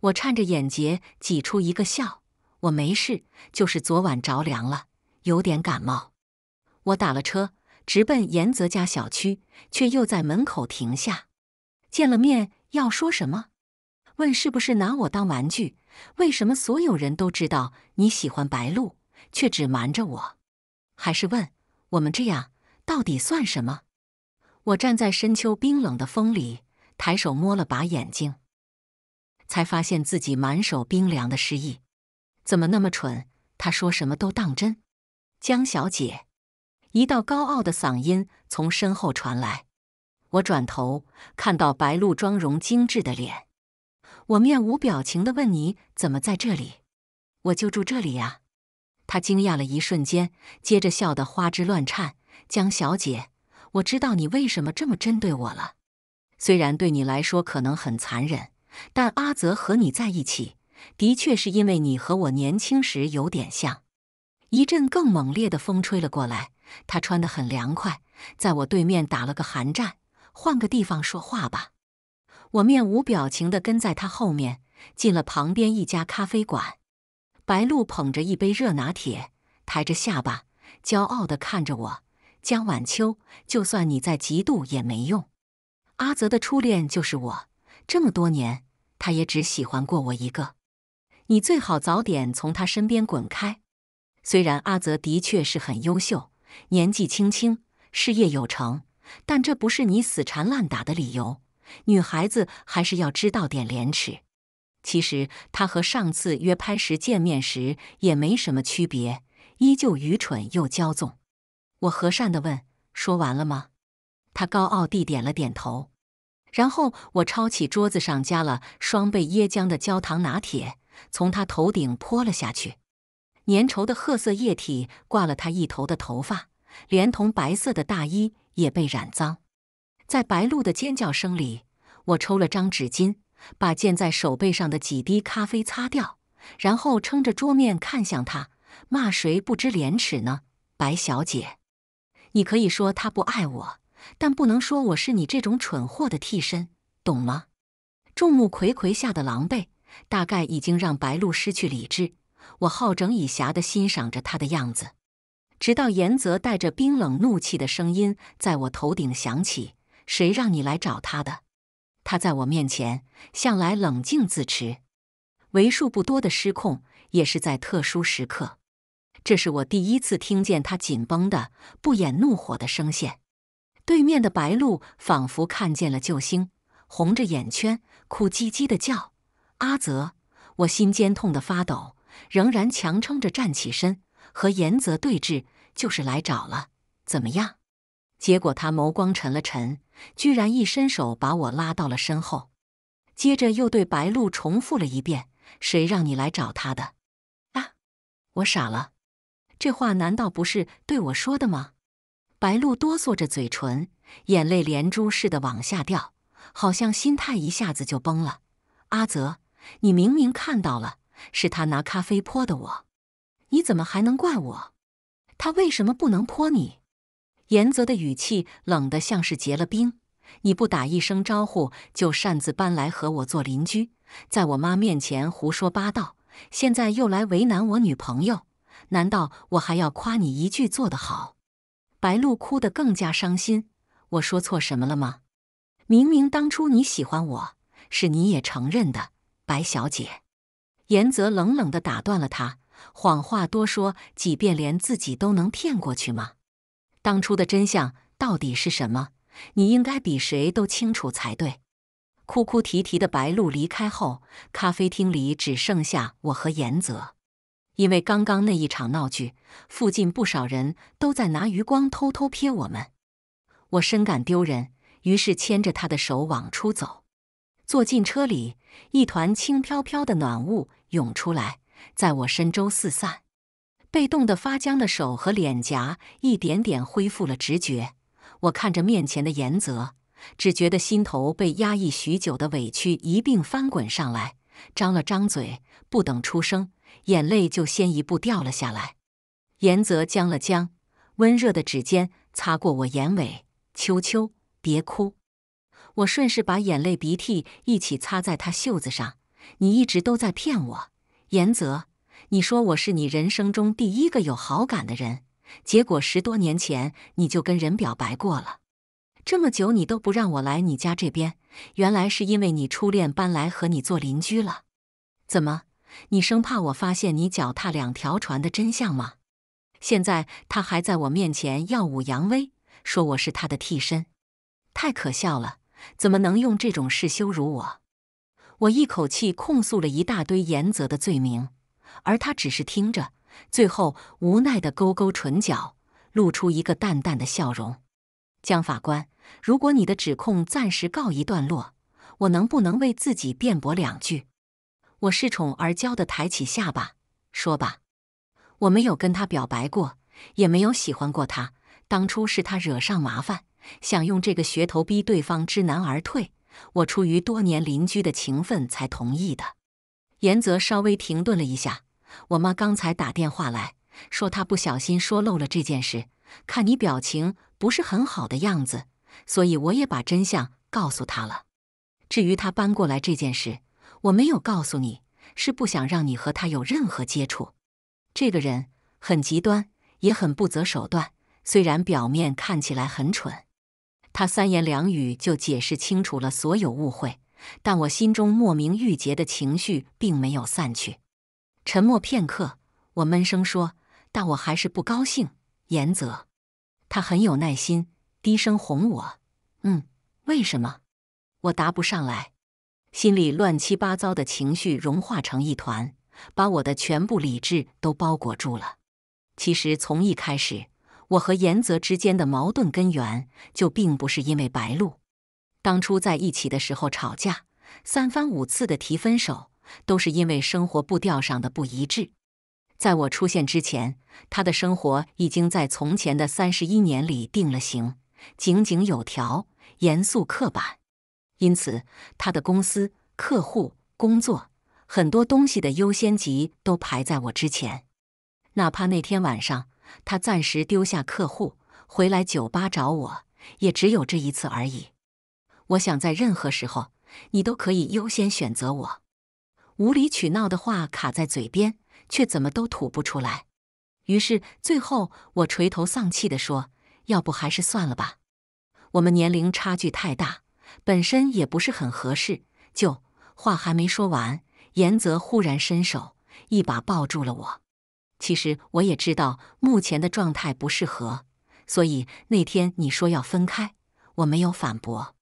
Speaker 1: 我颤着眼睫挤出一个笑：“我没事，就是昨晚着凉了，有点感冒。”我打了车。直奔严泽家小区，却又在门口停下。见了面要说什么？问是不是拿我当玩具？为什么所有人都知道你喜欢白露，却只瞒着我？还是问我们这样到底算什么？我站在深秋冰冷的风里，抬手摸了把眼睛，才发现自己满手冰凉的失意。怎么那么蠢？他说什么都当真。江小姐。一道高傲的嗓音从身后传来，我转头看到白露妆容精致的脸，我面无表情的问：“你怎么在这里？”“我就住这里呀。”他惊讶了一瞬间，接着笑得花枝乱颤。“江小姐，我知道你为什么这么针对我了。虽然对你来说可能很残忍，但阿泽和你在一起，的确是因为你和我年轻时有点像。”一阵更猛烈的风吹了过来。他穿得很凉快，在我对面打了个寒战。换个地方说话吧。我面无表情地跟在他后面，进了旁边一家咖啡馆。白露捧着一杯热拿铁，抬着下巴，骄傲地看着我。江晚秋，就算你再嫉妒也没用。阿泽的初恋就是我，这么多年，他也只喜欢过我一个。你最好早点从他身边滚开。虽然阿泽的确是很优秀。年纪轻轻，事业有成，但这不是你死缠烂打的理由。女孩子还是要知道点廉耻。其实他和上次约拍时见面时也没什么区别，依旧愚蠢又骄纵。我和善地问：“说完了吗？”他高傲地点了点头。然后我抄起桌子上加了双倍椰浆的焦糖拿铁，从他头顶泼了下去。粘稠的褐色液体挂了他一头的头发，连同白色的大衣也被染脏。在白露的尖叫声里，我抽了张纸巾，把溅在手背上的几滴咖啡擦掉，然后撑着桌面看向他，骂谁不知廉耻呢？白小姐，你可以说他不爱我，但不能说我是你这种蠢货的替身，懂吗？众目睽睽下的狼狈，大概已经让白露失去理智。我好整以暇地欣赏着他的样子，直到严泽带着冰冷怒气的声音在我头顶响起：“谁让你来找他的？”他在我面前向来冷静自持，为数不多的失控也是在特殊时刻。这是我第一次听见他紧绷的、不掩怒火的声线。对面的白露仿佛看见了救星，红着眼圈，哭唧唧的叫：“阿泽！”我心尖痛得发抖。仍然强撑着站起身，和严泽对峙，就是来找了，怎么样？结果他眸光沉了沉，居然一伸手把我拉到了身后，接着又对白露重复了一遍：“谁让你来找他的？”啊！我傻了，这话难道不是对我说的吗？白露哆嗦着嘴唇，眼泪连珠似的往下掉，好像心态一下子就崩了。阿泽，你明明看到了。是他拿咖啡泼的我，你怎么还能怪我？他为什么不能泼你？严泽的语气冷得像是结了冰。你不打一声招呼就擅自搬来和我做邻居，在我妈面前胡说八道，现在又来为难我女朋友，难道我还要夸你一句做得好？白露哭得更加伤心。我说错什么了吗？明明当初你喜欢我，是你也承认的，白小姐。严泽冷冷地打断了他：“谎话多说几遍，连自己都能骗过去吗？当初的真相到底是什么？你应该比谁都清楚才对。哭哭啼啼的白露离开后，咖啡厅里只剩下我和严泽。因为刚刚那一场闹剧，附近不少人都在拿余光偷偷瞥我们。我深感丢人，于是牵着他的手往出走。坐进车里，一团轻飘飘的暖雾涌出来，在我身周四散。被冻得发僵的手和脸颊一点点恢复了直觉。我看着面前的严泽，只觉得心头被压抑许久的委屈一并翻滚上来，张了张嘴，不等出声，眼泪就先一步掉了下来。严泽僵了僵，温热的指尖擦过我眼尾：“秋秋，别哭。”我顺势把眼泪鼻涕一起擦在他袖子上。你一直都在骗我，严泽。你说我是你人生中第一个有好感的人，结果十多年前你就跟人表白过了。这么久你都不让我来你家这边，原来是因为你初恋搬来和你做邻居了。怎么，你生怕我发现你脚踏两条船的真相吗？现在他还在我面前耀武扬威，说我是他的替身，太可笑了。怎么能用这种事羞辱我？我一口气控诉了一大堆严责的罪名，而他只是听着，最后无奈的勾勾唇角，露出一个淡淡的笑容。江法官，如果你的指控暂时告一段落，我能不能为自己辩驳两句？我恃宠而骄的抬起下巴，说吧，我没有跟他表白过，也没有喜欢过他，当初是他惹上麻烦。想用这个噱头逼对方知难而退，我出于多年邻居的情分才同意的。严泽稍微停顿了一下，我妈刚才打电话来说她不小心说漏了这件事，看你表情不是很好的样子，所以我也把真相告诉她了。至于她搬过来这件事，我没有告诉你，是不想让你和她有任何接触。这个人很极端，也很不择手段，虽然表面看起来很蠢。他三言两语就解释清楚了所有误会，但我心中莫名郁结的情绪并没有散去。沉默片刻，我闷声说：“但我还是不高兴。”严泽，他很有耐心，低声哄我：“嗯，为什么？”我答不上来，心里乱七八糟的情绪融化成一团，把我的全部理智都包裹住了。其实从一开始。我和严泽之间的矛盾根源就并不是因为白露。当初在一起的时候吵架，三番五次的提分手，都是因为生活步调上的不一致。在我出现之前，他的生活已经在从前的三十一年里定了型，井井有条，严肃刻板。因此，他的公司、客户、工作，很多东西的优先级都排在我之前。哪怕那天晚上。他暂时丢下客户，回来酒吧找我，也只有这一次而已。我想在任何时候，你都可以优先选择我。无理取闹的话卡在嘴边，却怎么都吐不出来。于是最后，我垂头丧气地说：“要不还是算了吧，我们年龄差距太大，本身也不是很合适。”就话还没说完，严泽忽然伸手一把抱住了我。其实我也知道目前的状态不适合，所以那天你说要分开，我没有反驳，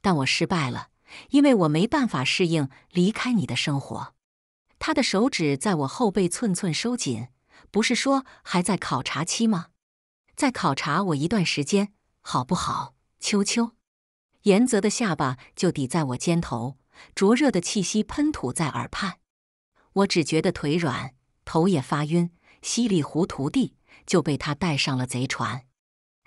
Speaker 1: 但我失败了，因为我没办法适应离开你的生活。他的手指在我后背寸寸收紧，不是说还在考察期吗？再考察我一段时间，好不好？秋秋，严泽的下巴就抵在我肩头，灼热的气息喷吐在耳畔，我只觉得腿软，头也发晕。稀里糊涂地就被他带上了贼船，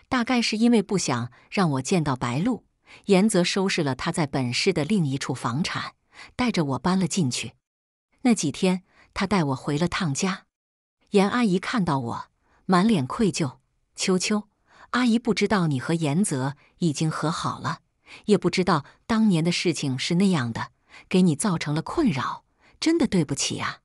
Speaker 1: 大概是因为不想让我见到白露，严泽收拾了他在本市的另一处房产，带着我搬了进去。那几天，他带我回了趟家。严阿姨看到我，满脸愧疚：“秋秋，阿姨不知道你和严泽已经和好了，也不知道当年的事情是那样的，给你造成了困扰，真的对不起啊。”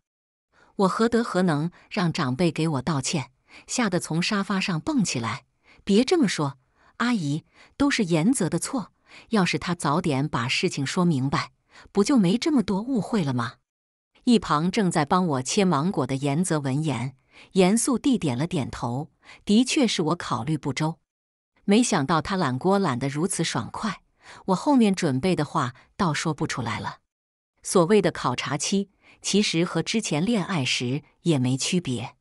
Speaker 1: 我何德何能让长辈给我道歉？吓得从沙发上蹦起来！别这么说，阿姨，都是严泽的错。要是他早点把事情说明白，不就没这么多误会了吗？一旁正在帮我切芒果的严泽闻言，严肃地点了点头：“的确是我考虑不周。没想到他揽锅揽得如此爽快，我后面准备的话倒说不出来了。所谓的考察期，其实和之前恋爱时也没区别。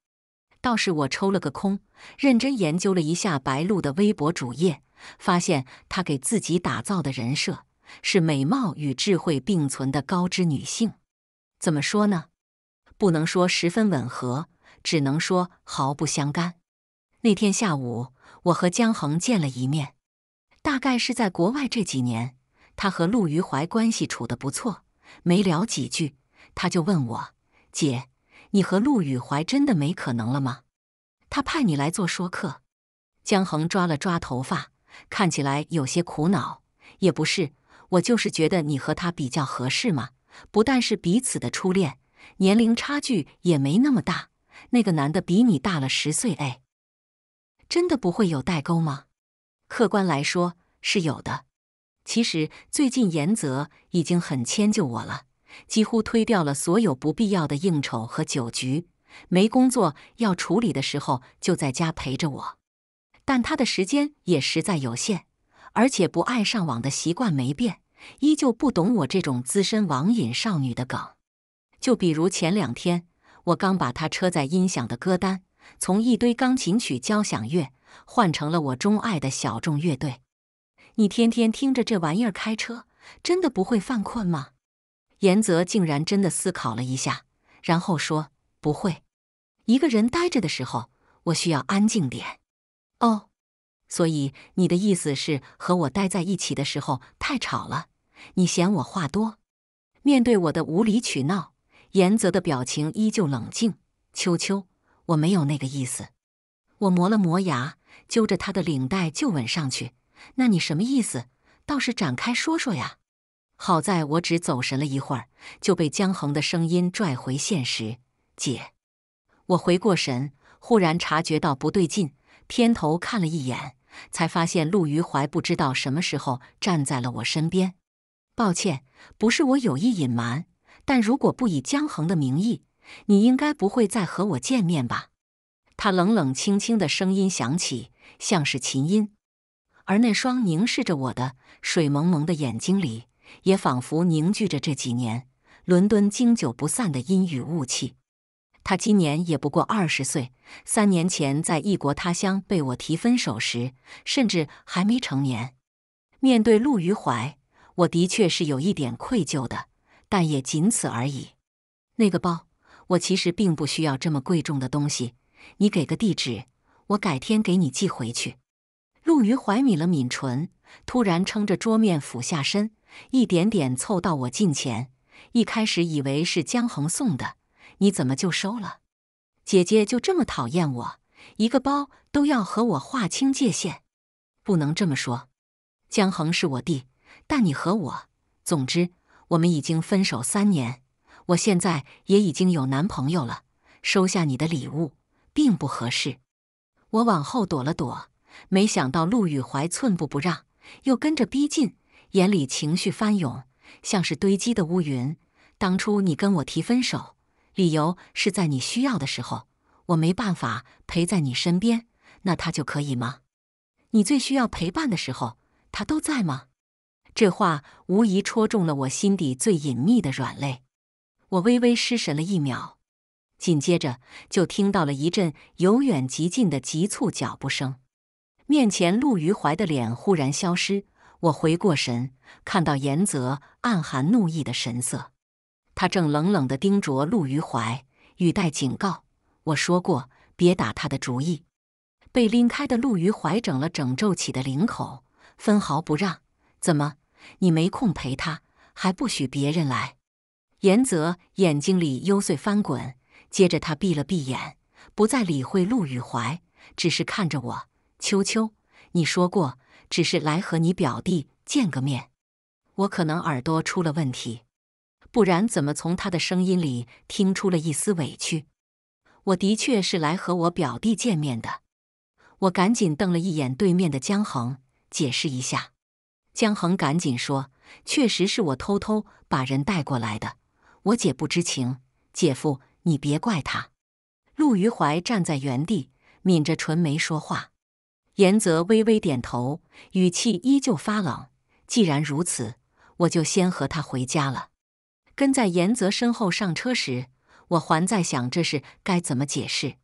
Speaker 1: 倒是我抽了个空，认真研究了一下白露的微博主页，发现她给自己打造的人设是美貌与智慧并存的高知女性。怎么说呢？不能说十分吻合，只能说毫不相干。那天下午，我和江恒见了一面，大概是在国外这几年，他和陆余怀关系处得不错。没聊几句，他就问我：“姐，你和陆羽怀真的没可能了吗？他派你来做说客。”江恒抓了抓头发，看起来有些苦恼。也不是，我就是觉得你和他比较合适嘛。不但是彼此的初恋，年龄差距也没那么大。那个男的比你大了十岁，哎，真的不会有代沟吗？客观来说是有的。其实最近严泽已经很迁就我了，几乎推掉了所有不必要的应酬和酒局。没工作要处理的时候，就在家陪着我。但他的时间也实在有限，而且不爱上网的习惯没变，依旧不懂我这种资深网瘾少女的梗。就比如前两天，我刚把他车载音响的歌单从一堆钢琴曲交响乐换成了我钟爱的小众乐队。你天天听着这玩意儿开车，真的不会犯困吗？严泽竟然真的思考了一下，然后说：“不会，一个人待着的时候，我需要安静点。”哦，所以你的意思是和我待在一起的时候太吵了，你嫌我话多？面对我的无理取闹，严泽的表情依旧冷静。秋秋，我没有那个意思。我磨了磨牙，揪着他的领带就吻上去。那你什么意思？倒是展开说说呀！好在我只走神了一会儿，就被江恒的声音拽回现实。姐，我回过神，忽然察觉到不对劲，偏头看了一眼，才发现陆余怀不知道什么时候站在了我身边。抱歉，不是我有意隐瞒，但如果不以江恒的名义，你应该不会再和我见面吧？他冷冷清清的声音响起，像是琴音。而那双凝视着我的水蒙蒙的眼睛里，也仿佛凝聚着这几年伦敦经久不散的阴雨雾气。他今年也不过二十岁，三年前在异国他乡被我提分手时，甚至还没成年。面对陆余怀，我的确是有一点愧疚的，但也仅此而已。那个包，我其实并不需要这么贵重的东西，你给个地址，我改天给你寄回去。陆余怀抿了抿唇，突然撑着桌面俯下身，一点点凑到我近前。一开始以为是江恒送的，你怎么就收了？姐姐就这么讨厌我，一个包都要和我划清界限？不能这么说，江恒是我弟，但你和我……总之，我们已经分手三年，我现在也已经有男朋友了，收下你的礼物并不合适。我往后躲了躲。没想到陆羽怀寸步不让，又跟着逼近，眼里情绪翻涌，像是堆积的乌云。当初你跟我提分手，理由是在你需要的时候，我没办法陪在你身边，那他就可以吗？你最需要陪伴的时候，他都在吗？这话无疑戳中了我心底最隐秘的软肋，我微微失神了一秒，紧接着就听到了一阵由远及近的急促脚步声。面前陆余怀的脸忽然消失，我回过神，看到严泽暗含怒意的神色，他正冷冷地盯着陆余怀，语带警告：“我说过，别打他的主意。”被拎开的陆余怀整了整皱起的领口，分毫不让：“怎么，你没空陪他，还不许别人来？”严泽眼睛里幽邃翻滚，接着他闭了闭眼，不再理会陆余怀，只是看着我。秋秋，你说过只是来和你表弟见个面，我可能耳朵出了问题，不然怎么从他的声音里听出了一丝委屈？我的确是来和我表弟见面的。我赶紧瞪了一眼对面的江恒，解释一下。江恒赶紧说：“确实是我偷偷把人带过来的，我姐不知情，姐夫你别怪他。”陆余怀站在原地，抿着唇没说话。严泽微微点头，语气依旧发冷。既然如此，我就先和他回家了。跟在严泽身后上车时，我还在想这事该怎么解释。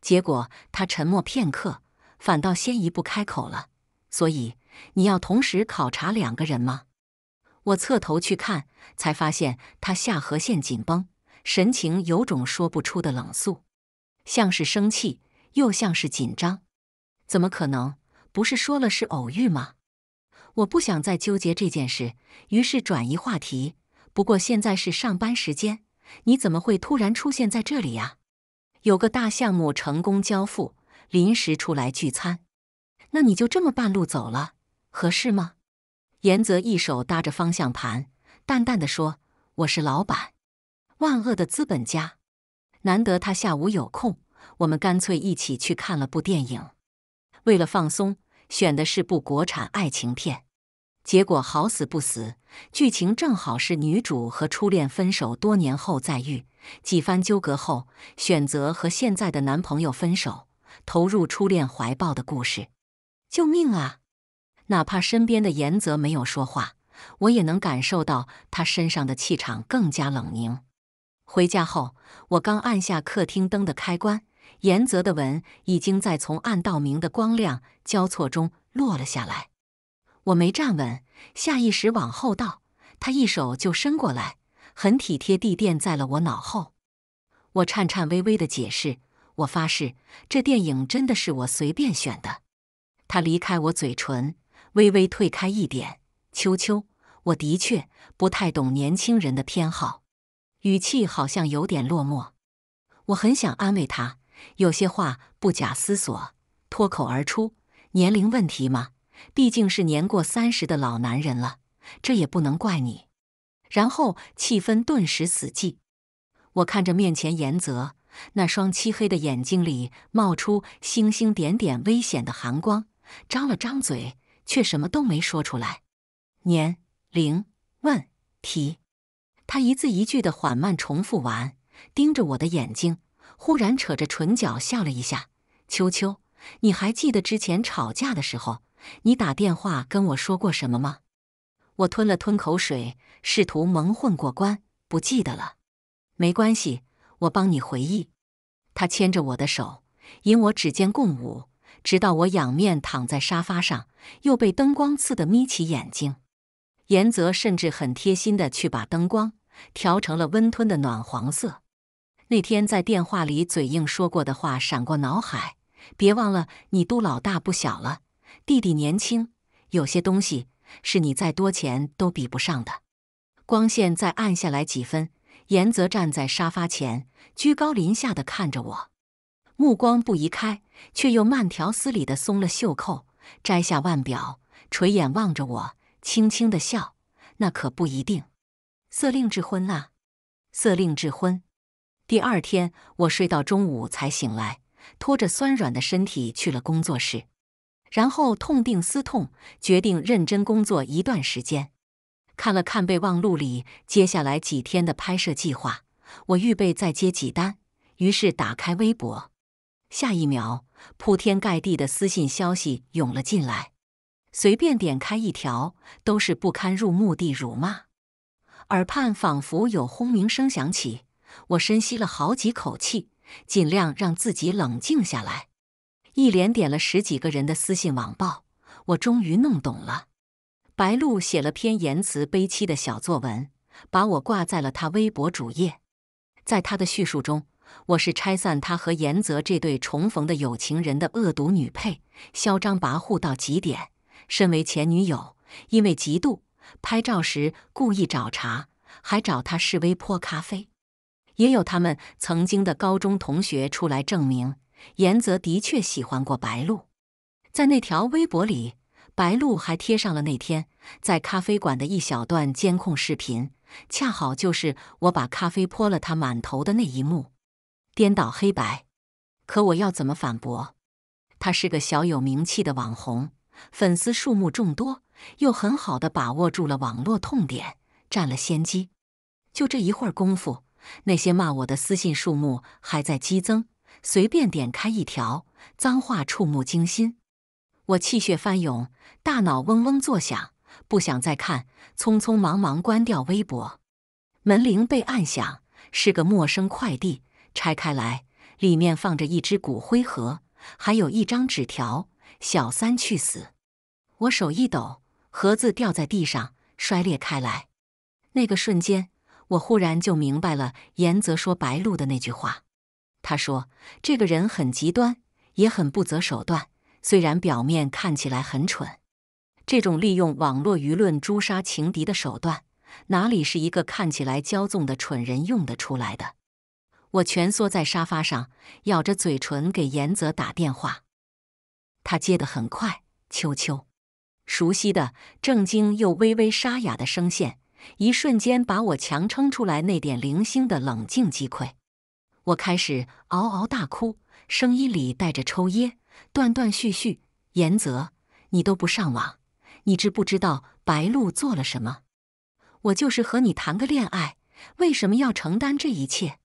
Speaker 1: 结果他沉默片刻，反倒先一步开口了：“所以你要同时考察两个人吗？”我侧头去看，才发现他下颌线紧绷，神情有种说不出的冷肃，像是生气，又像是紧张。怎么可能？不是说了是偶遇吗？我不想再纠结这件事，于是转移话题。不过现在是上班时间，你怎么会突然出现在这里呀？有个大项目成功交付，临时出来聚餐。那你就这么半路走了，合适吗？严泽一手搭着方向盘，淡淡的说：“我是老板，万恶的资本家。难得他下午有空，我们干脆一起去看了部电影。为了放松，选的是部国产爱情片。”结果好死不死，剧情正好是女主和初恋分手多年后再遇，几番纠葛后选择和现在的男朋友分手，投入初恋怀抱的故事。救命啊！哪怕身边的严泽没有说话，我也能感受到他身上的气场更加冷凝。回家后，我刚按下客厅灯的开关，严泽的吻已经在从暗到明的光亮交错中落了下来。我没站稳，下意识往后倒，他一手就伸过来，很体贴地垫在了我脑后。我颤颤巍巍的解释：“我发誓，这电影真的是我随便选的。”他离开我嘴唇，微微退开一点。秋秋，我的确不太懂年轻人的偏好，语气好像有点落寞。我很想安慰他，有些话不假思索脱口而出：“年龄问题吗？”毕竟是年过三十的老男人了，这也不能怪你。然后气氛顿时死寂。我看着面前严泽，那双漆黑的眼睛里冒出星星点点危险的寒光，张了张嘴，却什么都没说出来。年龄问题，他一字一句的缓慢重复完，盯着我的眼睛，忽然扯着唇角笑了一下。秋秋，你还记得之前吵架的时候？你打电话跟我说过什么吗？我吞了吞口水，试图蒙混过关。不记得了，没关系，我帮你回忆。他牵着我的手，引我指尖共舞，直到我仰面躺在沙发上，又被灯光刺得眯起眼睛。严泽甚至很贴心的去把灯光调成了温吞的暖黄色。那天在电话里嘴硬说过的话闪过脑海，别忘了你都老大不小了。弟弟年轻，有些东西是你再多钱都比不上的。光线再暗下来几分，严泽站在沙发前，居高临下的看着我，目光不移开，却又慢条斯理的松了袖扣，摘下腕表，垂眼望着我，轻轻的笑。那可不一定。色令智昏呐，色令智昏。第二天，我睡到中午才醒来，拖着酸软的身体去了工作室。然后痛定思痛，决定认真工作一段时间。看了看备忘录里接下来几天的拍摄计划，我预备再接几单。于是打开微博，下一秒，铺天盖地的私信消息涌了进来。随便点开一条，都是不堪入目的辱骂，耳畔仿佛有轰鸣声响起。我深吸了好几口气，尽量让自己冷静下来。一连点了十几个人的私信网暴，我终于弄懂了。白露写了篇言辞悲凄的小作文，把我挂在了他微博主页。在他的叙述中，我是拆散他和严泽这对重逢的有情人的恶毒女配，嚣张跋扈到极点。身为前女友，因为嫉妒，拍照时故意找茬，还找他示威泼咖啡。也有他们曾经的高中同学出来证明。严泽的确喜欢过白露，在那条微博里，白露还贴上了那天在咖啡馆的一小段监控视频，恰好就是我把咖啡泼了他满头的那一幕，颠倒黑白。可我要怎么反驳？他是个小有名气的网红，粉丝数目众多，又很好的把握住了网络痛点，占了先机。就这一会儿功夫，那些骂我的私信数目还在激增。随便点开一条，脏话触目惊心。我气血翻涌，大脑嗡嗡作响，不想再看，匆匆忙忙关掉微博。门铃被按响，是个陌生快递。拆开来，里面放着一只骨灰盒，还有一张纸条：“小三去死。”我手一抖，盒子掉在地上，摔裂开来。那个瞬间，我忽然就明白了严泽说白露的那句话。他说：“这个人很极端，也很不择手段。虽然表面看起来很蠢，这种利用网络舆论诛杀情敌的手段，哪里是一个看起来骄纵的蠢人用得出来的？”我蜷缩在沙发上，咬着嘴唇给严泽打电话。他接得很快，秋秋，熟悉的、正经又微微沙哑的声线，一瞬间把我强撑出来那点零星的冷静击溃。我开始嗷嗷大哭，声音里带着抽噎，断断续续。严泽，你都不上网，你知不知道白露做了什么？我就是和你谈个恋爱，为什么要承担这一切？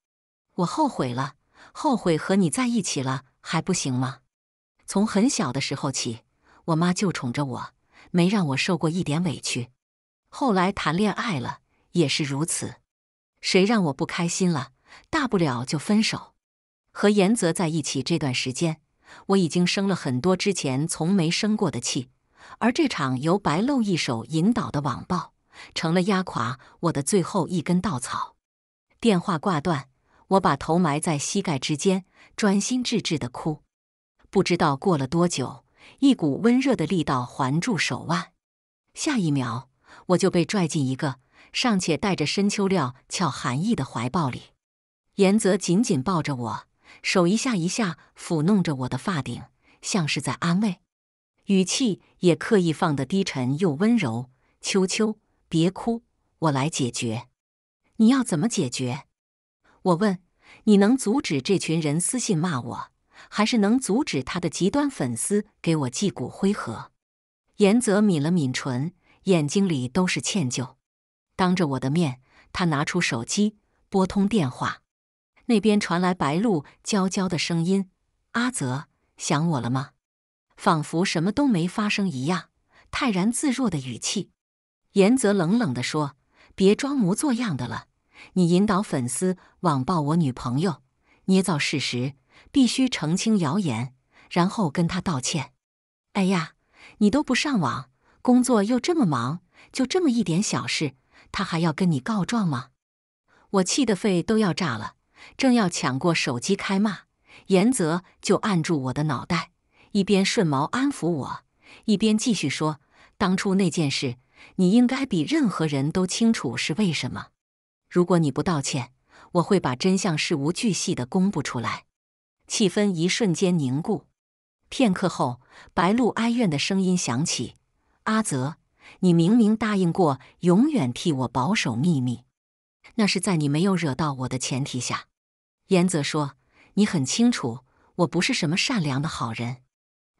Speaker 1: 我后悔了，后悔和你在一起了，还不行吗？从很小的时候起，我妈就宠着我，没让我受过一点委屈。后来谈恋爱了，也是如此。谁让我不开心了？大不了就分手。和严泽在一起这段时间，我已经生了很多之前从没生过的气，而这场由白露一手引导的网暴，成了压垮我的最后一根稻草。电话挂断，我把头埋在膝盖之间，专心致志的哭。不知道过了多久，一股温热的力道环住手腕，下一秒我就被拽进一个尚且带着深秋料峭寒意的怀抱里。严泽紧紧抱着我，手一下一下抚弄着我的发顶，像是在安慰，语气也刻意放得低沉又温柔。秋秋，别哭，我来解决。你要怎么解决？我问。你能阻止这群人私信骂我，还是能阻止他的极端粉丝给我寄骨灰盒？严泽抿了抿唇，眼睛里都是歉疚。当着我的面，他拿出手机拨通电话。那边传来白露娇娇的声音：“阿泽，想我了吗？”仿佛什么都没发生一样，泰然自若的语气。严泽冷冷地说：“别装模作样的了，你引导粉丝网暴我女朋友，捏造事实，必须澄清谣言，然后跟他道歉。”哎呀，你都不上网，工作又这么忙，就这么一点小事，他还要跟你告状吗？我气得肺都要炸了。正要抢过手机开骂，严泽就按住我的脑袋，一边顺毛安抚我，一边继续说：“当初那件事，你应该比任何人都清楚是为什么。如果你不道歉，我会把真相事无巨细的公布出来。”气氛一瞬间凝固。片刻后，白露哀怨的声音响起：“阿泽，你明明答应过永远替我保守秘密，那是在你没有惹到我的前提下。”严泽说：“你很清楚，我不是什么善良的好人。”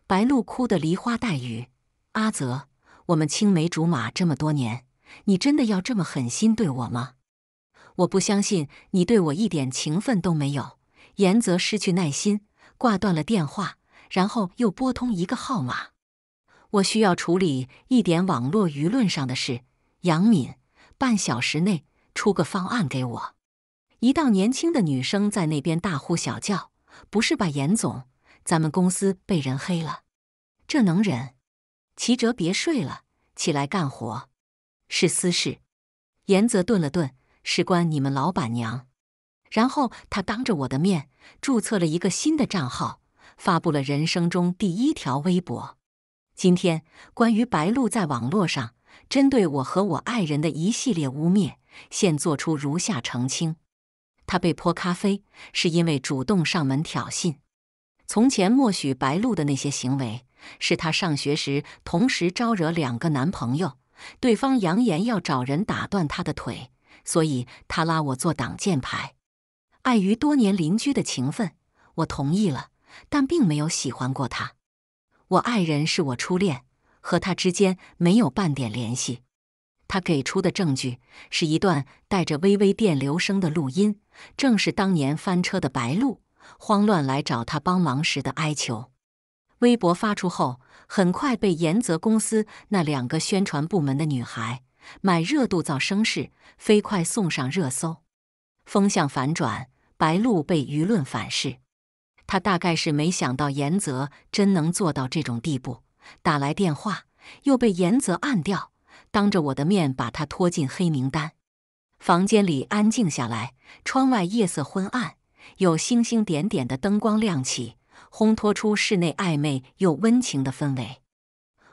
Speaker 1: 白露哭得梨花带雨。阿泽，我们青梅竹马这么多年，你真的要这么狠心对我吗？我不相信你对我一点情分都没有。严泽失去耐心，挂断了电话，然后又拨通一个号码。我需要处理一点网络舆论上的事。杨敏，半小时内出个方案给我。一道年轻的女生在那边大呼小叫：“不是吧，严总，咱们公司被人黑了，这能忍？”齐哲，别睡了，起来干活。是私事。严泽顿了顿，事关你们老板娘。然后他当着我的面注册了一个新的账号，发布了人生中第一条微博。今天关于白露在网络上针对我和我爱人的一系列污蔑，现做出如下澄清。他被泼咖啡是因为主动上门挑衅。从前默许白露的那些行为，是他上学时同时招惹两个男朋友，对方扬言要找人打断他的腿，所以他拉我做挡箭牌。碍于多年邻居的情分，我同意了，但并没有喜欢过他。我爱人是我初恋，和他之间没有半点联系。他给出的证据是一段带着微微电流声的录音，正是当年翻车的白露慌乱来找他帮忙时的哀求。微博发出后，很快被严泽公司那两个宣传部门的女孩买热度造声势，飞快送上热搜。风向反转，白鹿被舆论反噬。他大概是没想到严泽真能做到这种地步，打来电话又被严泽按掉，当着我的面把他拖进黑名单。房间里安静下来，窗外夜色昏暗，有星星点点的灯光亮起，烘托出室内暧昧又温情的氛围。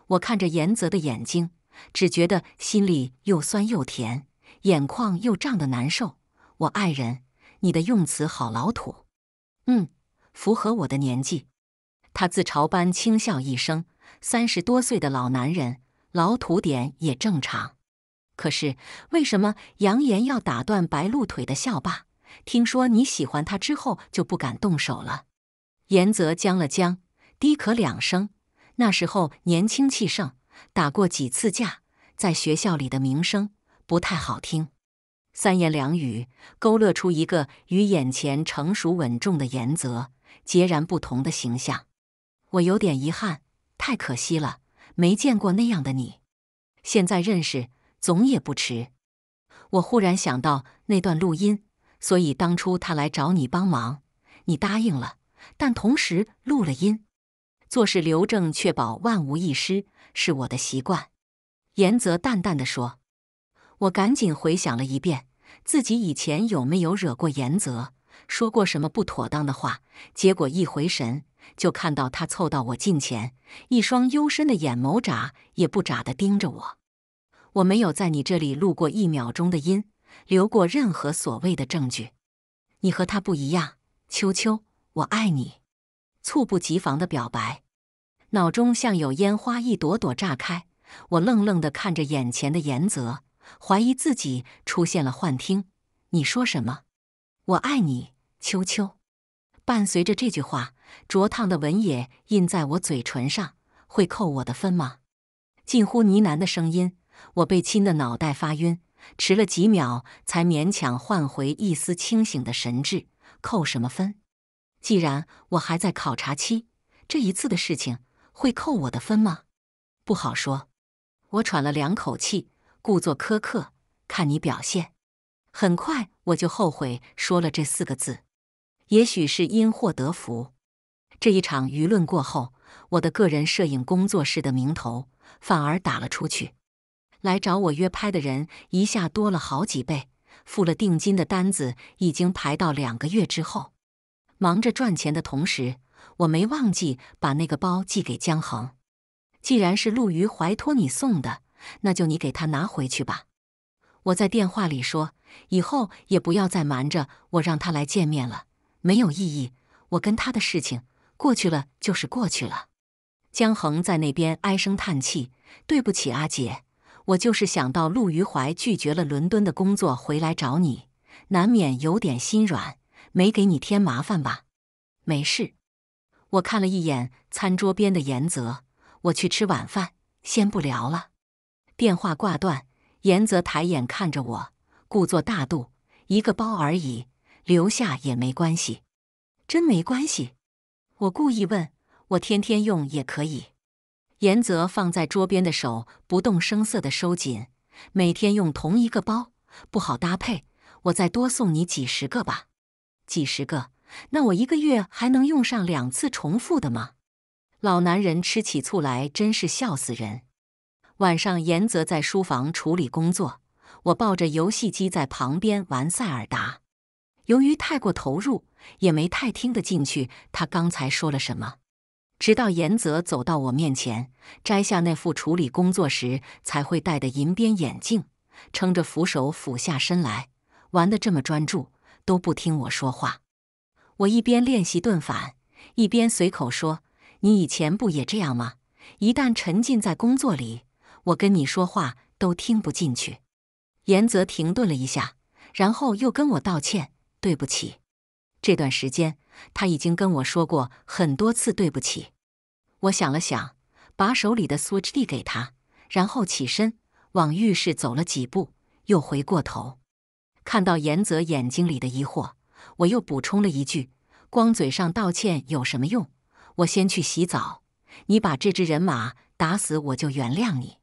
Speaker 1: 我看着严泽的眼睛，只觉得心里又酸又甜，眼眶又胀得难受。我爱人，你的用词好老土。嗯。符合我的年纪，他自嘲般轻笑一声。三十多岁的老男人，老土点也正常。可是为什么扬言要打断白鹿腿的校霸？听说你喜欢他之后就不敢动手了？严泽僵了僵，低咳两声。那时候年轻气盛，打过几次架，在学校里的名声不太好听。三言两语勾勒出一个与眼前成熟稳重的严泽。截然不同的形象，我有点遗憾，太可惜了，没见过那样的你。现在认识总也不迟。我忽然想到那段录音，所以当初他来找你帮忙，你答应了，但同时录了音，做事留证，确保万无一失，是我的习惯。严泽淡淡的说。我赶紧回想了一遍，自己以前有没有惹过严泽。说过什么不妥当的话，结果一回神就看到他凑到我近前，一双幽深的眼眸眨也不眨的盯着我。我没有在你这里录过一秒钟的音，留过任何所谓的证据。你和他不一样，秋秋，我爱你。猝不及防的表白，脑中像有烟花一朵朵炸开。我愣愣的看着眼前的严泽，怀疑自己出现了幻听。你说什么？我爱你。秋秋，伴随着这句话，灼烫的吻也印在我嘴唇上。会扣我的分吗？近乎呢喃的声音，我被亲的脑袋发晕，迟了几秒才勉强换回一丝清醒的神智。扣什么分？既然我还在考察期，这一次的事情会扣我的分吗？不好说。我喘了两口气，故作苛刻，看你表现。很快我就后悔说了这四个字。也许是因祸得福，这一场舆论过后，我的个人摄影工作室的名头反而打了出去，来找我约拍的人一下多了好几倍，付了定金的单子已经排到两个月之后。忙着赚钱的同时，我没忘记把那个包寄给江恒。既然是陆瑜怀托你送的，那就你给他拿回去吧。我在电话里说，以后也不要再瞒着我让他来见面了。没有意义，我跟他的事情过去了就是过去了。江恒在那边唉声叹气：“对不起，阿姐，我就是想到陆于怀拒绝了伦敦的工作回来找你，难免有点心软，没给你添麻烦吧？没事。”我看了一眼餐桌边的严泽，我去吃晚饭，先不聊了。电话挂断，严泽抬眼看着我，故作大度：“一个包而已。”留下也没关系，真没关系。我故意问，我天天用也可以。严泽放在桌边的手不动声色的收紧。每天用同一个包不好搭配，我再多送你几十个吧。几十个，那我一个月还能用上两次重复的吗？老男人吃起醋来真是笑死人。晚上，严泽在书房处理工作，我抱着游戏机在旁边玩塞尔达。由于太过投入，也没太听得进去他刚才说了什么。直到严泽走到我面前，摘下那副处理工作时才会戴的银边眼镜，撑着扶手俯下身来，玩得这么专注，都不听我说话。我一边练习盾反，一边随口说：“你以前不也这样吗？一旦沉浸在工作里，我跟你说话都听不进去。”严泽停顿了一下，然后又跟我道歉。对不起，这段时间他已经跟我说过很多次对不起。我想了想，把手里的 Switch 递给他，然后起身往浴室走了几步，又回过头，看到严泽眼睛里的疑惑，我又补充了一句：“光嘴上道歉有什么用？我先去洗澡，你把这只人马打死，我就原谅你。”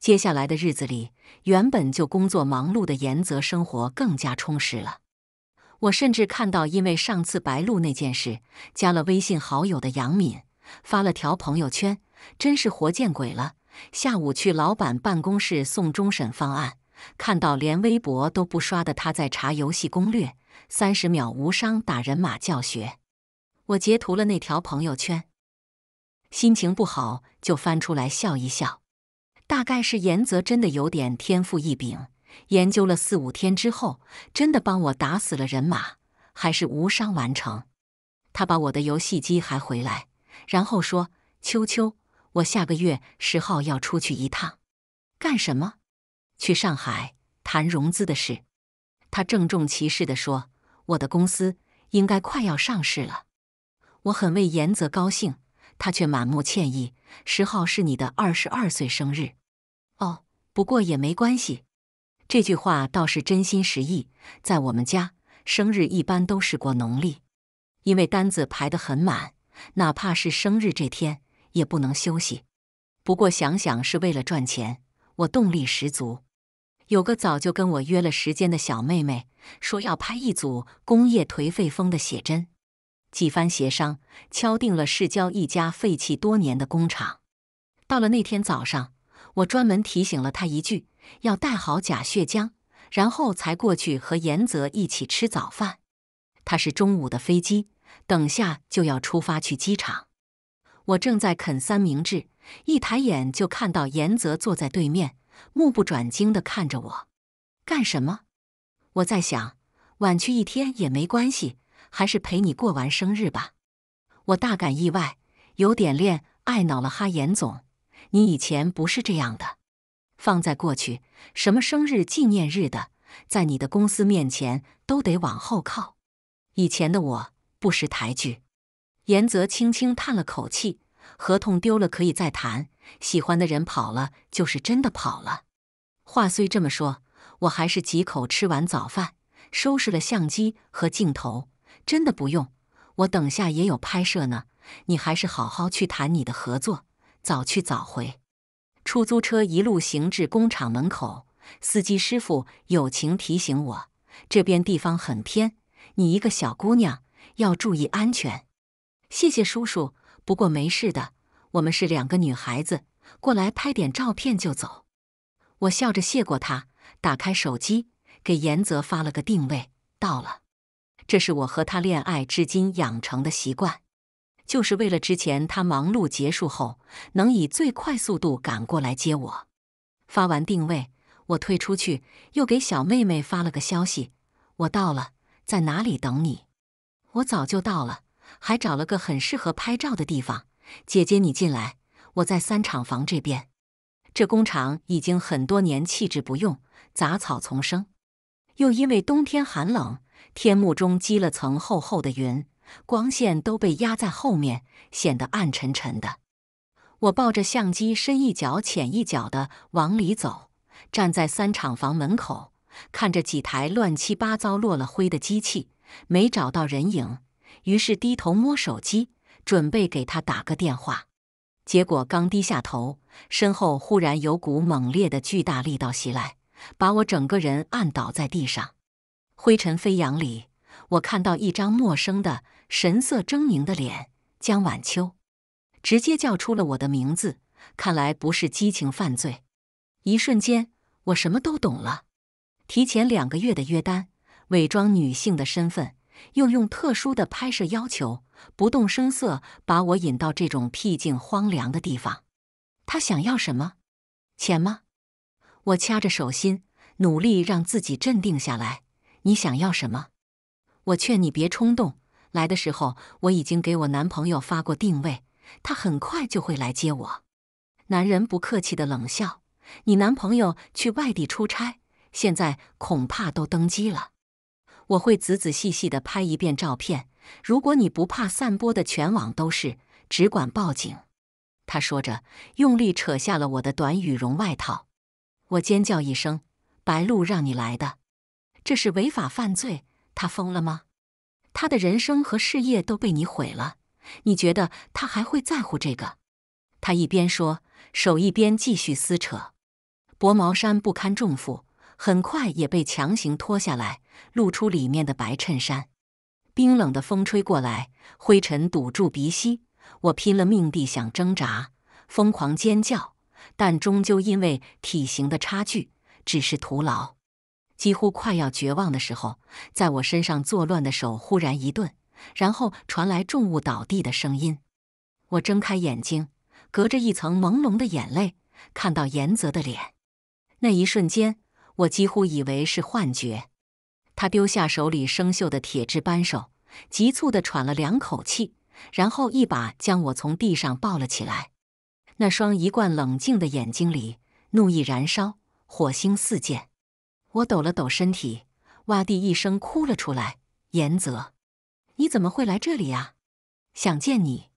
Speaker 1: 接下来的日子里，原本就工作忙碌的严泽生活更加充实了。我甚至看到，因为上次白露那件事，加了微信好友的杨敏发了条朋友圈，真是活见鬼了。下午去老板办公室送终审方案，看到连微博都不刷的他在查游戏攻略，三十秒无伤打人马教学。我截图了那条朋友圈，心情不好就翻出来笑一笑。大概是严泽真的有点天赋异禀，研究了四五天之后，真的帮我打死了人马，还是无伤完成。他把我的游戏机还回来，然后说：“秋秋。”我下个月十号要出去一趟，干什么？去上海谈融资的事。他郑重其事地说：“我的公司应该快要上市了。”我很为严泽高兴，他却满目歉意：“十号是你的二十二岁生日。”哦，不过也没关系。这句话倒是真心实意。在我们家，生日一般都是过农历，因为单子排得很满，哪怕是生日这天。也不能休息，不过想想是为了赚钱，我动力十足。有个早就跟我约了时间的小妹妹，说要拍一组工业颓废风的写真。几番协商，敲定了市郊一家废弃多年的工厂。到了那天早上，我专门提醒了她一句，要带好假血浆，然后才过去和严泽一起吃早饭。他是中午的飞机，等下就要出发去机场。我正在啃三明治，一抬眼就看到严泽坐在对面，目不转睛地看着我。干什么？我在想，晚去一天也没关系，还是陪你过完生日吧。我大感意外，有点恋爱脑了哈。严总，你以前不是这样的。放在过去，什么生日纪念日的，在你的公司面前都得往后靠。以前的我不识抬举。严泽轻轻叹了口气：“合同丢了可以再谈，喜欢的人跑了就是真的跑了。”话虽这么说，我还是几口吃完早饭，收拾了相机和镜头。真的不用，我等下也有拍摄呢。你还是好好去谈你的合作，早去早回。出租车一路行至工厂门口，司机师傅友情提醒我：“这边地方很偏，你一个小姑娘要注意安全。”谢谢叔叔，不过没事的。我们是两个女孩子，过来拍点照片就走。我笑着谢过他，打开手机给严泽发了个定位，到了。这是我和他恋爱至今养成的习惯，就是为了之前他忙碌结束后能以最快速度赶过来接我。发完定位，我退出去，又给小妹妹发了个消息：我到了，在哪里等你？我早就到了。还找了个很适合拍照的地方，姐姐你进来，我在三厂房这边。这工厂已经很多年弃置不用，杂草丛生，又因为冬天寒冷，天幕中积了层厚厚的云，光线都被压在后面，显得暗沉沉的。我抱着相机，深一脚浅一脚的往里走，站在三厂房门口，看着几台乱七八糟落了灰的机器，没找到人影。于是低头摸手机，准备给他打个电话。结果刚低下头，身后忽然有股猛烈的巨大力道袭来，把我整个人按倒在地上。灰尘飞扬里，我看到一张陌生的、神色狰狞的脸——江晚秋，直接叫出了我的名字。看来不是激情犯罪。一瞬间，我什么都懂了。提前两个月的约单，伪装女性的身份。又用特殊的拍摄要求，不动声色把我引到这种僻静荒凉的地方。他想要什么？钱吗？我掐着手心，努力让自己镇定下来。你想要什么？我劝你别冲动。来的时候我已经给我男朋友发过定位，他很快就会来接我。男人不客气的冷笑：“你男朋友去外地出差，现在恐怕都登机了。”我会仔仔细细的拍一遍照片，如果你不怕散播的全网都是，只管报警。他说着，用力扯下了我的短羽绒外套。我尖叫一声：“白露让你来的，这是违法犯罪！他疯了吗？他的人生和事业都被你毁了，你觉得他还会在乎这个？”他一边说，手一边继续撕扯。薄毛衫不堪重负，很快也被强行脱下来，露出里面的白衬衫。冰冷的风吹过来，灰尘堵住鼻息。我拼了命地想挣扎，疯狂尖叫，但终究因为体型的差距，只是徒劳。几乎快要绝望的时候，在我身上作乱的手忽然一顿，然后传来重物倒地的声音。我睁开眼睛，隔着一层朦胧的眼泪，看到严泽的脸。那一瞬间，我几乎以为是幻觉。他丢下手里生锈的铁质扳手，急促地喘了两口气，然后一把将我从地上抱了起来。那双一贯冷静的眼睛里，怒意燃烧，火星四溅。我抖了抖身体，哇地一声哭了出来。严泽，你怎么会来这里呀？想见你。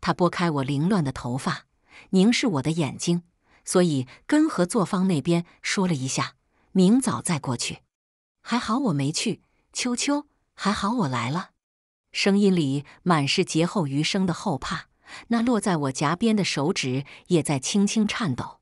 Speaker 1: 他拨开我凌乱的头发，凝视我的眼睛。所以跟合作方那边说了一下，明早再过去。还好我没去，秋秋，还好我来了。声音里满是劫后余生的后怕，那落在我颊边的手指也在轻轻颤抖。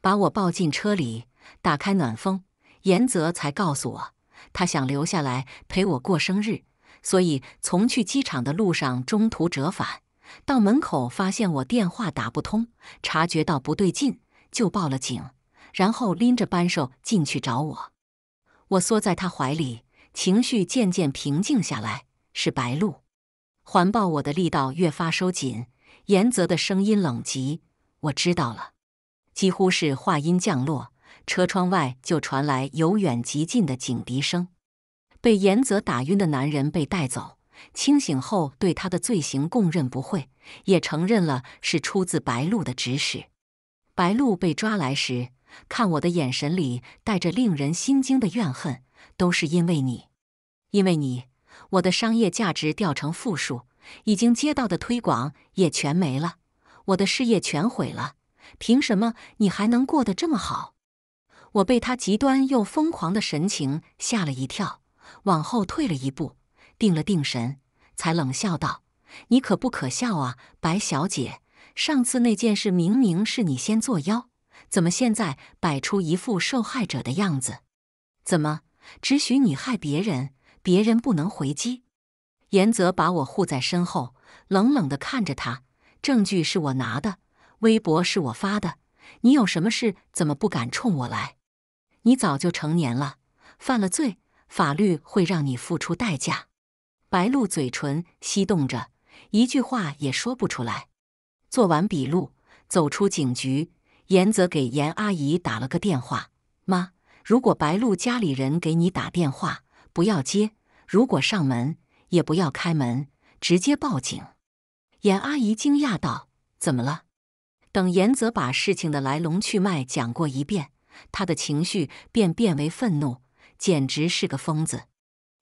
Speaker 1: 把我抱进车里，打开暖风，严泽才告诉我，他想留下来陪我过生日，所以从去机场的路上中途折返，到门口发现我电话打不通，察觉到不对劲。就报了警，然后拎着扳手进去找我。我缩在他怀里，情绪渐渐平静下来。是白露，环抱我的力道越发收紧。严泽的声音冷极：“我知道了。”几乎是话音降落，车窗外就传来由远及近的警笛声。被严泽打晕的男人被带走，清醒后对他的罪行供认不讳，也承认了是出自白露的指使。白露被抓来时，看我的眼神里带着令人心惊的怨恨，都是因为你，因为你，我的商业价值掉成负数，已经接到的推广也全没了，我的事业全毁了。凭什么你还能过得这么好？我被他极端又疯狂的神情吓了一跳，往后退了一步，定了定神，才冷笑道：“你可不可笑啊，白小姐。”上次那件事明明是你先作妖，怎么现在摆出一副受害者的样子？怎么只许你害别人，别人不能回击？严泽把我护在身后，冷冷地看着他。证据是我拿的，微博是我发的，你有什么事怎么不敢冲我来？你早就成年了，犯了罪，法律会让你付出代价。白露嘴唇翕动着，一句话也说不出来。做完笔录，走出警局，严泽给严阿姨打了个电话：“妈，如果白露家里人给你打电话，不要接；如果上门，也不要开门，直接报警。”严阿姨惊讶道：“怎么了？”等严泽把事情的来龙去脉讲过一遍，他的情绪便变为愤怒，简直是个疯子。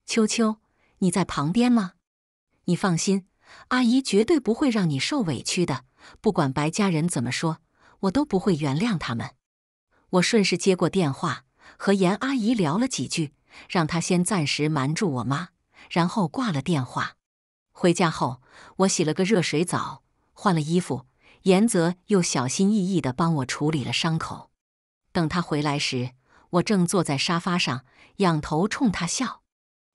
Speaker 1: 秋秋，你在旁边吗？你放心，阿姨绝对不会让你受委屈的。不管白家人怎么说，我都不会原谅他们。我顺势接过电话，和严阿姨聊了几句，让她先暂时瞒住我妈，然后挂了电话。回家后，我洗了个热水澡，换了衣服，严泽又小心翼翼地帮我处理了伤口。等他回来时，我正坐在沙发上，仰头冲他笑，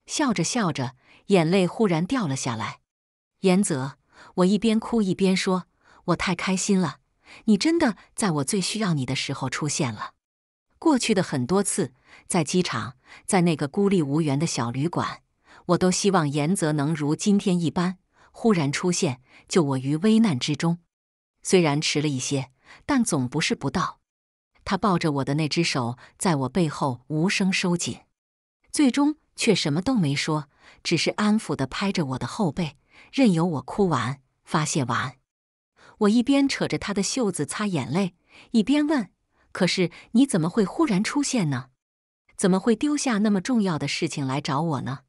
Speaker 1: 笑着笑着，眼泪忽然掉了下来。严泽，我一边哭一边说。我太开心了，你真的在我最需要你的时候出现了。过去的很多次，在机场，在那个孤立无援的小旅馆，我都希望严泽能如今天一般忽然出现，救我于危难之中。虽然迟了一些，但总不是不到。他抱着我的那只手，在我背后无声收紧，最终却什么都没说，只是安抚地拍着我的后背，任由我哭完发泄完。我一边扯着他的袖子擦眼泪，一边问：“可是你怎么会忽然出现呢？怎么会丢下那么重要的事情来找我呢？”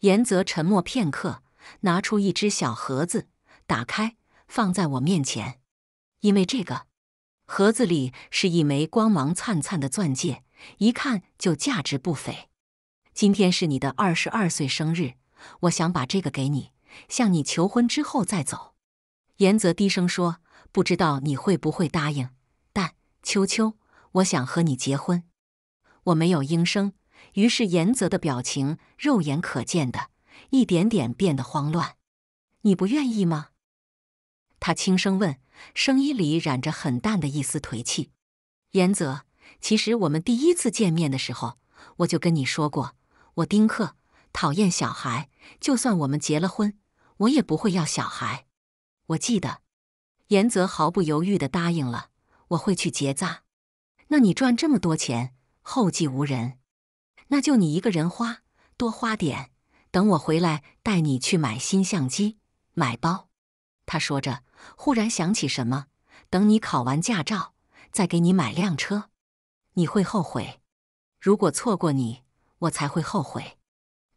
Speaker 1: 严泽沉默片刻，拿出一只小盒子，打开，放在我面前。因为这个，盒子里是一枚光芒灿灿的钻戒，一看就价值不菲。今天是你的二十二岁生日，我想把这个给你，向你求婚之后再走。严泽低声说：“不知道你会不会答应。但秋秋，我想和你结婚。我没有应声，于是严泽的表情肉眼可见的一点点变得慌乱。你不愿意吗？他轻声问，声音里染着很淡的一丝颓气。严泽，其实我们第一次见面的时候，我就跟你说过，我丁克，讨厌小孩。就算我们结了婚，我也不会要小孩。我记得。严泽毫不犹豫的答应了，我会去结扎。那你赚这么多钱，后继无人，那就你一个人花，多花点。等我回来，带你去买新相机，买包。他说着，忽然想起什么，等你考完驾照，再给你买辆车。你会后悔，如果错过你，我才会后悔。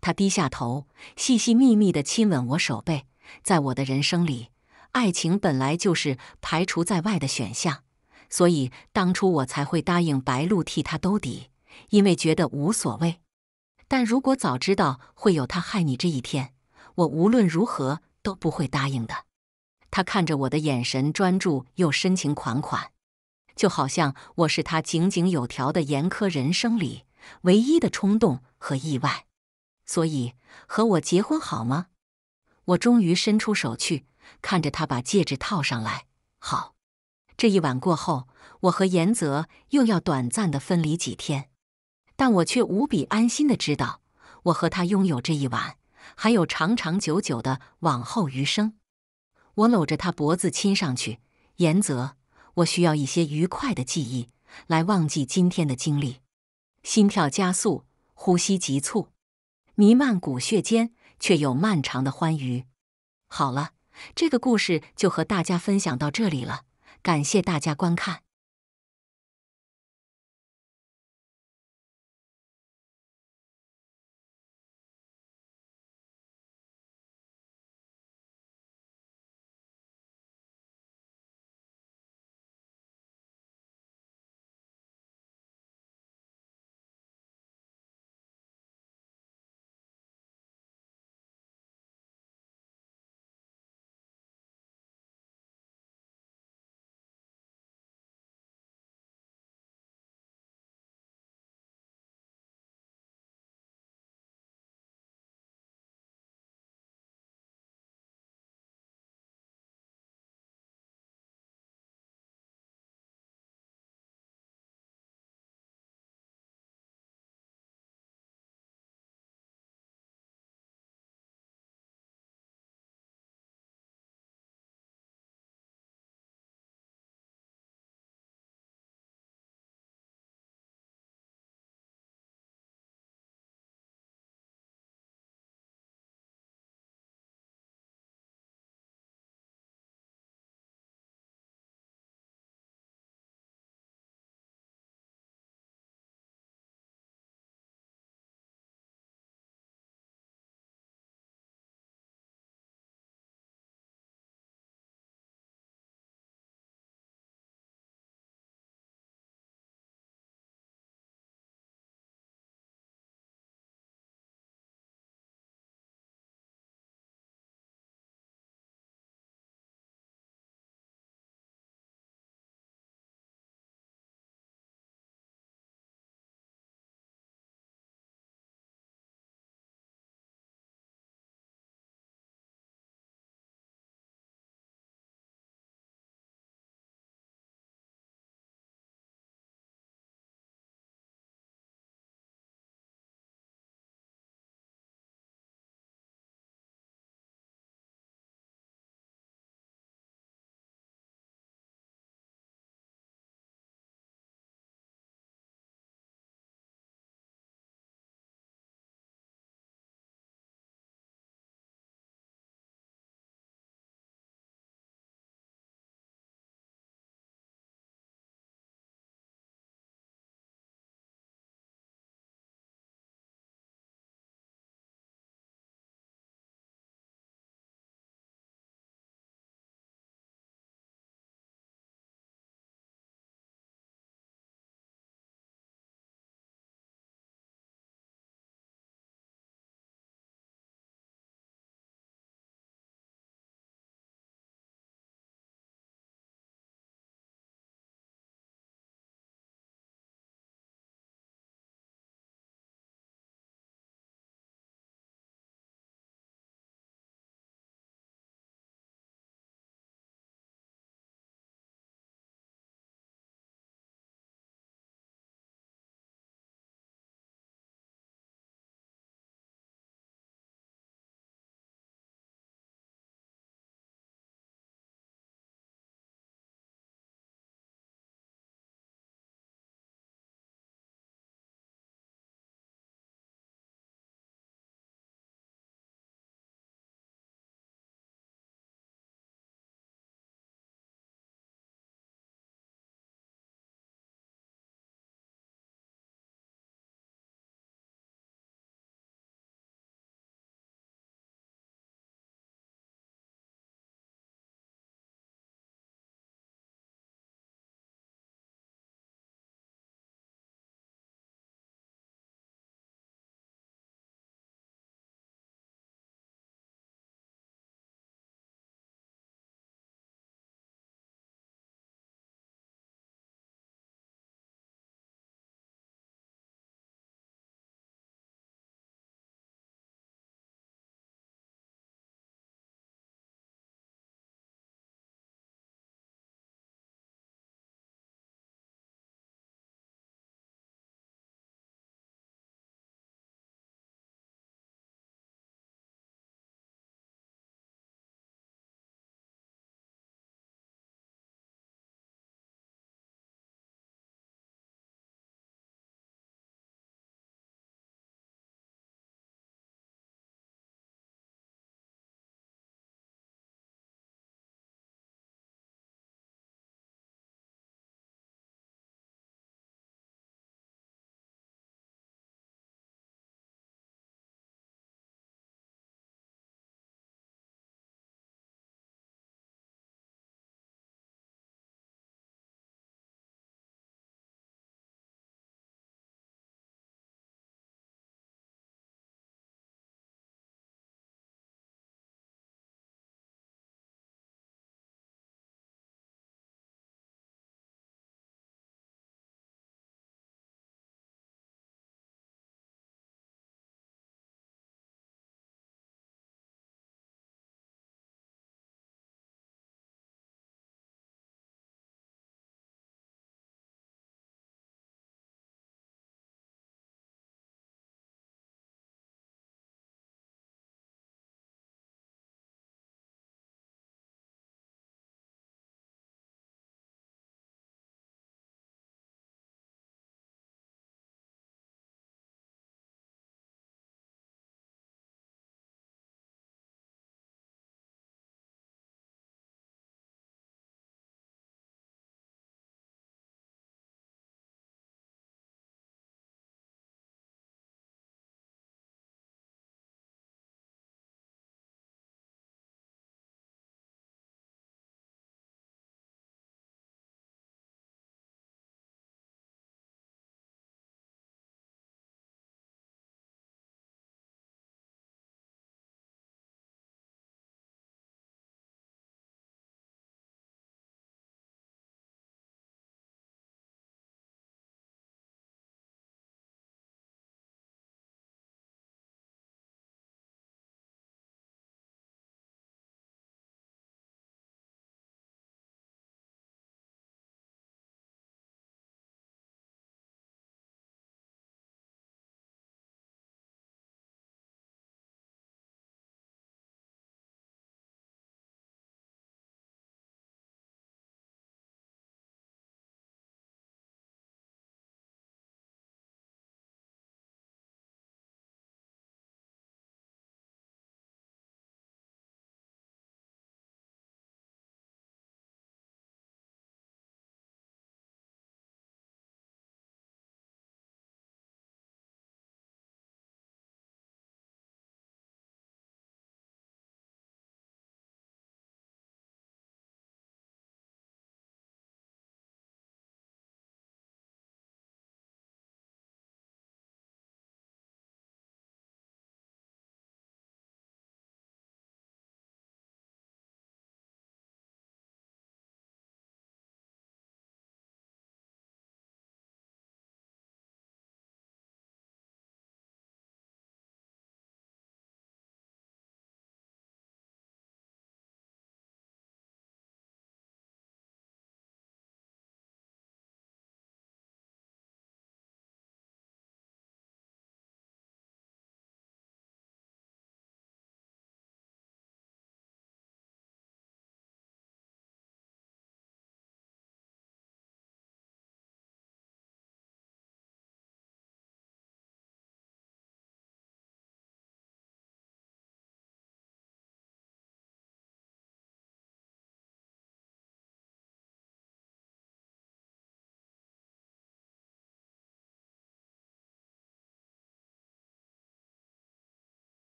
Speaker 1: 他低下头，细细密密的亲吻我手背。在我的人生里，爱情本来就是排除在外的选项，所以当初我才会答应白露替他兜底，因为觉得无所谓。但如果早知道会有他害你这一天，我无论如何都不会答应的。他看着我的眼神专注又深情款款，就好像我是他井井有条的严苛人生里唯一的冲动和意外。所以和我结婚好吗？我终于伸出手去，看着他把戒指套上来。好，这一晚过后，我和严泽又要短暂的分离几天，但我却无比安心的知道，我和他拥有这一晚，还有长长久久的往后余生。我搂着他脖子亲上去，严泽，我需要一些愉快的记忆来忘记今天的经历。心跳加速，呼吸急促，弥漫骨血间，却有漫长的欢愉。好了，这个故事就和大家分享到这里了，感谢大家观看。